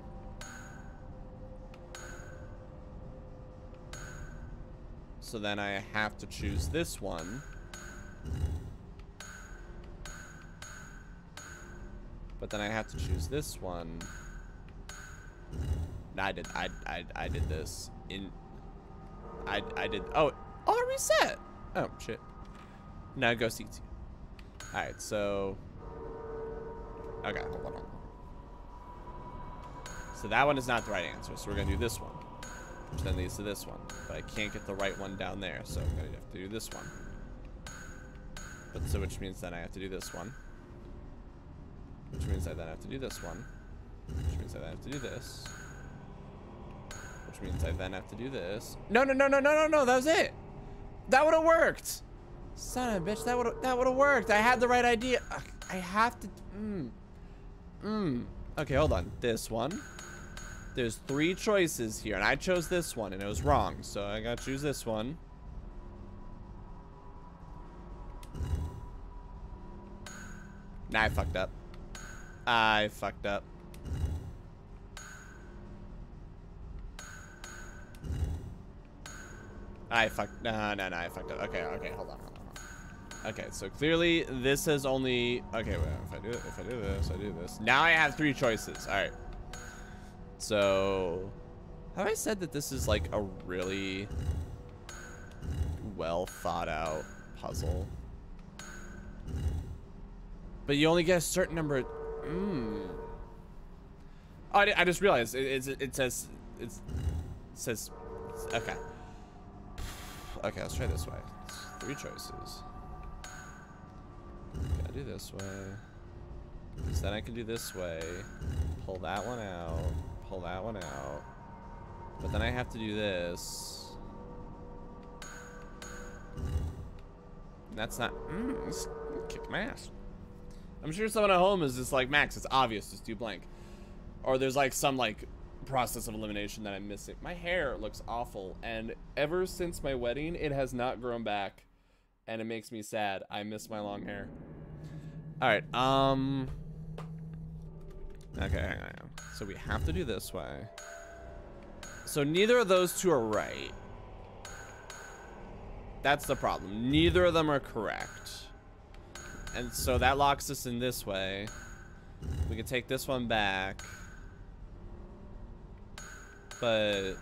So then I have to choose this one. But then I have to choose this one. I did. I I I did this in. I I did. Oh, oh, reset. Oh shit. Now go see you. All right, so. Okay, hold on. So that one is not the right answer. So we're gonna do this one, which then leads to this one. But I can't get the right one down there, so I'm gonna have to do this one. But so which means then I have to do this one. Which means I then have to do this one. Which means I then have to do this. Which means I then have to do this. No, no, no, no, no, no, no, that was it. That would have worked. Son of a bitch, that would that would have worked. I had the right idea. I have to. Mmm. Mmm. Okay, hold on. This one. There's three choices here, and I chose this one, and it was wrong. So I gotta choose this one. Nah, I fucked up. I fucked up. I fucked. No, no, no. I fucked up. Okay, okay. Hold on. Okay, so clearly this is only. Okay, if I do if I do this, I do this. Now I have three choices. All right. So, have I said that this is like a really well thought out puzzle? But you only get a certain number. Of, mm. Oh, I, I just realized it, it, it says it's, it says okay. Okay, let's try this way. Three choices. Gotta do this way. Because then I can do this way. Pull that one out. Pull that one out. But then I have to do this. That's not. Mm, kick my ass. I'm sure someone at home is just like, Max, it's obvious, just do blank. Or there's like some like process of elimination that I'm missing. My hair looks awful, and ever since my wedding, it has not grown back, and it makes me sad. I miss my long hair. All right, um, okay, hang on. So we have to do this way. So neither of those two are right. That's the problem. Neither of them are correct. And so that locks us in this way. We can take this one back. But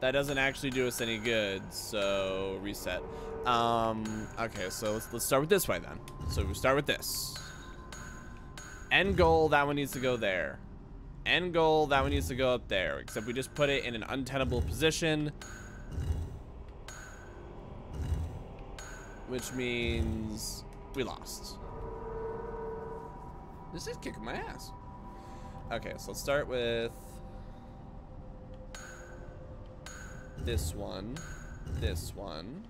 that doesn't actually do us any good, so reset. Um, okay, so let's, let's start with this way then. So we start with this. End goal, that one needs to go there. End goal, that one needs to go up there. Except we just put it in an untenable position. Which means we lost. This is kicking my ass. Okay, so let's start with this one, this one,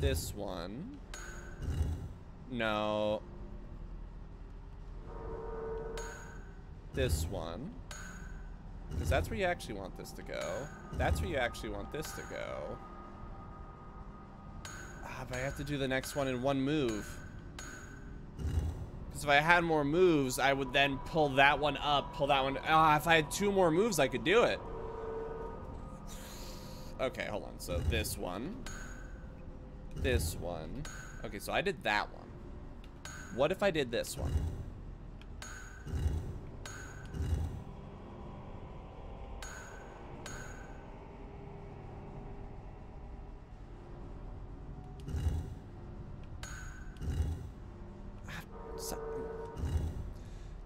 this one. No. This one. Because that's where you actually want this to go. That's where you actually want this to go. Ah, but I have to do the next one in one move. Because if I had more moves, I would then pull that one up, pull that one. Ah, if I had two more moves, I could do it. Okay, hold on. So this one. This one. Okay, so I did that one. What if I did this one? Ah,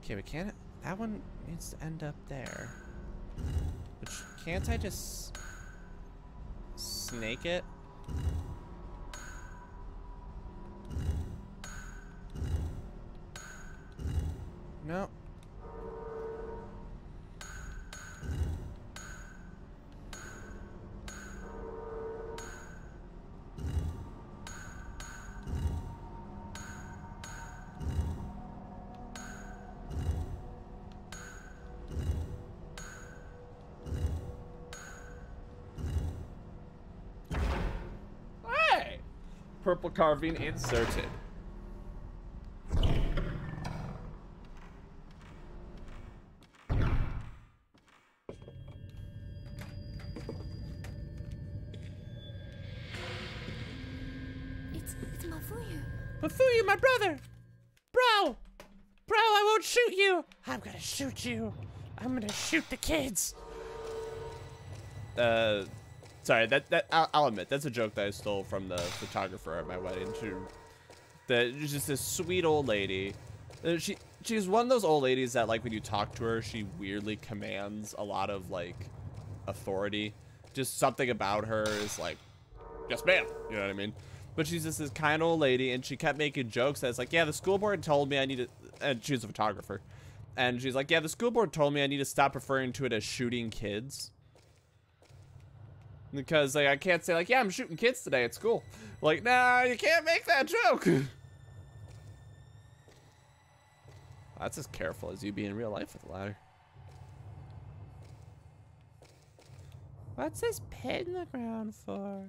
okay, we can't... That one needs to end up there. Which, can't I just... Snake it? No. Purple carving inserted. It's, it's Mafuyu. Mafuyu, my brother! Bro! Bro, I won't shoot you. I'm gonna shoot you. I'm gonna shoot the kids. Uh, sorry. That that I'll, I'll admit that's a joke that I stole from the photographer at my wedding. Too. That just this sweet old lady. Uh, she she's one of those old ladies that like when you talk to her, she weirdly commands a lot of like authority. Just something about her is like, yes, ma'am. You know what I mean? But she's just this kind old lady, and she kept making jokes that's like, yeah, the school board told me I need to, and she's a photographer. And she's like, yeah, the school board told me I need to stop referring to it as shooting kids. Because like I can't say like, yeah, I'm shooting kids today at school. Like, nah, you can't make that joke. That's as careful as you be in real life with a ladder. What's this pit in the ground for?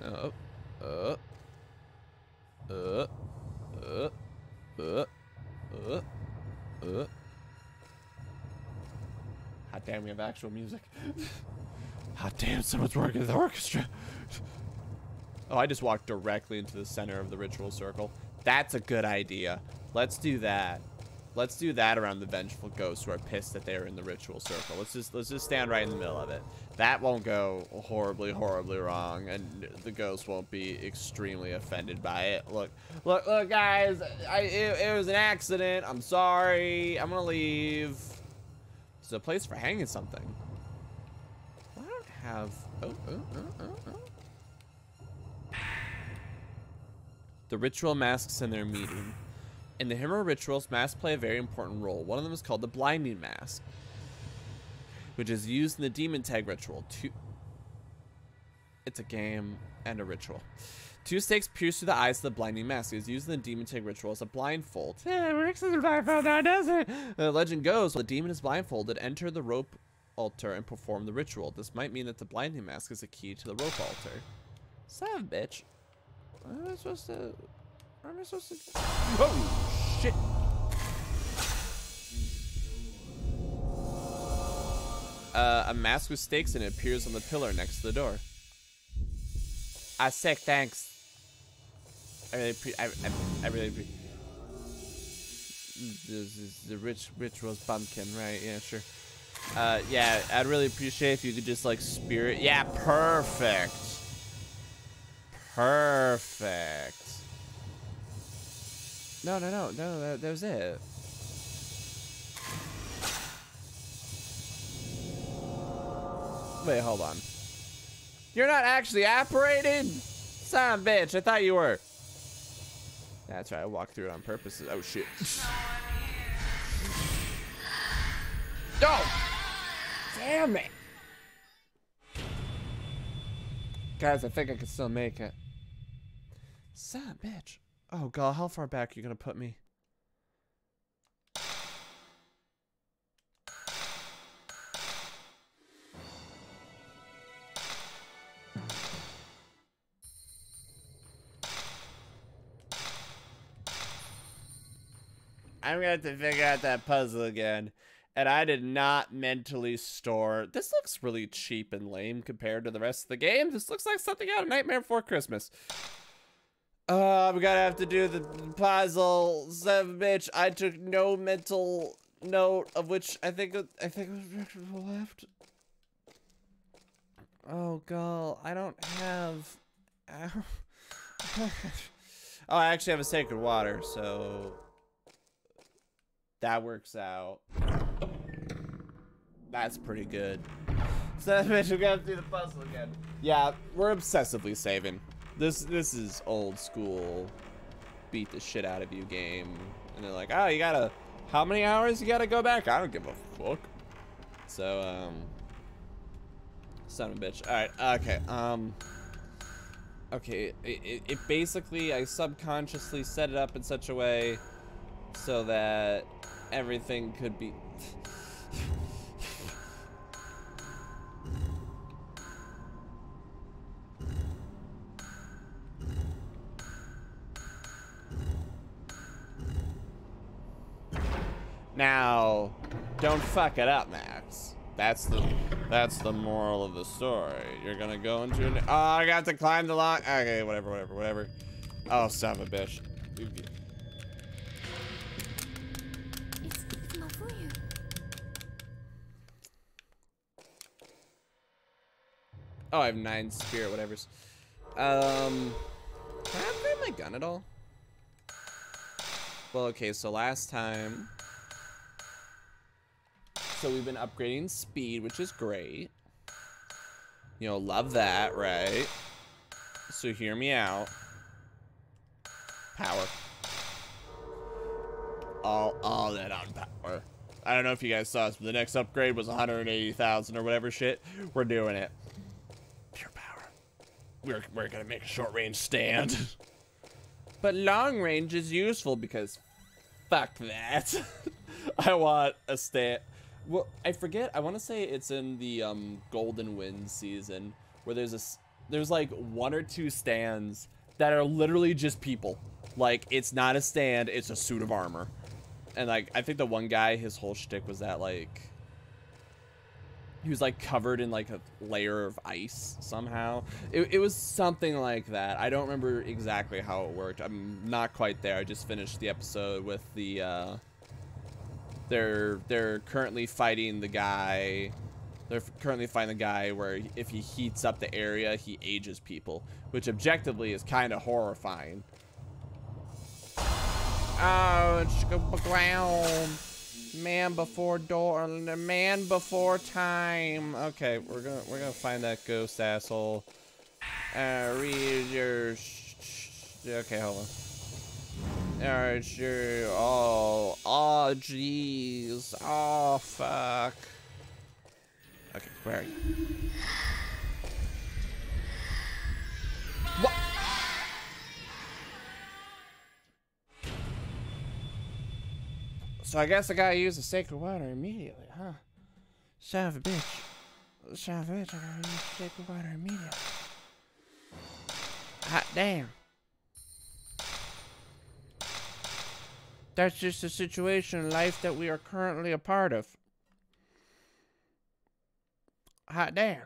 No. Uh. Uh. Uh. Uh. Uh. Uh. Hot damn, we have actual music. Hot damn, someone's working the orchestra. oh, I just walked directly into the center of the ritual circle. That's a good idea. Let's do that. Let's do that around the vengeful ghosts who are pissed that they're in the ritual circle. Let's just let's just stand right in the middle of it. That won't go horribly, horribly wrong, and the ghosts won't be extremely offended by it. Look, look, look, guys. I it, it was an accident. I'm sorry. I'm gonna leave. It's a place for hanging something. I don't have. Oh, oh, oh, oh, oh. The ritual masks in their meeting. In the Himuro rituals, masks play a very important role. One of them is called the Blinding Mask, which is used in the Demon Tag ritual. Two... It's a game and a ritual. Two stakes pierce through the eyes of the blinding mask. It is used in the demon tag ritual as a blindfold. Yeah, it works as a blindfold now, does it? The legend goes, the demon is blindfolded, enter the rope altar and perform the ritual. This might mean that the blinding mask is a key to the rope altar. Son of a bitch. What am I supposed to... Am I supposed to... Oh, shit. Uh, a mask with stakes in it appears on the pillar next to the door. I say thanks. I really, pre I, I, I really, pre this is the rich, rich rose pumpkin, right? Yeah, sure. Uh, yeah, I'd really appreciate if you could just like spirit. Yeah, perfect. Perfect. No, no, no, no, that, that was it. Wait, hold on. You're not actually apparated? Son bitch, I thought you were. That's right, I walked through it on purpose. Oh, shit. oh! Damn it! Guys, I think I can still make it. Son bitch. Oh god, how far back are you gonna put me? I'm gonna have to figure out that puzzle again. And I did not mentally store. This looks really cheap and lame compared to the rest of the game. This looks like something out of Nightmare Before Christmas. Uh, I'm gonna have to do the puzzle, son bitch. I took no mental note of which I think I think it was to the left. Oh god, I don't have. oh, I actually have a sacred water, so that works out. That's pretty good. So bitch, we gotta do the puzzle again. Yeah, we're obsessively saving. This this is old school beat the shit out of you game. And they're like, oh, you gotta, how many hours you gotta go back? I don't give a fuck. So, um, son of a bitch. All right, okay, um, okay, it, it, it basically, I subconsciously set it up in such a way so that everything could be Now, don't fuck it up, Max. That's the that's the moral of the story. You're gonna go into an oh, I got to climb the lock. Okay, whatever, whatever, whatever. Oh, son of a bitch. Oh, I have nine spirit, whatever's. Um, can I upgrade my gun at all? Well, okay, so last time. So we've been upgrading speed, which is great. You know, love that, right? So hear me out. Power. All, all that on power. I don't know if you guys saw this, but the next upgrade was 180,000 or whatever shit. We're doing it. We're, we're gonna make a short range stand. but long range is useful because fuck that. I want a stand. Well, I forget. I want to say it's in the um, Golden Wind season where there's a there's like one or two stands that are literally just people. Like it's not a stand, it's a suit of armor. And like I think the one guy, his whole shtick was that like he was like covered in like a layer of ice somehow. It, it was something like that. I don't remember exactly how it worked. I'm not quite there. I just finished the episode with the uh they're they're currently fighting the guy. They're currently fighting the guy where if he heats up the area, he ages people, which objectively is kind of horrifying. Oh, it's ground. Man before door, man before time. Okay, we're gonna we're gonna find that ghost asshole. Uh, read your. Okay, hold on. Alright, sure. Oh, oh, jeez. Oh, fuck. Okay, where are you? So I guess I gotta use the sacred water immediately, huh? Son of a bitch. Son of a bitch, I gotta use the sacred water immediately. Hot damn. That's just the situation in life that we are currently a part of. Hot damn.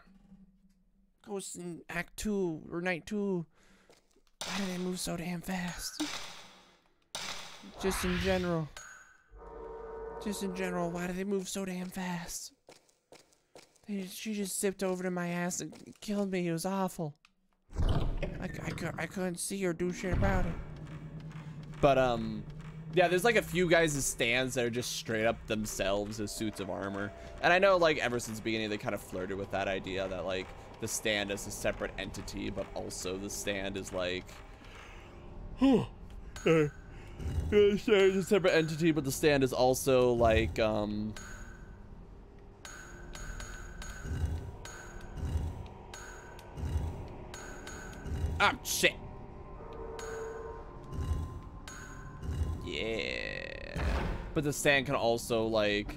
Ghosts in Act 2 or Night 2. Why do they move so damn fast? Just in general. Just in general, why do they move so damn fast? They, she just zipped over to my ass and killed me. It was awful. I, I, I couldn't see or do shit about it. But, um, yeah, there's like a few guys' stands that are just straight up themselves as suits of armor. And I know like ever since the beginning they kind of flirted with that idea that like the stand is a separate entity, but also the stand is like the stand is a separate entity, but the stand is also like um Ah shit. Yeah. But the stand can also, like,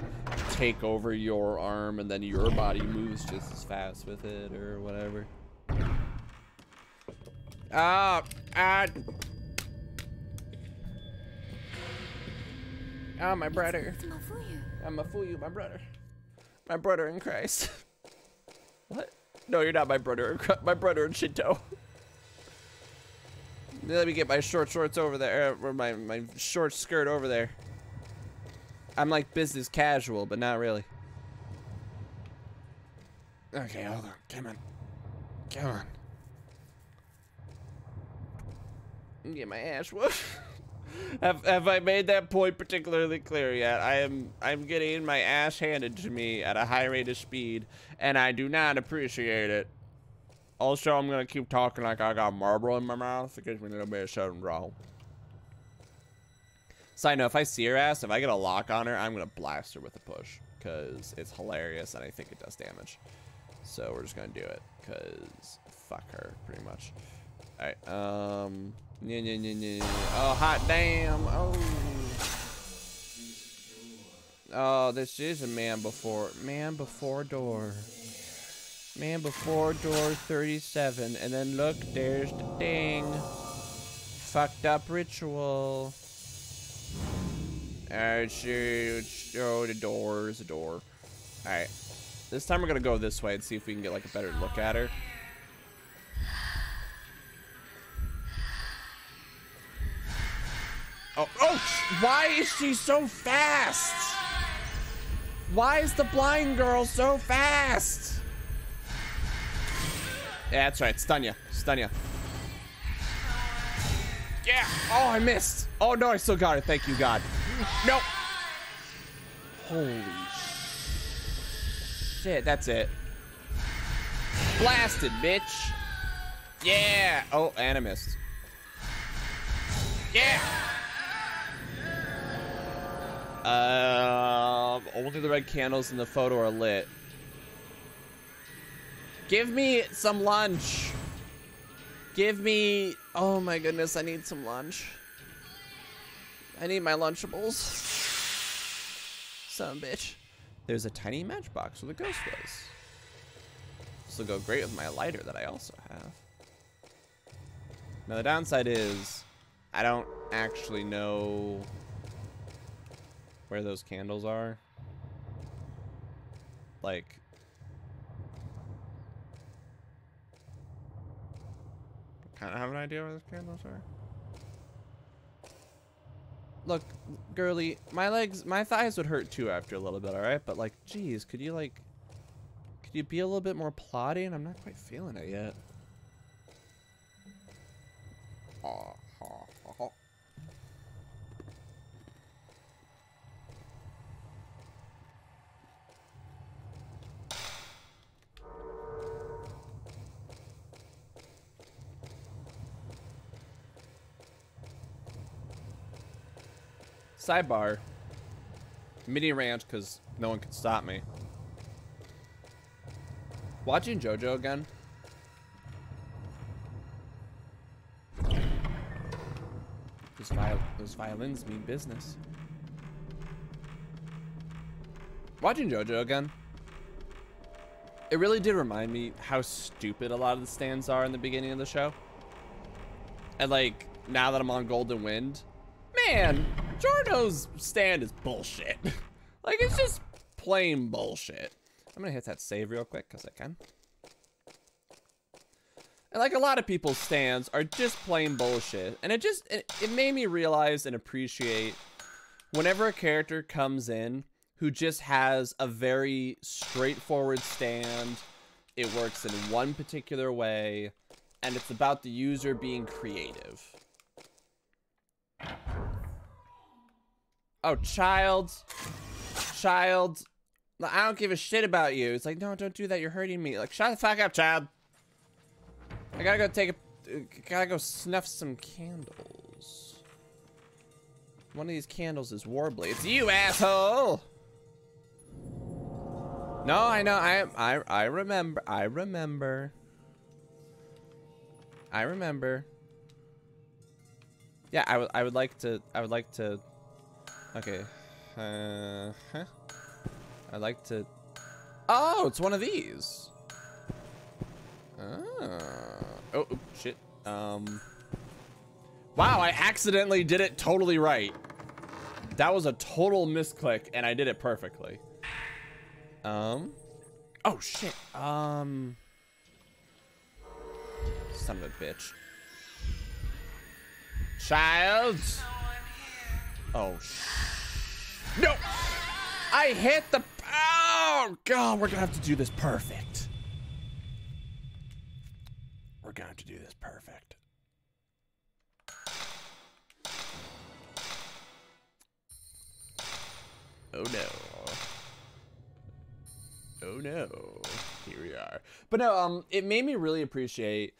take over your arm and then your body moves just as fast with it or whatever. Ah, ah. Ah, my brother. It's Mafuyu. I'm Mafuyu, my brother. My brother in Christ. what? No, you're not my brother. My brother in Shinto. Let me get my short shorts over there, uh, or my, my short skirt over there. I'm like business casual, but not really. Okay, hold on. Come on. Come on. Get my ass whooped. have have I made that point particularly clear yet? I am I'm getting my ass handed to me at a high rate of speed, and I do not appreciate it. Also, I'm gonna keep talking like I got marble in my mouth. It gives me a little bit of wrong. Side note, if I see her ass, if I get a lock on her, I'm gonna blast her with a push. Because it's hilarious and I think it does damage. So we're just gonna do it. Because fuck her, pretty much. Alright, um... Yeah, yeah, yeah, yeah. Oh, hot damn! Oh! Oh, this is a man before... Man before door. Man before door 37. And then look, there's the thing. Fucked up ritual. Alright, shoot. Oh, the door is a door. Alright. This time we're gonna go this way and see if we can get like a better look at her. Oh, oh, why is she so fast? Why is the blind girl so fast? Yeah, that's right. Stun ya. Stun ya. Yeah. Oh, I missed. Oh, no, I still got it. Thank you, God. Nope. Holy shit. That's it. Blasted, bitch. Yeah. Oh, missed. Yeah. Uh, only the red candles in the photo are lit. Give me some lunch. Give me... Oh my goodness, I need some lunch. I need my Lunchables. Some bitch. There's a tiny matchbox where the ghost was. This will go great with my lighter that I also have. Now the downside is, I don't actually know where those candles are. Like, kind of have an idea where those candles are. Look, girly, my legs, my thighs would hurt too after a little bit, all right? But like, geez, could you like, could you be a little bit more plotting? I'm not quite feeling it yet. Aw. Sidebar. Mini rant because no one can stop me. Watching JoJo again. Those, viol those violins mean business. Watching JoJo again. It really did remind me how stupid a lot of the stands are in the beginning of the show. And like, now that I'm on Golden Wind, man, Giorno's stand is bullshit. like, it's just plain bullshit. I'm gonna hit that save real quick, because I can. And like a lot of people's stands are just plain bullshit. And it just, it, it made me realize and appreciate whenever a character comes in who just has a very straightforward stand, it works in one particular way, and it's about the user being creative. Oh, child. Child. I don't give a shit about you. It's like, no, don't do that. You're hurting me. Like, shut the fuck up, child. I gotta go take a... Uh, gotta go snuff some candles. One of these candles is Warbly. It's you, asshole! No, I know. I I I remember. I remember. I remember. Yeah, I would I would like to I would like to Okay. Uh huh. I'd like to. Oh, it's one of these. Ah. Oh, oh, shit. Um. Wow, I accidentally did it totally right. That was a total misclick, and I did it perfectly. Um. Oh, shit. Um. Son of a bitch. Child. Oh, no! I hit the... Oh, God, we're gonna have to do this perfect. We're gonna have to do this perfect. Oh, no. Oh, no. Here we are. But no, um, it made me really appreciate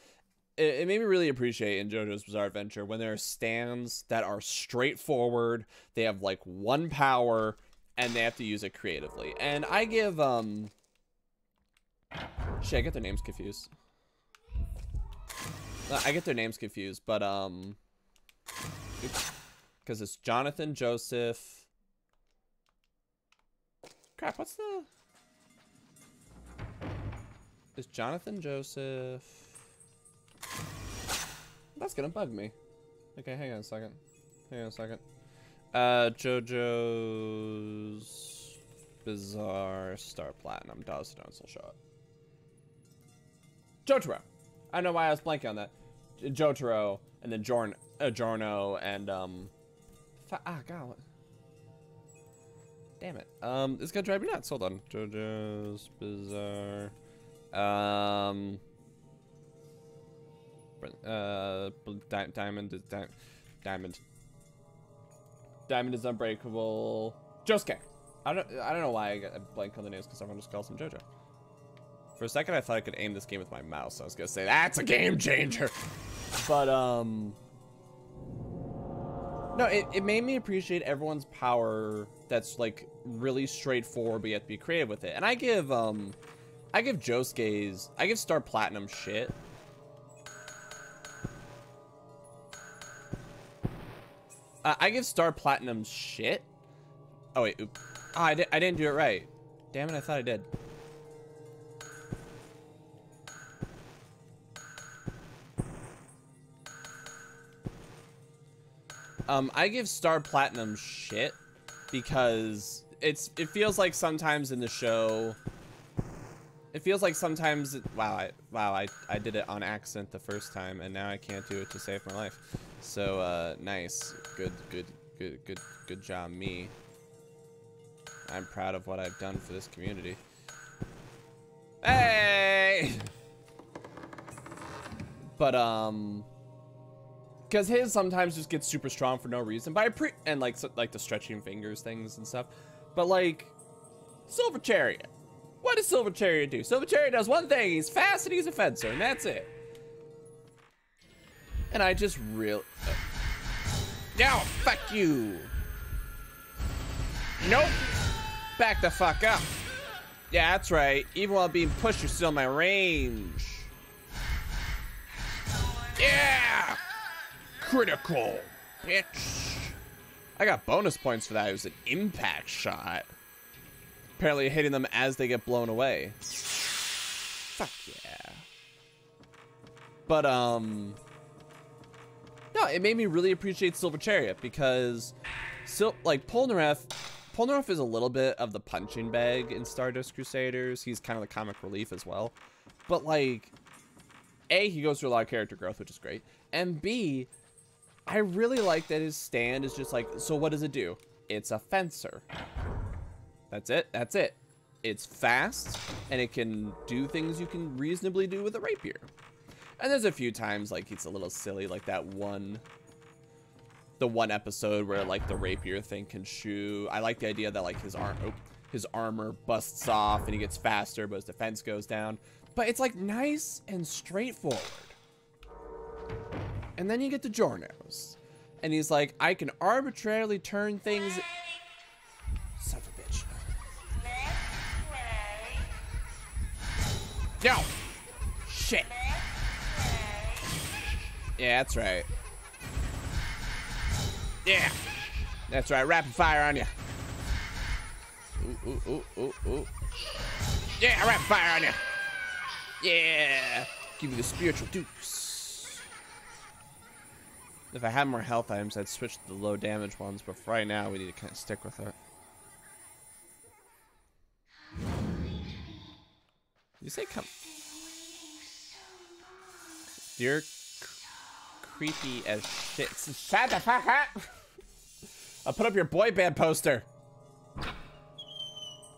it, it made me really appreciate in JoJo's Bizarre Adventure when there are stands that are straightforward. They have like one power and they have to use it creatively. And I give um Shit, I get their names confused. Uh, I get their names confused, but um because it's Jonathan Joseph. Crap, what's the Is Jonathan Joseph that's gonna bug me. Okay, hang on a second. Hang on a second. Uh, JoJo's Bizarre Star Platinum. Does don't still show up. Jotaro. I don't know why I was blanking on that. Jotaro, and then Jorn, uh, Giorno, and um, ah, God. Damn it. Um, it's gonna drive me nuts. Hold on. JoJo's Bizarre. Um. Uh, di diamond is di diamond. Diamond is unbreakable. Josuke. I don't. I don't know why I got blank on the names because everyone just calls him JoJo. For a second, I thought I could aim this game with my mouse. I was gonna say that's a game changer. But um. No, it, it made me appreciate everyone's power that's like really straightforward, but you have to be creative with it. And I give um I give Josuke's I give Star Platinum shit. I give Star Platinum shit. Oh wait, oop. Oh, I, di I didn't do it right. Damn it, I thought I did. Um, I give Star Platinum shit because it's it feels like sometimes in the show it feels like sometimes wow I wow I, I did it on accident the first time and now I can't do it to save my life. So uh nice. Good good good good good job me. I'm proud of what I've done for this community. Hey! But um because his sometimes just gets super strong for no reason. But I pre and like so, like the stretching fingers things and stuff. But like Silver Chariot. What does Silver Chariot do? Silver Chariot does one thing. He's fast and he's a fencer, and that's it. And I just real. Uh, no, fuck you. Nope. Back the fuck up. Yeah, that's right. Even while being pushed, you're still in my range. Yeah! Critical, bitch. I got bonus points for that. It was an impact shot. Apparently hitting them as they get blown away. Fuck yeah. But, um... No, it made me really appreciate Silver Chariot because, Sil like, Polnareff, Polnareff is a little bit of the punching bag in Stardust Crusaders. He's kind of the comic relief as well. But, like, A, he goes through a lot of character growth, which is great. And B, I really like that his stand is just like, so what does it do? It's a fencer. That's it. That's it. It's fast, and it can do things you can reasonably do with a rapier. And there's a few times, like, it's a little silly, like that one... The one episode where, like, the rapier thing can shoot. I like the idea that, like, his arm... Oh, his armor busts off, and he gets faster, but his defense goes down. But it's, like, nice and straightforward. And then you get to Giorno's. And he's like, I can arbitrarily turn things... Son of a bitch. No! Shit. Yeah, that's right. Yeah. That's right, rapid fire on you. Ooh, ooh, ooh, ooh, ooh. Yeah, rapid fire on you. Yeah. Give you the spiritual dukes. If I had more health items, I'd switch to the low damage ones, but for right now, we need to kind of stick with it. You say come... You're creepy as shit. The fuck up! I'll put up your boy band poster.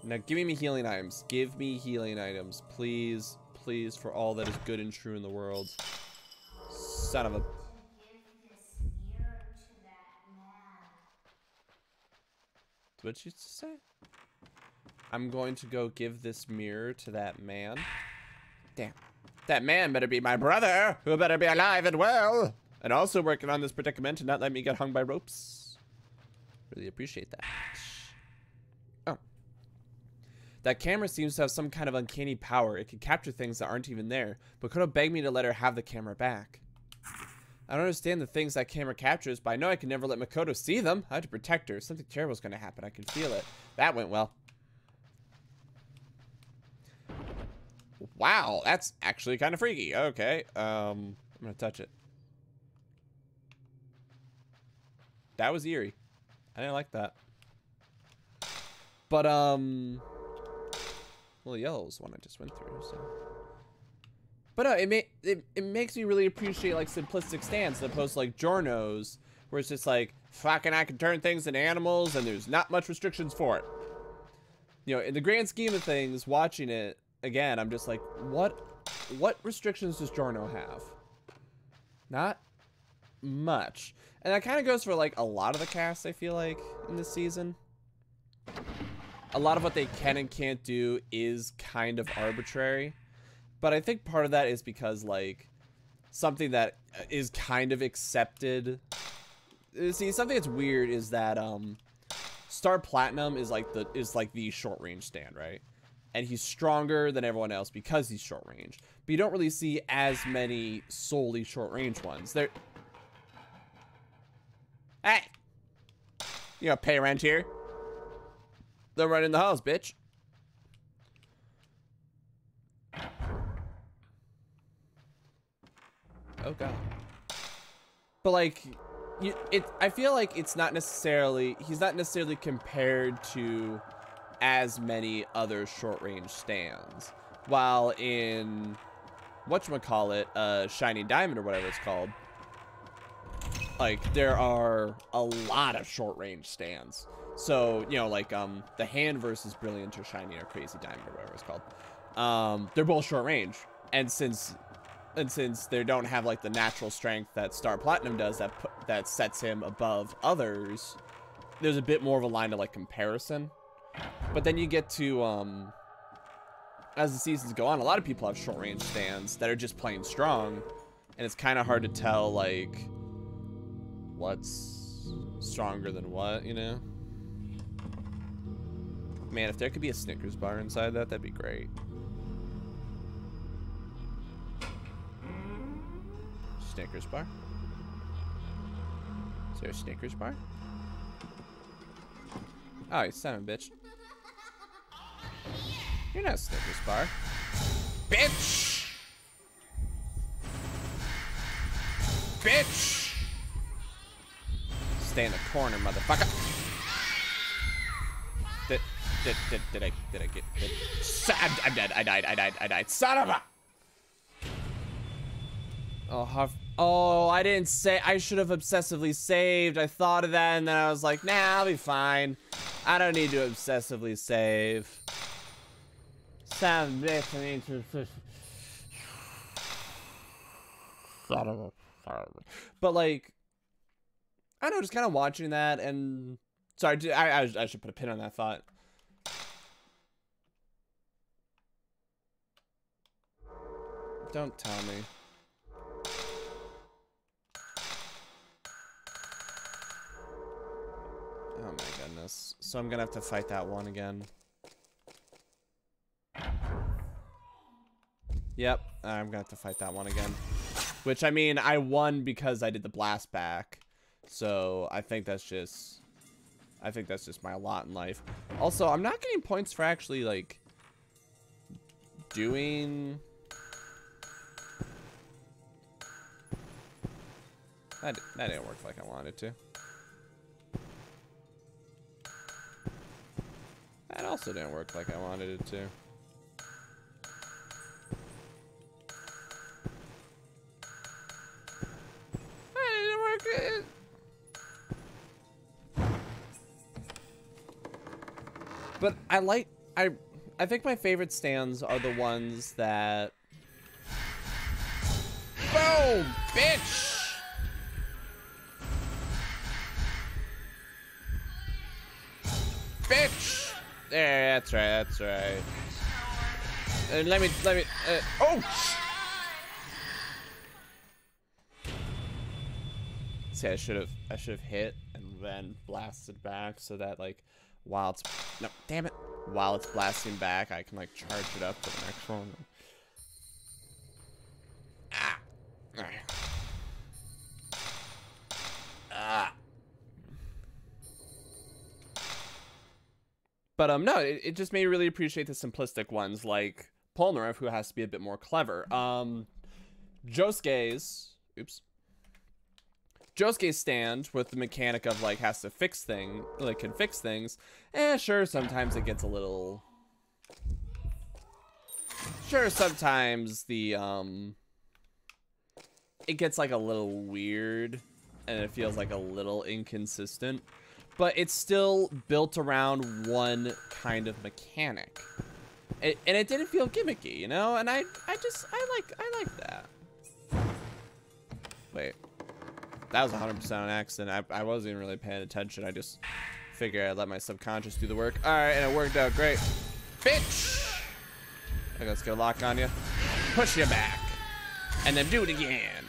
Now give me healing items. Give me healing items. Please, please, for all that is good and true in the world. Son of a What'd you say? I'm going to go give this mirror to that man. Damn. That man better be my brother, who better be alive and well. And also working on this predicament and not let me get hung by ropes. Really appreciate that. Oh. That camera seems to have some kind of uncanny power. It can capture things that aren't even there. But Koto begged me to let her have the camera back. I don't understand the things that camera captures, but I know I can never let Makoto see them. I have to protect her. Something terrible is going to happen. I can feel it. That went well. Wow, that's actually kind of freaky. Okay, um, I'm going to touch it. That was eerie. I didn't like that. But, um, well, yellow's one I just went through, so. But no, it, ma it, it makes me really appreciate like simplistic stands as opposed to like Giorno's, where it's just like fucking I can turn things into animals and there's not much restrictions for it. You know, in the grand scheme of things, watching it again, I'm just like, what what restrictions does Giorno have? Not much. And that kind of goes for like a lot of the cast, I feel like, in this season. A lot of what they can and can't do is kind of arbitrary. But I think part of that is because like something that is kind of accepted. Uh, see, something that's weird is that um, Star Platinum is like the is like the short range stand, right? And he's stronger than everyone else because he's short range. But you don't really see as many solely short range ones. There. Hey, you gonna pay rent here? They're running the house, bitch. Oh god. But like, you, it. I feel like it's not necessarily. He's not necessarily compared to as many other short range stands. While in whatchamacallit, uh, Shining Diamond or whatever it's called, like there are a lot of short range stands. So, you know, like um the hand versus Brilliant or shiny or Crazy Diamond or whatever it's called. Um, they're both short range. And since and since they don't have like the natural strength that Star Platinum does that that sets him above others, there's a bit more of a line of like comparison. But then you get to um as the seasons go on, a lot of people have short range stands that are just plain strong, and it's kind of hard to tell like what's stronger than what, you know? Man, if there could be a Snickers bar inside that, that'd be great. Snickers bar? Is there a Snickers bar? Oh, you son of a bitch. You're not a Snickers bar. Bitch! Bitch! Stay in the corner, motherfucker. Did, did, did, did I, did I get, did, I'm dead, I died, I died, I died. Son of a! Oh, how, Oh, I didn't say, I should have obsessively saved. I thought of that and then I was like, nah, I'll be fine. I don't need to obsessively save. Sound bitch, But like, I don't know, just kind of watching that and, sorry, I, I, I should put a pin on that thought. Don't tell me. Oh my goodness. So I'm gonna have to fight that one again. Yep, I'm gonna have to fight that one again. Which, I mean, I won because I did the blast back. So, I think that's just... I think that's just my lot in life. Also, I'm not getting points for actually, like... Doing... That, that didn't work like I wanted to. That also didn't work like I wanted it to. That didn't work. But I like I I think my favorite stands are the ones that Boom, bitch. Bitch. There, that's right, that's right. Uh, let me, let me, uh, oh! See, I should have, I should have hit and then blasted back so that, like, while it's, no, damn it. While it's blasting back, I can, like, charge it up for the next one. Ah! Ah! But um, no, it, it just made me really appreciate the simplistic ones like Polnareff, who has to be a bit more clever. Um, Josuke's, oops. Josuke's stand with the mechanic of like has to fix thing, like can fix things. Eh, sure, sometimes it gets a little. Sure, sometimes the um, it gets like a little weird and it feels like a little inconsistent. But it's still built around one kind of mechanic. It, and it didn't feel gimmicky, you know? And I I just I like I like that. Wait. That was 100% an accident. I, I wasn't even really paying attention. I just figured I'd let my subconscious do the work. Alright, and it worked out great. Bitch! Okay, let's get a lock on you. Push you back. And then do it again.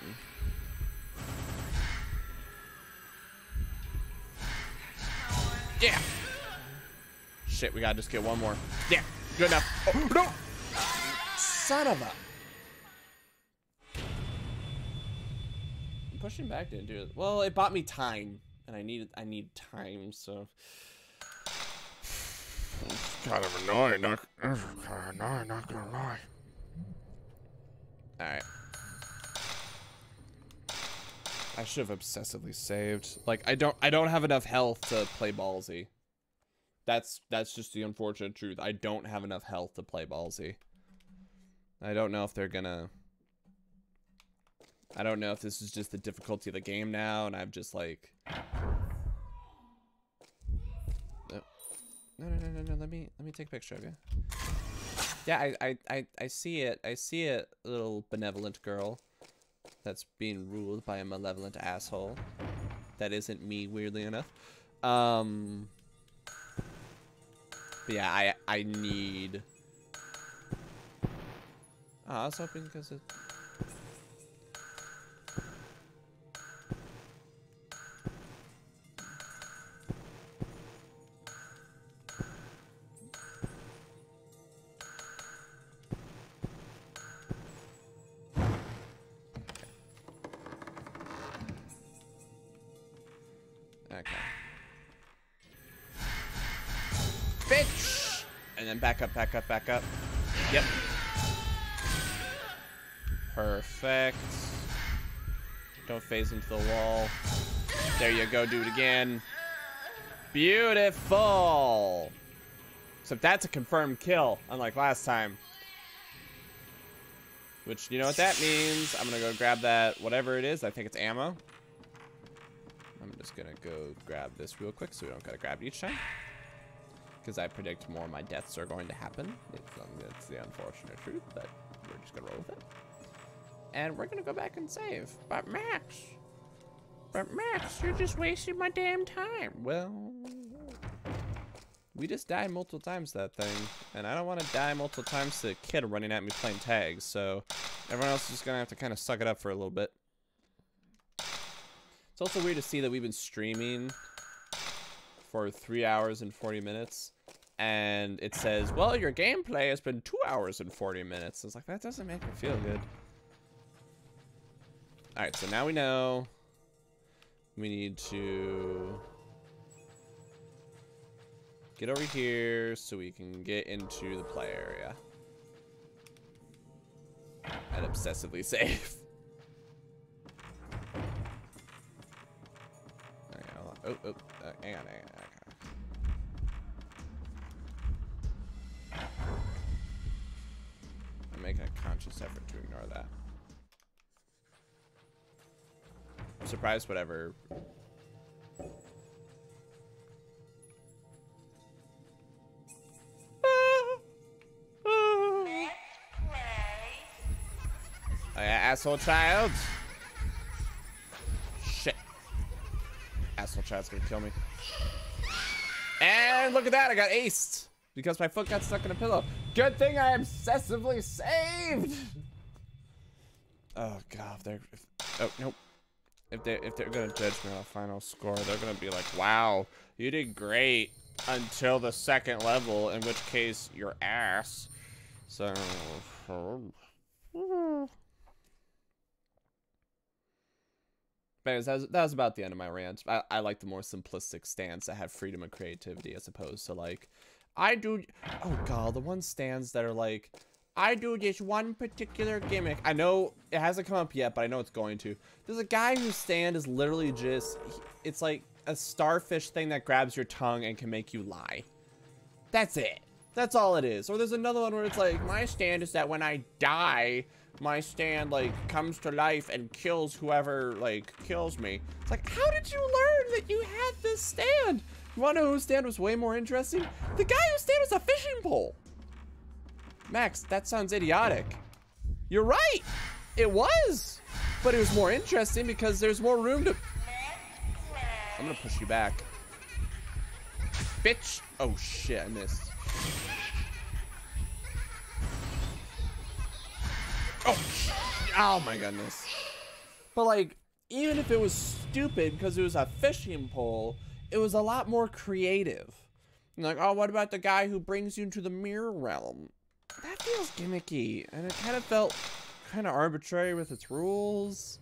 Yeah. Shit, we gotta just get one more. Yeah, good enough. Oh, no! Son of a... Pushing back didn't do it. Well, it bought me time. And I needed, I need time, so... It's kind of annoying, not, kind of annoying, not gonna lie. Alright. I should have obsessively saved. Like I don't I don't have enough health to play ballsy. That's that's just the unfortunate truth. I don't have enough health to play ballsy. I don't know if they're gonna I don't know if this is just the difficulty of the game now and I've just like No no no no no let me let me take a picture of you. Yeah, I I I, I see it. I see it, little benevolent girl that's being ruled by a malevolent asshole. That isn't me, weirdly enough. Um, but yeah, I I need. Oh, I was hoping because it. Back up, back up. Yep. Perfect. Don't phase into the wall. There you go, do it again. Beautiful. Except that's a confirmed kill, unlike last time. Which, you know what that means. I'm gonna go grab that, whatever it is. I think it's ammo. I'm just gonna go grab this real quick so we don't gotta grab it each time because I predict more of my deaths are going to happen. It's, um, it's the unfortunate truth, but we're just gonna roll with it. And we're gonna go back and save. But Max, but Max, you're just wasting my damn time. Well, we just died multiple times that thing, and I don't want to die multiple times to a kid running at me playing tags. So everyone else is just gonna have to kind of suck it up for a little bit. It's also weird to see that we've been streaming for three hours and 40 minutes and it says, well, your gameplay has been two hours and 40 minutes. It's like, that doesn't make me feel good. All right, so now we know we need to get over here so we can get into the play area and obsessively save. Oh, oh, uh, hang on, hang on. Conscious effort to ignore that. I'm surprised whatever Oh, yeah, asshole child. Shit. Asshole child's gonna kill me. And look at that, I got aced because my foot got stuck in a pillow. Good thing I obsessively saved. Oh god, if they're if, oh nope. If they if they're gonna judge me on a final score, they're gonna be like, "Wow, you did great until the second level, in which case your ass." So. But that was, that was about the end of my rant. I, I like the more simplistic stance that have freedom of creativity as opposed to like I do, oh god, the one stands that are like, I do this one particular gimmick. I know it hasn't come up yet, but I know it's going to. There's a guy whose stand is literally just, it's like a starfish thing that grabs your tongue and can make you lie. That's it. That's all it is. Or there's another one where it's like, my stand is that when I die, my stand like comes to life and kills whoever like kills me. It's like, how did you learn that you had this stand? You wanna know whose stand was way more interesting? The guy whose stand was a fishing pole. Max, that sounds idiotic. You're right. It was. But it was more interesting because there's more room to... I'm gonna push you back. Bitch. Oh shit, I missed. Oh, oh my goodness. But like, even if it was stupid because it was a fishing pole, it was a lot more creative. like, oh, what about the guy who brings you into the mirror realm? That feels gimmicky, and it kind of felt kind of arbitrary with its rules.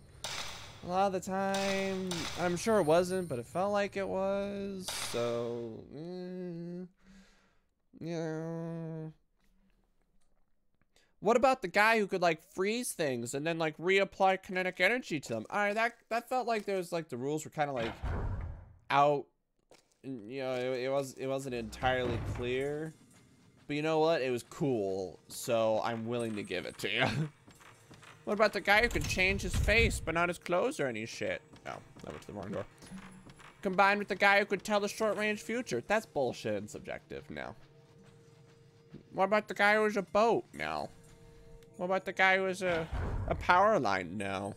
A lot of the time, I'm sure it wasn't, but it felt like it was. So, mm, yeah. What about the guy who could like freeze things and then like reapply kinetic energy to them? Alright, that that felt like there was like the rules were kind of like out. You know, it, it was it wasn't entirely clear. But you know what? It was cool, so I'm willing to give it to you. what about the guy who could change his face, but not his clothes or any shit? Oh, that went to the wrong door. Combined with the guy who could tell the short-range future. That's bullshit and subjective now. What about the guy who was a boat? No. What about the guy who was a, a power line? No.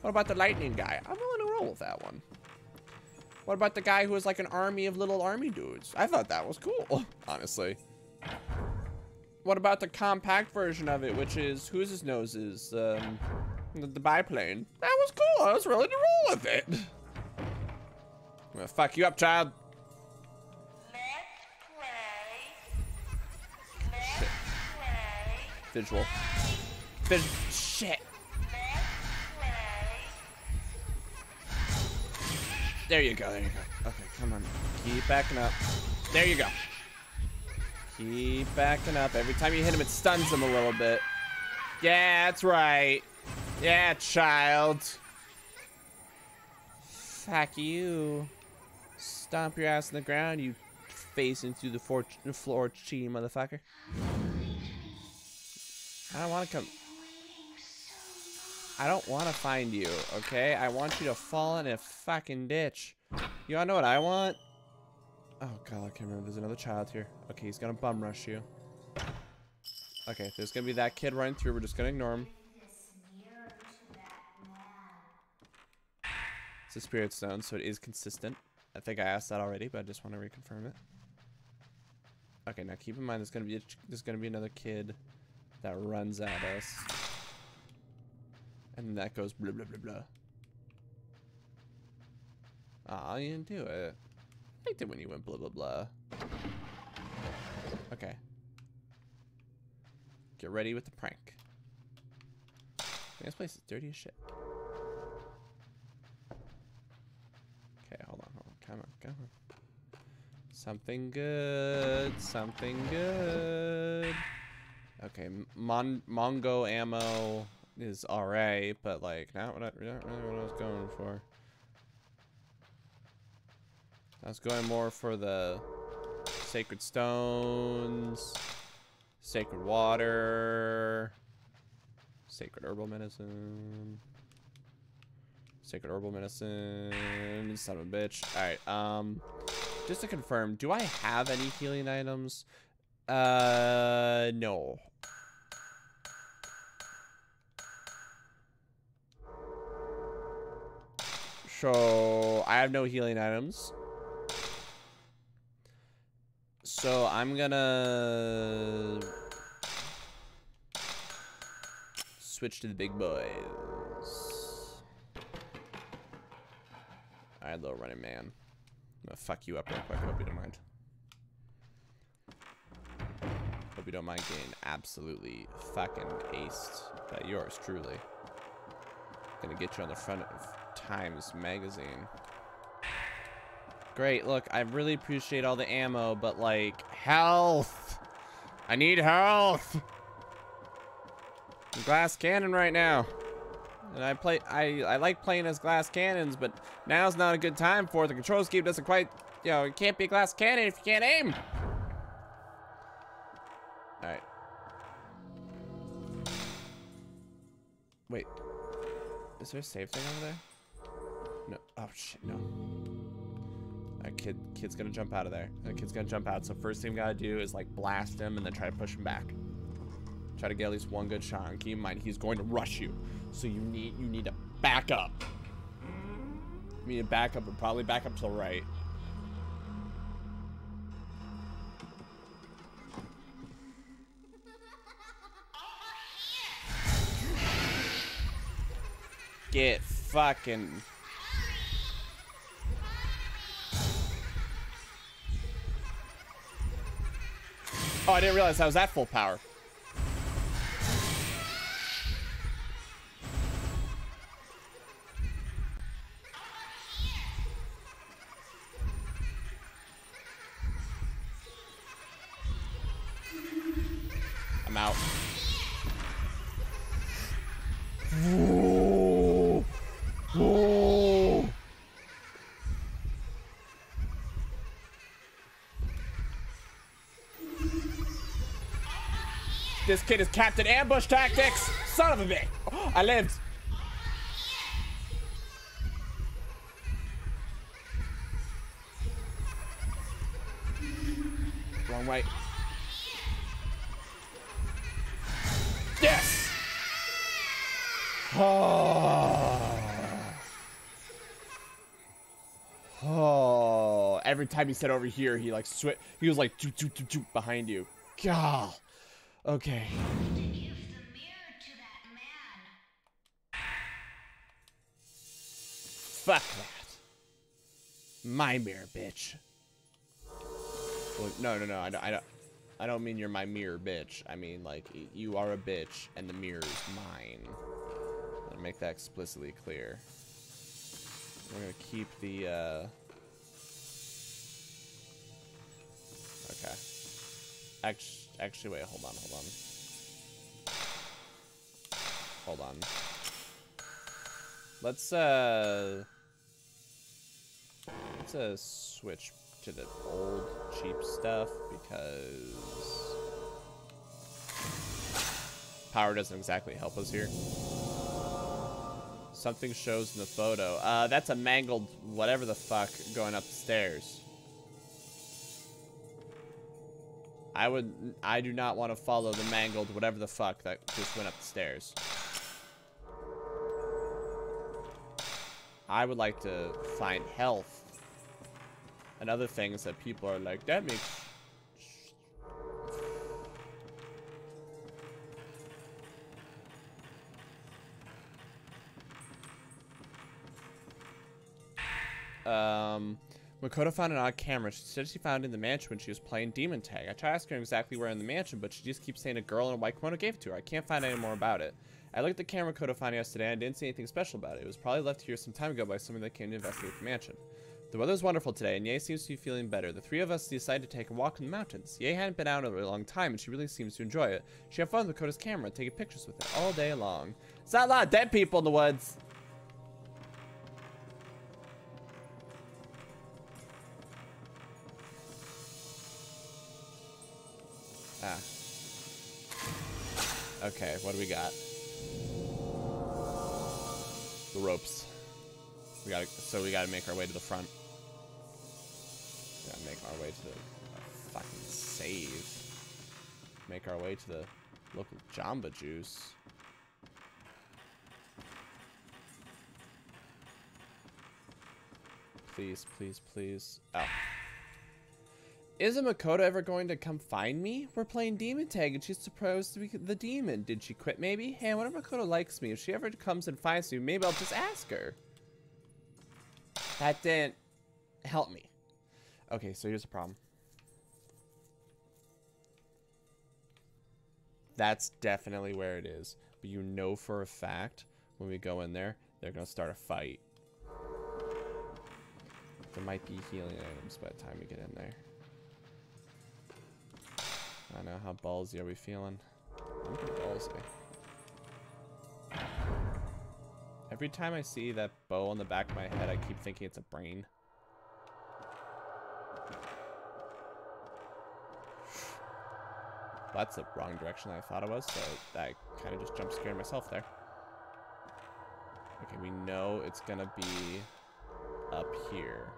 What about the lightning guy? I'm willing to roll with that one. What about the guy who was like an army of little army dudes? I thought that was cool, honestly. What about the compact version of it, which is, whose his nose is? Um, the, the biplane. That was cool. I was willing to roll with it. I'm gonna fuck you up, child. Visual. Vis shit. There you go, there you go. Okay, come on. Keep backing up. There you go. Keep backing up. Every time you hit him, it stuns him a little bit. Yeah, that's right. Yeah, child. Fuck you. Stomp your ass in the ground, you facing through the floor, floor motherfucker. I don't want to come. I don't want to find you, okay? I want you to fall in a fucking ditch. You wanna know what I want? Oh god, I can't remember. There's another child here. Okay, he's gonna bum rush you. Okay, there's gonna be that kid running through. We're just gonna ignore him. It's a spirit stone, so it is consistent. I think I asked that already, but I just want to reconfirm it. Okay, now keep in mind there's gonna be a, there's gonna be another kid that runs at us, and that goes blah blah blah blah. Aw, you didn't do it I liked it when you went blah, blah, blah. Okay. Get ready with the prank. This place is dirty as shit. Okay, hold on, hold on. Come on, come on. Something good. Something good. Okay, Mon Mongo ammo is alright, but like not what I, not really what I was going for. I was going more for the sacred stones, sacred water, sacred herbal medicine, sacred herbal medicine, son of a bitch. Alright, um, just to confirm, do I have any healing items? Uh, no. So, I have no healing items. So I'm gonna switch to the big boys. Alright, little running man. I'm gonna fuck you up real quick. Hope you don't mind. Hope you don't mind getting absolutely fucking aced by yours truly. Gonna get you on the front of Times Magazine. Great, look, I really appreciate all the ammo, but like, health! I need health! glass cannon right now. And I play, I, I like playing as glass cannons, but now's not a good time for it. The control scheme doesn't quite, you know, it can't be a glass cannon if you can't aim. Alright. Wait. Is there a save thing over there? No. Oh, shit, no. That kid, kid's gonna jump out of there. That kid's gonna jump out. So first thing we gotta do is like blast him and then try to push him back. Try to get at least one good shot. And keep in mind, he's going to rush you. So you need you need to back up. You need to back up and probably back up to the right. Get fucking Oh, I didn't realize I was at full power. This kid is Captain Ambush Tactics! Son of a bitch! Oh, I lived! Wrong way. Yes! Oh. Oh. Every time he said over here, he like switch. He was like doo, doo, doo, behind you. God. Okay. Fuck that. My mirror, bitch. Well, no, no, no. I don't, I don't. I don't mean you're my mirror, bitch. I mean like you are a bitch, and the mirror is mine. Let make that explicitly clear. We're gonna keep the. Uh... Okay. Actually. Actually, wait, hold on, hold on. Hold on. Let's, uh... Let's, uh, switch to the old, cheap stuff, because... Power doesn't exactly help us here. Something shows in the photo. Uh, that's a mangled whatever the fuck going up the stairs. I would, I do not want to follow the mangled whatever the fuck that just went up the stairs. I would like to find health and other things that people are like, that makes Um, Makoto found an odd camera. She said she found it in the mansion when she was playing Demon Tag. I tried asking her exactly where in the mansion, but she just keeps saying a girl in a white kimono gave it to her. I can't find any more about it. I looked at the camera Makoto found yesterday and didn't see anything special about it. It was probably left here some time ago by someone that came to investigate the mansion. The weather is wonderful today, and Yae seems to be feeling better. The three of us decided to take a walk in the mountains. Yae hadn't been out in a long time, and she really seems to enjoy it. She had fun with Makoto's camera, taking pictures with it all day long. It's not a lot of dead people in the woods. Okay, what do we got? The ropes. We gotta, so we gotta make our way to the front. Gotta make our way to the fucking save. Make our way to the local Jamba Juice. Please, please, please. Oh. Isn't Makoto ever going to come find me? We're playing demon tag and she's supposed to be the demon. Did she quit maybe? Hey, I wonder if Makoto likes me. If she ever comes and finds me, maybe I'll just ask her. That didn't help me. Okay, so here's the problem. That's definitely where it is. But you know for a fact, when we go in there, they're going to start a fight. There might be healing items by the time we get in there. I know, how ballsy are we feeling? I'm ballsy. Every time I see that bow on the back of my head, I keep thinking it's a brain. That's the wrong direction I thought it was, so I kind of just jump scared myself there. Okay, we know it's gonna be up here.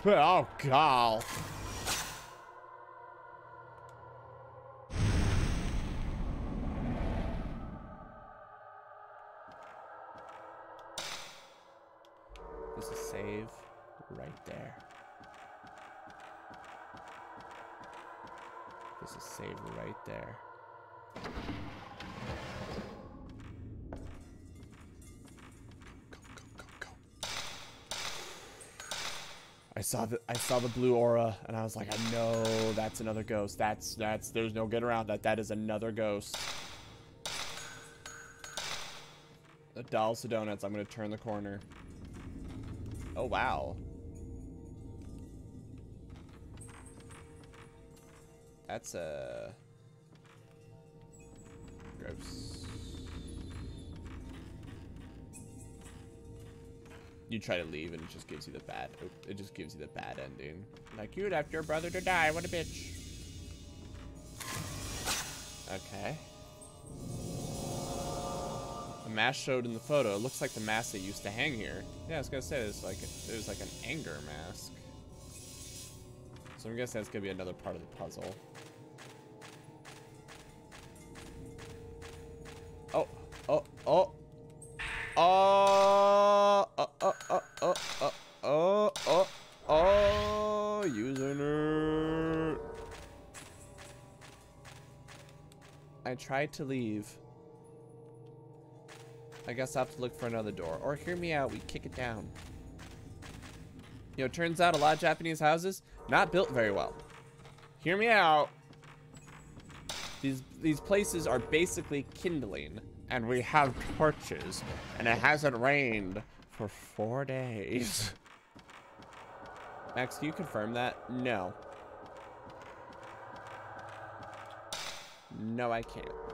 Oh, God. There's a save right there. There's a save right there. I saw the I saw the blue aura and I was like, I know that's another ghost. That's that's there's no get around that. That is another ghost. The dolls to donuts. I'm gonna turn the corner. Oh wow. That's a uh, gross. You try to leave and it just gives you the bad it just gives you the bad ending. Like you left your brother to die what a bitch. Okay. The mask showed in the photo. It looks like the mask that used to hang here. Yeah i was gonna say there's like a, there's like an anger mask. So i'm guessing that's gonna be another part of the puzzle tried to leave. I guess I'll have to look for another door. Or hear me out, we kick it down. You know, turns out a lot of Japanese houses, not built very well. Hear me out. These, these places are basically kindling and we have torches, and it hasn't rained for four days. Max, can you confirm that? No. No, I can't.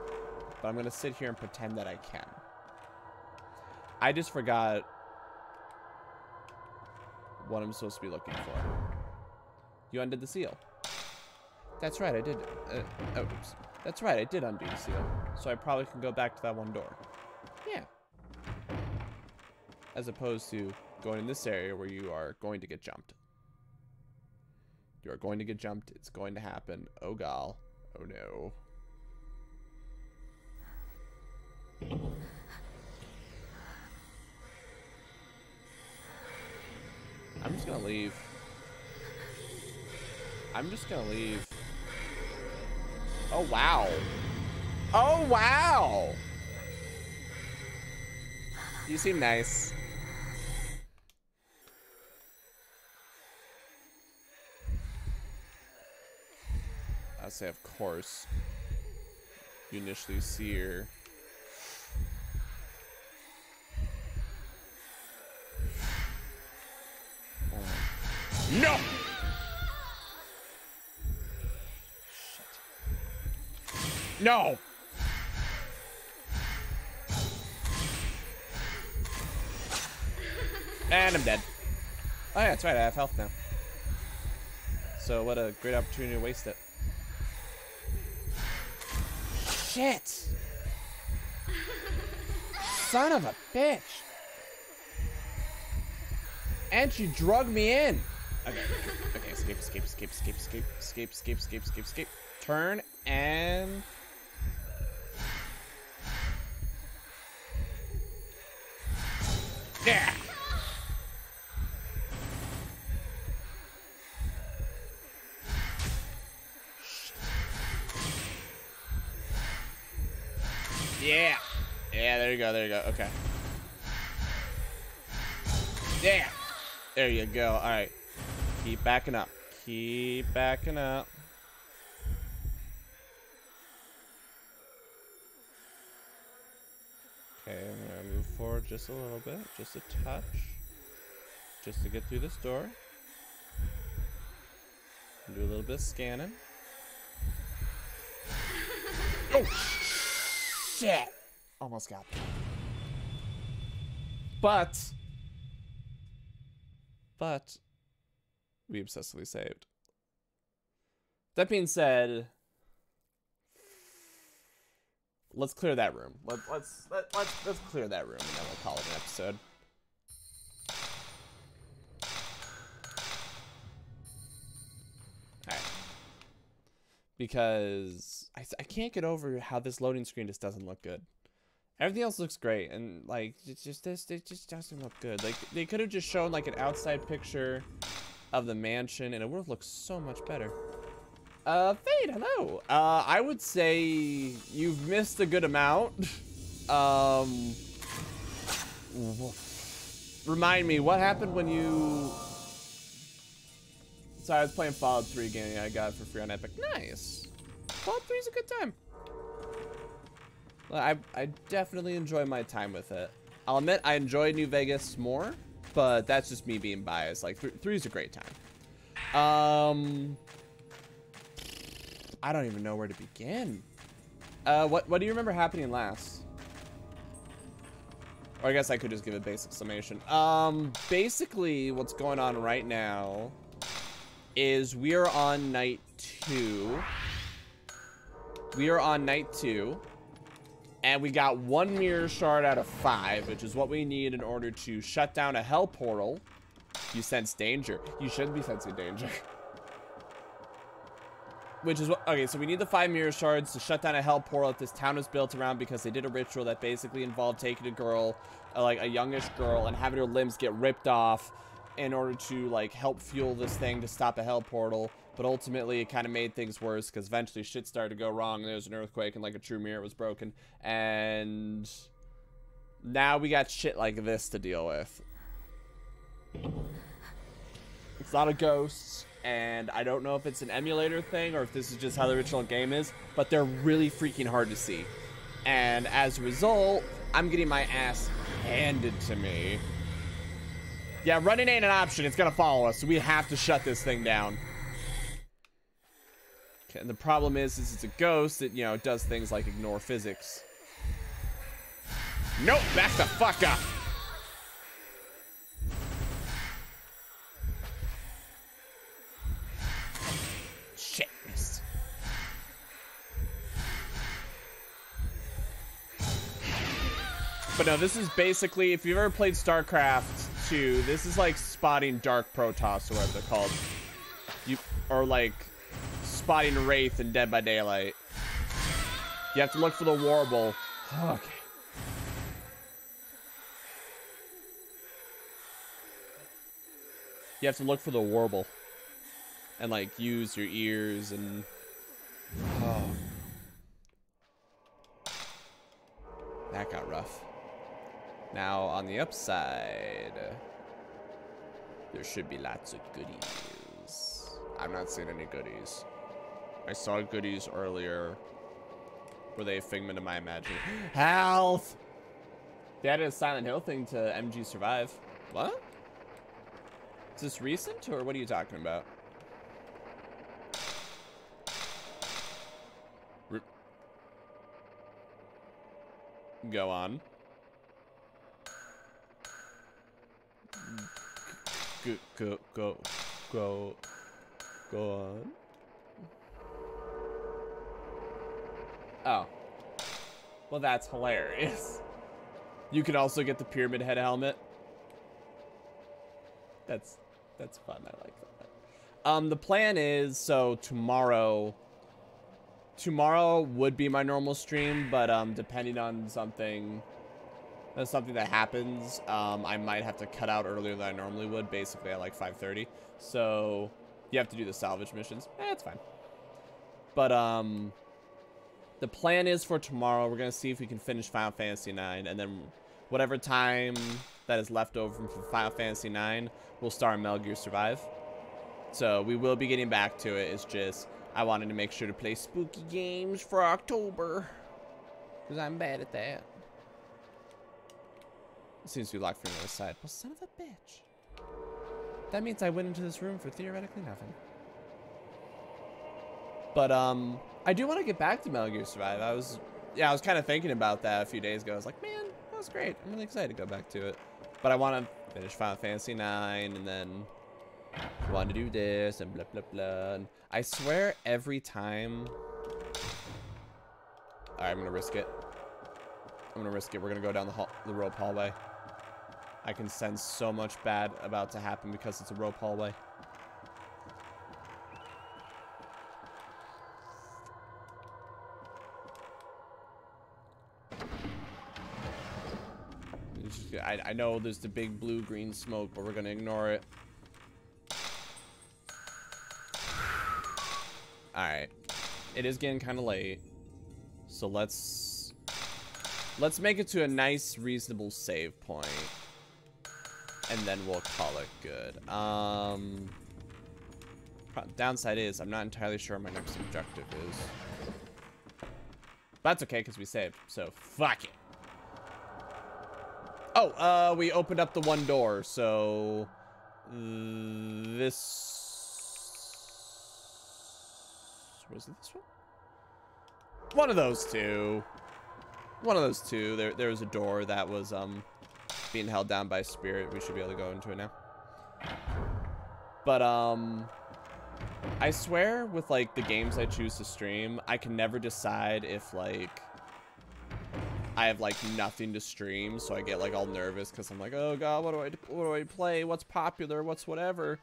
But I'm gonna sit here and pretend that I can. I just forgot what I'm supposed to be looking for. You undid the seal. That's right, I did. Uh, oh, oops. That's right, I did undo the seal. So I probably can go back to that one door. Yeah. As opposed to going in this area where you are going to get jumped. You are going to get jumped. It's going to happen. Oh, gal. Oh, no. I'm just gonna leave. I'm just gonna leave. Oh, wow. Oh, wow. You seem nice. I say, of course. You initially see her. No! No! And I'm dead. Oh yeah, that's right, I have health now. So what a great opportunity to waste it. Shit! Son of a bitch! And she drug me in! Okay, okay, escape, escape, escape, escape, escape, escape, escape, escape, escape, escape. Turn and... Yeah. Yeah. Yeah, there you go, there you go. Okay. Yeah. There you go. All right. Keep backing up. Keep backing up. Okay, I'm gonna move forward just a little bit, just a touch, just to get through this door. Do a little bit of scanning. Oh, shit! Almost got that. But, but we obsessively saved. That being said, let's clear that room. Let, let's let, let's let's clear that room, and then we'll call it an episode. Because I, I can't get over how this loading screen just doesn't look good. Everything else looks great, and like it's just this it just doesn't look good. Like they could have just shown like an outside picture of the mansion, and it would have looked so much better. Uh, Fade, hello. Uh, I would say you've missed a good amount. um, remind me, what happened when you... Sorry, I was playing Fallout 3 game I got it for free on Epic. Nice. Fallout 3 is a good time. I, I definitely enjoy my time with it. I'll admit I enjoy New Vegas more, but that's just me being biased. Like, th 3 is a great time. Um... I don't even know where to begin. Uh, what, what do you remember happening last? Or I guess I could just give a basic summation. Um, basically, what's going on right now is we are on night two. We are on night two. And we got one mirror shard out of five, which is what we need in order to shut down a hell portal. You sense danger. You should be sensing danger. which is what okay so we need the five mirror shards to shut down a hell portal that this town is built around because they did a ritual that basically involved taking a girl uh, like a youngish girl and having her limbs get ripped off in order to like help fuel this thing to stop a hell portal but ultimately it kind of made things worse because eventually shit started to go wrong and there was an earthquake and like a true mirror was broken and now we got shit like this to deal with it's not a ghost and I don't know if it's an emulator thing or if this is just how the original game is, but they're really freaking hard to see. And as a result, I'm getting my ass handed to me. Yeah, running ain't an option. It's gonna follow us, so we have to shut this thing down. And the problem is, is it's a ghost that, you know, does things like ignore physics. Nope, back the fuck up. Shit. But no, this is basically, if you've ever played StarCraft 2, this is like spotting Dark Protoss, or whatever they're called. You, or like spotting Wraith in Dead by Daylight. You have to look for the Warble. Okay. You have to look for the Warble. And like use your ears and... Oh. That got rough. Now, on the upside, there should be lots of goodies. I'm not seeing any goodies. I saw goodies earlier. Were they a figment of my imagination? Health! They added a Silent Hill thing to MG Survive. What? Is this recent, or what are you talking about? Go on. go, go, go, go, go on. Oh. Well, that's hilarious. You can also get the pyramid head helmet. That's that's fun. I like that. Um, the plan is so tomorrow. Tomorrow would be my normal stream, but um, depending on something that's something that happens, um, I might have to cut out earlier than I normally would, basically at like 5.30. So you have to do the salvage missions. Eh, it's fine. But um, the plan is for tomorrow, we're going to see if we can finish Final Fantasy 9. And then whatever time that is left over from Final Fantasy 9, we'll start Metal Gear Survive. So we will be getting back to it. It's just I wanted to make sure to play spooky games for October. Because I'm bad at that. Seems to be locked from the other side. Well, son of a bitch. That means I went into this room for theoretically nothing. But, um, I do want to get back to Metal Gear Survive. I was, yeah, I was kind of thinking about that a few days ago. I was like, man, that was great. I'm really excited to go back to it. But I want to finish Final Fantasy 9 and then want to do this and blah blah blah. And I swear every time. Alright, I'm gonna risk it. I'm gonna risk it. We're gonna go down the hall the rope hallway. I can sense so much bad about to happen because it's a rope hallway. I, I know there's the big blue-green smoke, but we're gonna ignore it. Alright. It is getting kind of late. So let's... Let's make it to a nice, reasonable save point. And then we'll call it good. Um... Downside is, I'm not entirely sure my next objective is. But that's okay, because we saved. So, fuck it. Oh, uh, we opened up the one door, so... This... Was it this one? One of those two. One of those two. There, there was a door that was, um, being held down by spirit. We should be able to go into it now. But, um... I swear with, like, the games I choose to stream, I can never decide if, like I have like nothing to stream, so I get like all nervous because I'm like, oh god, what do I what do I play? What's popular? What's whatever?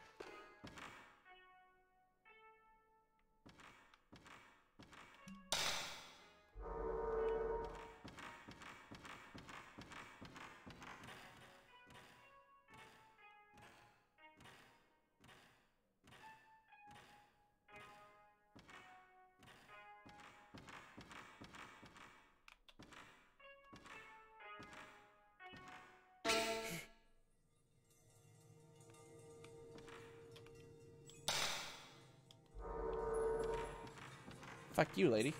You, lady.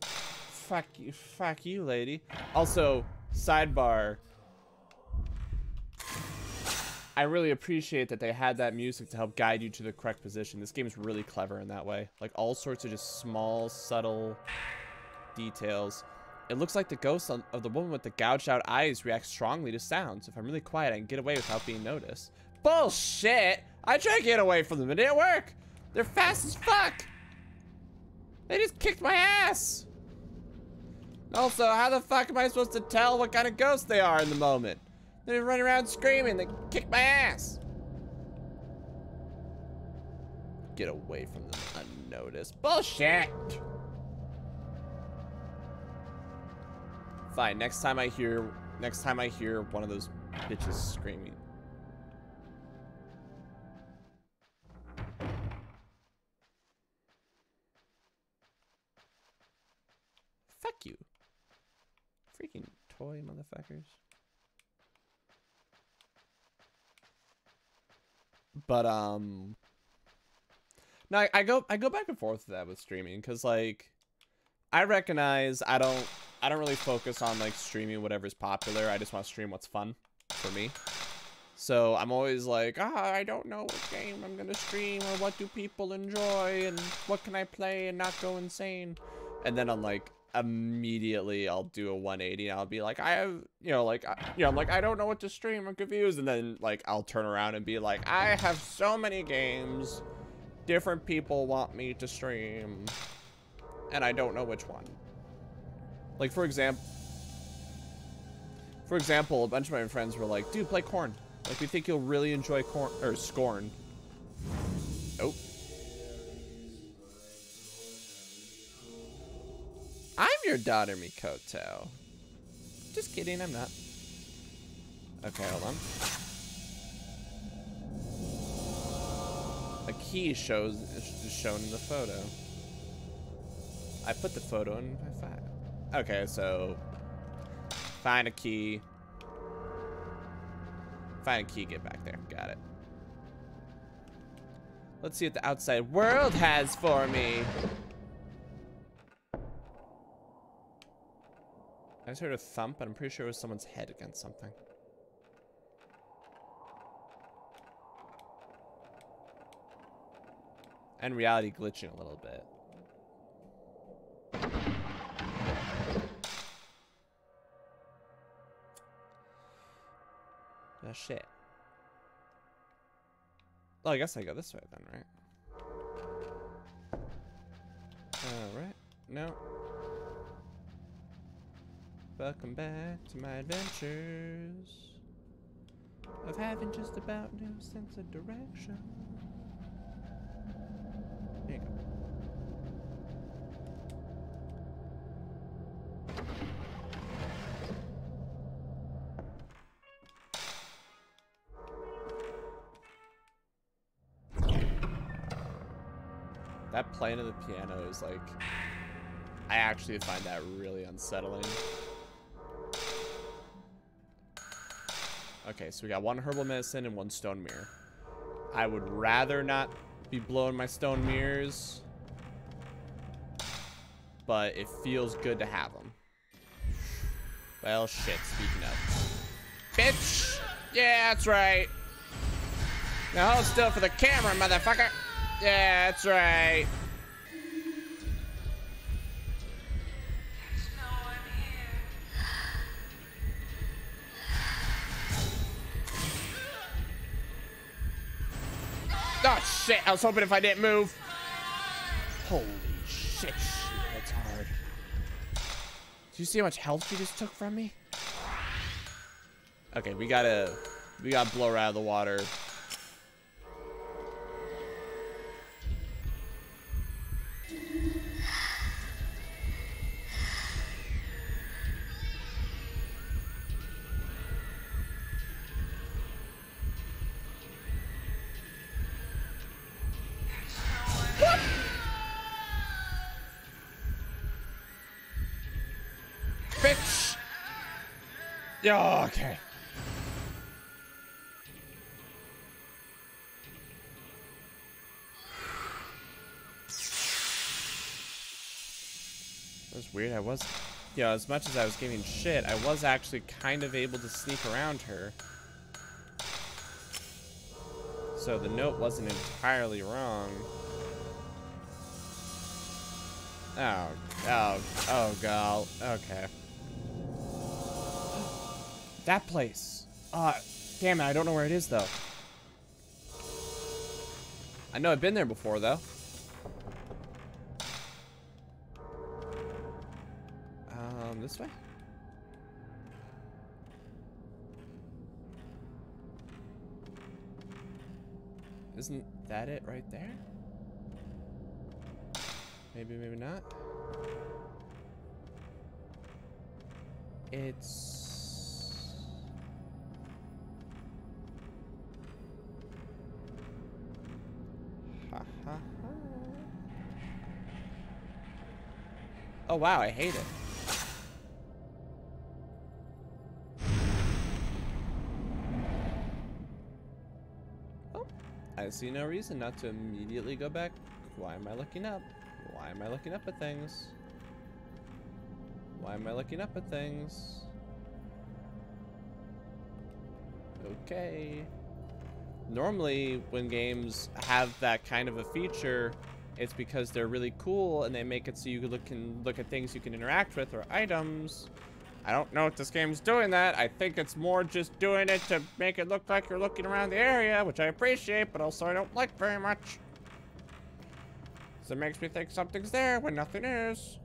Fuck you, fuck you, lady. Also, sidebar. I really appreciate that they had that music to help guide you to the correct position. This game is really clever in that way. Like, all sorts of just small, subtle details. It looks like the ghost of the woman with the gouged out eyes reacts strongly to sounds. If I'm really quiet, I can get away without being noticed. Bullshit! I try to get away from them, it didn't work! They're fast as fuck! They just kicked my ass! Also, how the fuck am I supposed to tell what kind of ghost they are in the moment? They run around screaming, they kick my ass! Get away from them unnoticed. Bullshit! Fine, next time I hear next time I hear one of those bitches screaming, toy motherfuckers. But um no, I, I go I go back and forth with that with streaming because like I recognize I don't I don't really focus on like streaming whatever's popular. I just want to stream what's fun for me. So I'm always like, ah, I don't know what game I'm gonna stream or what do people enjoy and what can I play and not go insane. And then I'm like, immediately I'll do a 180 and I'll be like, I have, you know, like, you know, I'm like, I don't know what to stream. I'm confused. And then like, I'll turn around and be like, I have so many games. Different people want me to stream. And I don't know which one. Like, for example, for example, a bunch of my friends were like, dude, play Corn. Like, we think you'll really enjoy Corn, or Scorn. Oh. Your daughter, Mikoto. Just kidding, I'm not. Okay, hold on. A key shows is shown in the photo. I put the photo in my file. Okay, so find a key. Find a key, get back there. Got it. Let's see what the outside world has for me. I just heard a thump, and I'm pretty sure it was someone's head against something. And reality glitching a little bit. Ah, oh, shit. Well, I guess I go this way then, right? Alright. No. Welcome back to my adventures of having just about no sense of direction. You go. That playing of the piano is like, I actually find that really unsettling. Okay, so we got one herbal medicine and one stone mirror. I would rather not be blowing my stone mirrors, but it feels good to have them. Well, shit, speaking of. Bitch! Yeah, that's right. Now hold still for the camera, motherfucker. Yeah, that's right. I was hoping if I didn't move. Holy shit, that's hard. Do you see how much health she just took from me? Okay, we gotta, we gotta blow her out of the water. Weird. I was, you know, as much as I was giving shit, I was actually kind of able to sneak around her. So the note wasn't entirely wrong. Oh, oh, oh, god. Okay. That place. Uh, damn it, I don't know where it is, though. I know I've been there before, though. This way? Isn't that it right there? Maybe, maybe not. It's... Ha ha ha. Oh wow, I hate it. I see no reason not to immediately go back. Why am I looking up? Why am I looking up at things? Why am I looking up at things? Okay. Normally, when games have that kind of a feature, it's because they're really cool and they make it so you look can look at things you can interact with or items. I don't know if this game's doing that. I think it's more just doing it to make it look like you're looking around the area, which I appreciate, but also I don't like very much. So it makes me think something's there when nothing is.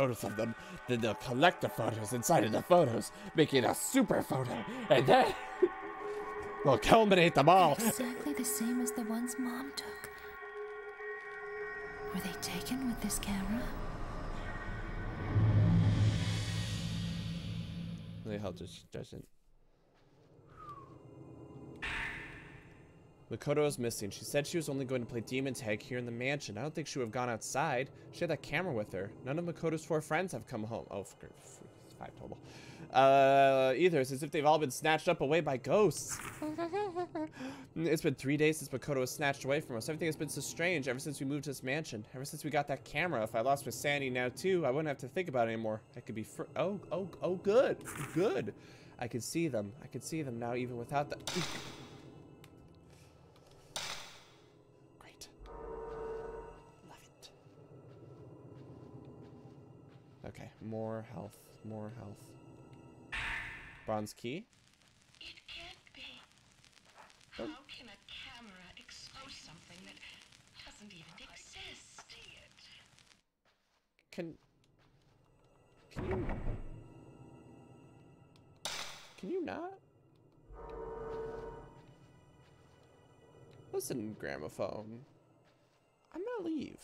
Photos of them, then they'll collect the photos inside of the photos, making a super photo, and then we'll culminate them all. Exactly the same as the ones Mom took. Were they taken with this camera? The hell just doesn't. Makoto is missing. She said she was only going to play demon tag here in the mansion. I don't think she would have gone outside. She had that camera with her. None of Makoto's four friends have come home. Oh, five total. Uh, either. It's as if they've all been snatched up away by ghosts. it's been three days since Makoto was snatched away from us. Everything has been so strange ever since we moved to this mansion. Ever since we got that camera. If I lost my sanity now too, I wouldn't have to think about it anymore. I could be fr- Oh, oh, oh, good. Good. I can see them. I can see them now even without the- more health. More health. Bronze key. It can't be. Oh. How can a camera expose something that doesn't even exist? Can Can you Can you not? Listen, gramophone. I'm gonna leave.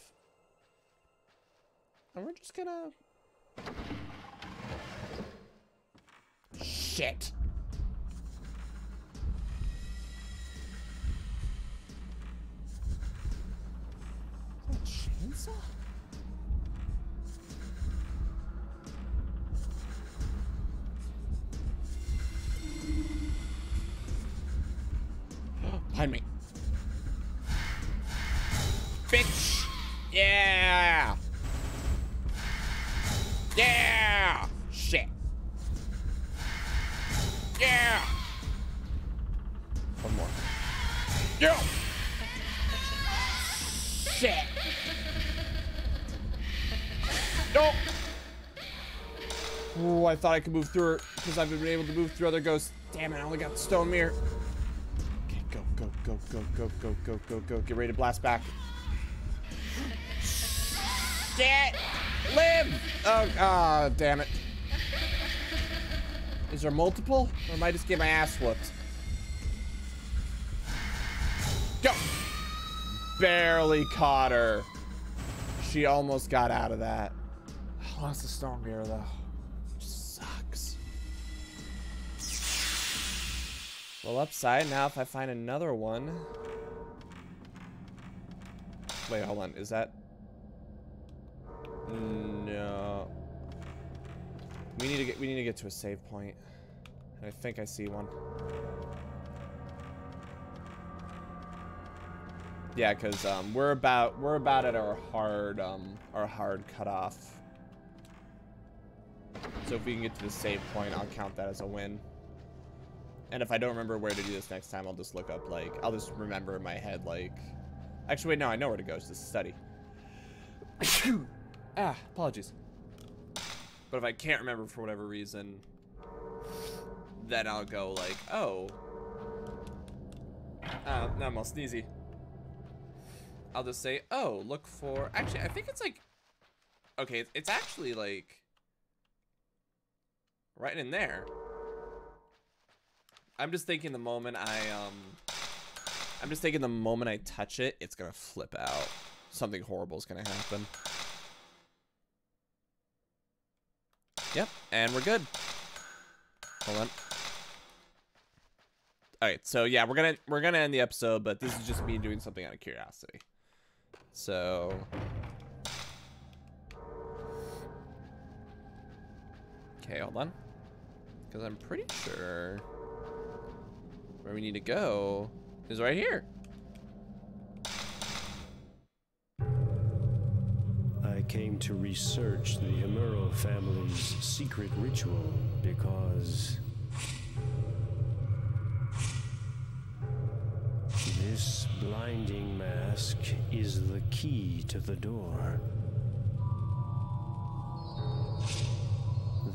And we're just gonna Shit. Behind me. Bitch! Yeah! Yeah! Shit. Yeah! One more. Yo! Shit! Nope! Ooh, I thought I could move through it because I've been able to move through other ghosts. Damn it, I only got the stone mirror. Okay, go, go, go, go, go, go, go, go, go. Get ready to blast back. Shit! Live! Oh, ah, damn it. Is there multiple? Or am I just getting my ass whooped? Go! Barely caught her. She almost got out of that. I lost the stone mirror though. Sucks. Well, upside, now if I find another one. Wait, hold on. Is that... No. We need to get we need to get to a save point. I think I see one. Yeah, cause um, we're about we're about at our hard um our hard cutoff. So if we can get to the save point, I'll count that as a win. And if I don't remember where to do this next time, I'll just look up like I'll just remember in my head like. Actually, wait, no, I know where to go. It's just study. ah, apologies. But if I can't remember for whatever reason, then I'll go like, oh. Uh, no, I'm all sneezy. I'll just say, oh, look for, actually, I think it's like, okay, it's actually like, right in there. I'm just thinking the moment I, um, I'm just thinking the moment I touch it, it's gonna flip out. Something horrible is gonna happen. Yep, and we're good. Hold on. Alright, so yeah, we're gonna we're gonna end the episode, but this is just me doing something out of curiosity. So Okay, hold on. Because I'm pretty sure where we need to go is right here. Came to research the Himuro family's secret ritual because this blinding mask is the key to the door.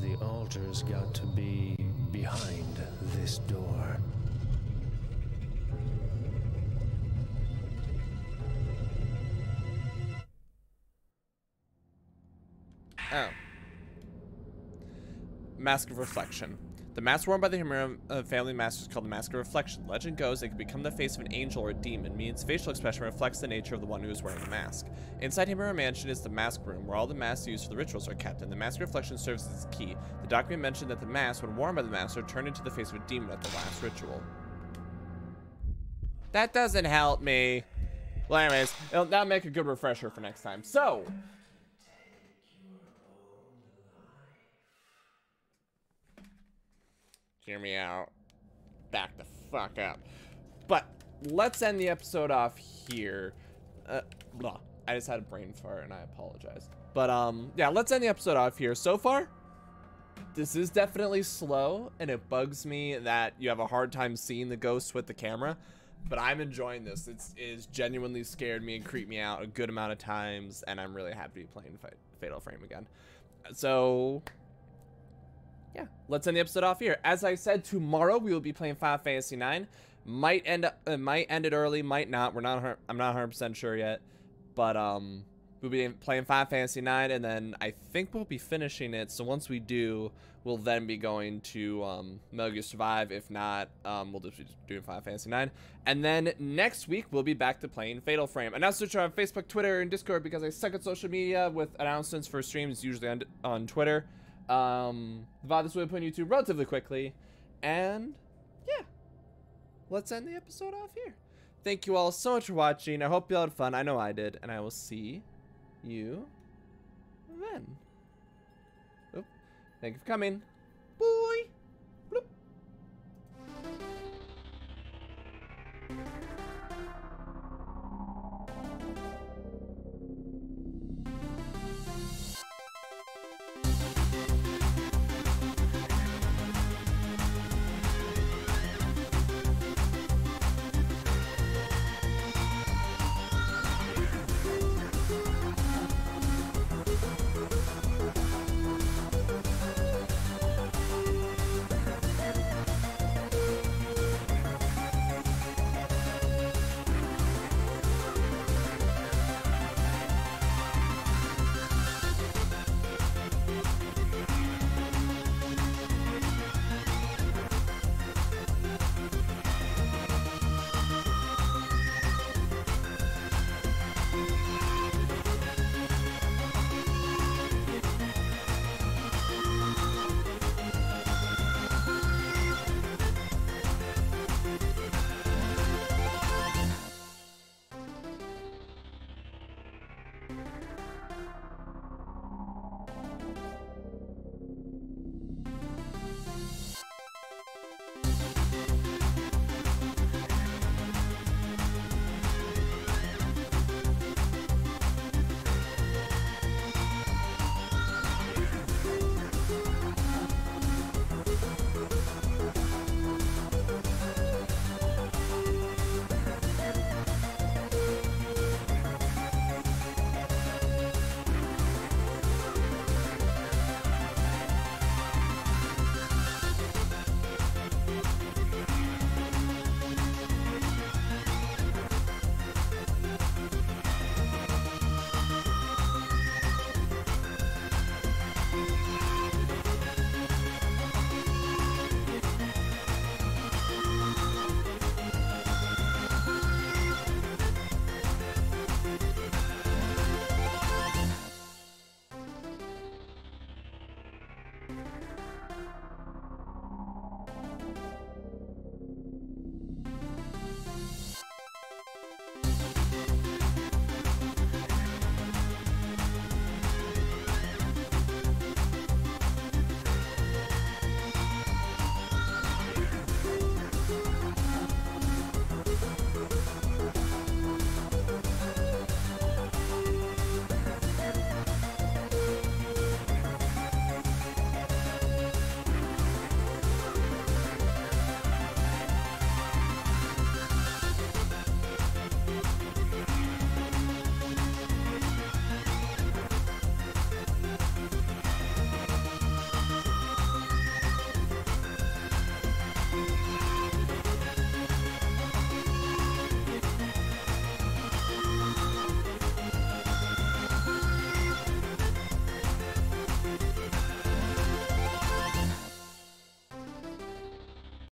The altar's got to be behind this door. Mask of Reflection. The mask worn by the Himuro uh, family master is called the Mask of Reflection. Legend goes it can become the face of an angel or a demon, meaning its facial expression reflects the nature of the one who is wearing the mask. Inside Himuro Mansion is the mask room, where all the masks used for the rituals are kept, and the Mask of Reflection serves as its key. The document mentioned that the mask, when worn by the master, turned into the face of a demon at the last ritual. That doesn't help me. Well, anyways, that'll make a good refresher for next time. So, Hear me out. Back the fuck up. But let's end the episode off here. Uh, blah. I just had a brain fart and I apologize. But um, yeah, let's end the episode off here. So far, this is definitely slow and it bugs me that you have a hard time seeing the ghost with the camera. But I'm enjoying this. It's is genuinely scared me and creeped me out a good amount of times, and I'm really happy to be playing Fatal Frame again. So yeah, let's end the episode off here. As I said, tomorrow we will be playing Final Fantasy 9. Might end up, uh, might end it early, might not. We're not. I'm not 100 percent sure yet, but um, we'll be playing Final Fantasy 9, and then I think we'll be finishing it. So once we do, we'll then be going to um, Metal Gear Survive. If not, um, we'll just be doing Final Fantasy 9. And then next week, we'll be back to playing Fatal Frame. Announce search on Facebook, Twitter, and Discord because I suck at social media with announcements for streams, usually on, on Twitter. Um, the this will put on YouTube relatively quickly. And yeah, let's end the episode off here. Thank you all so much for watching. I hope you all had fun. I know I did. And I will see you then. Oop. Thank you for coming.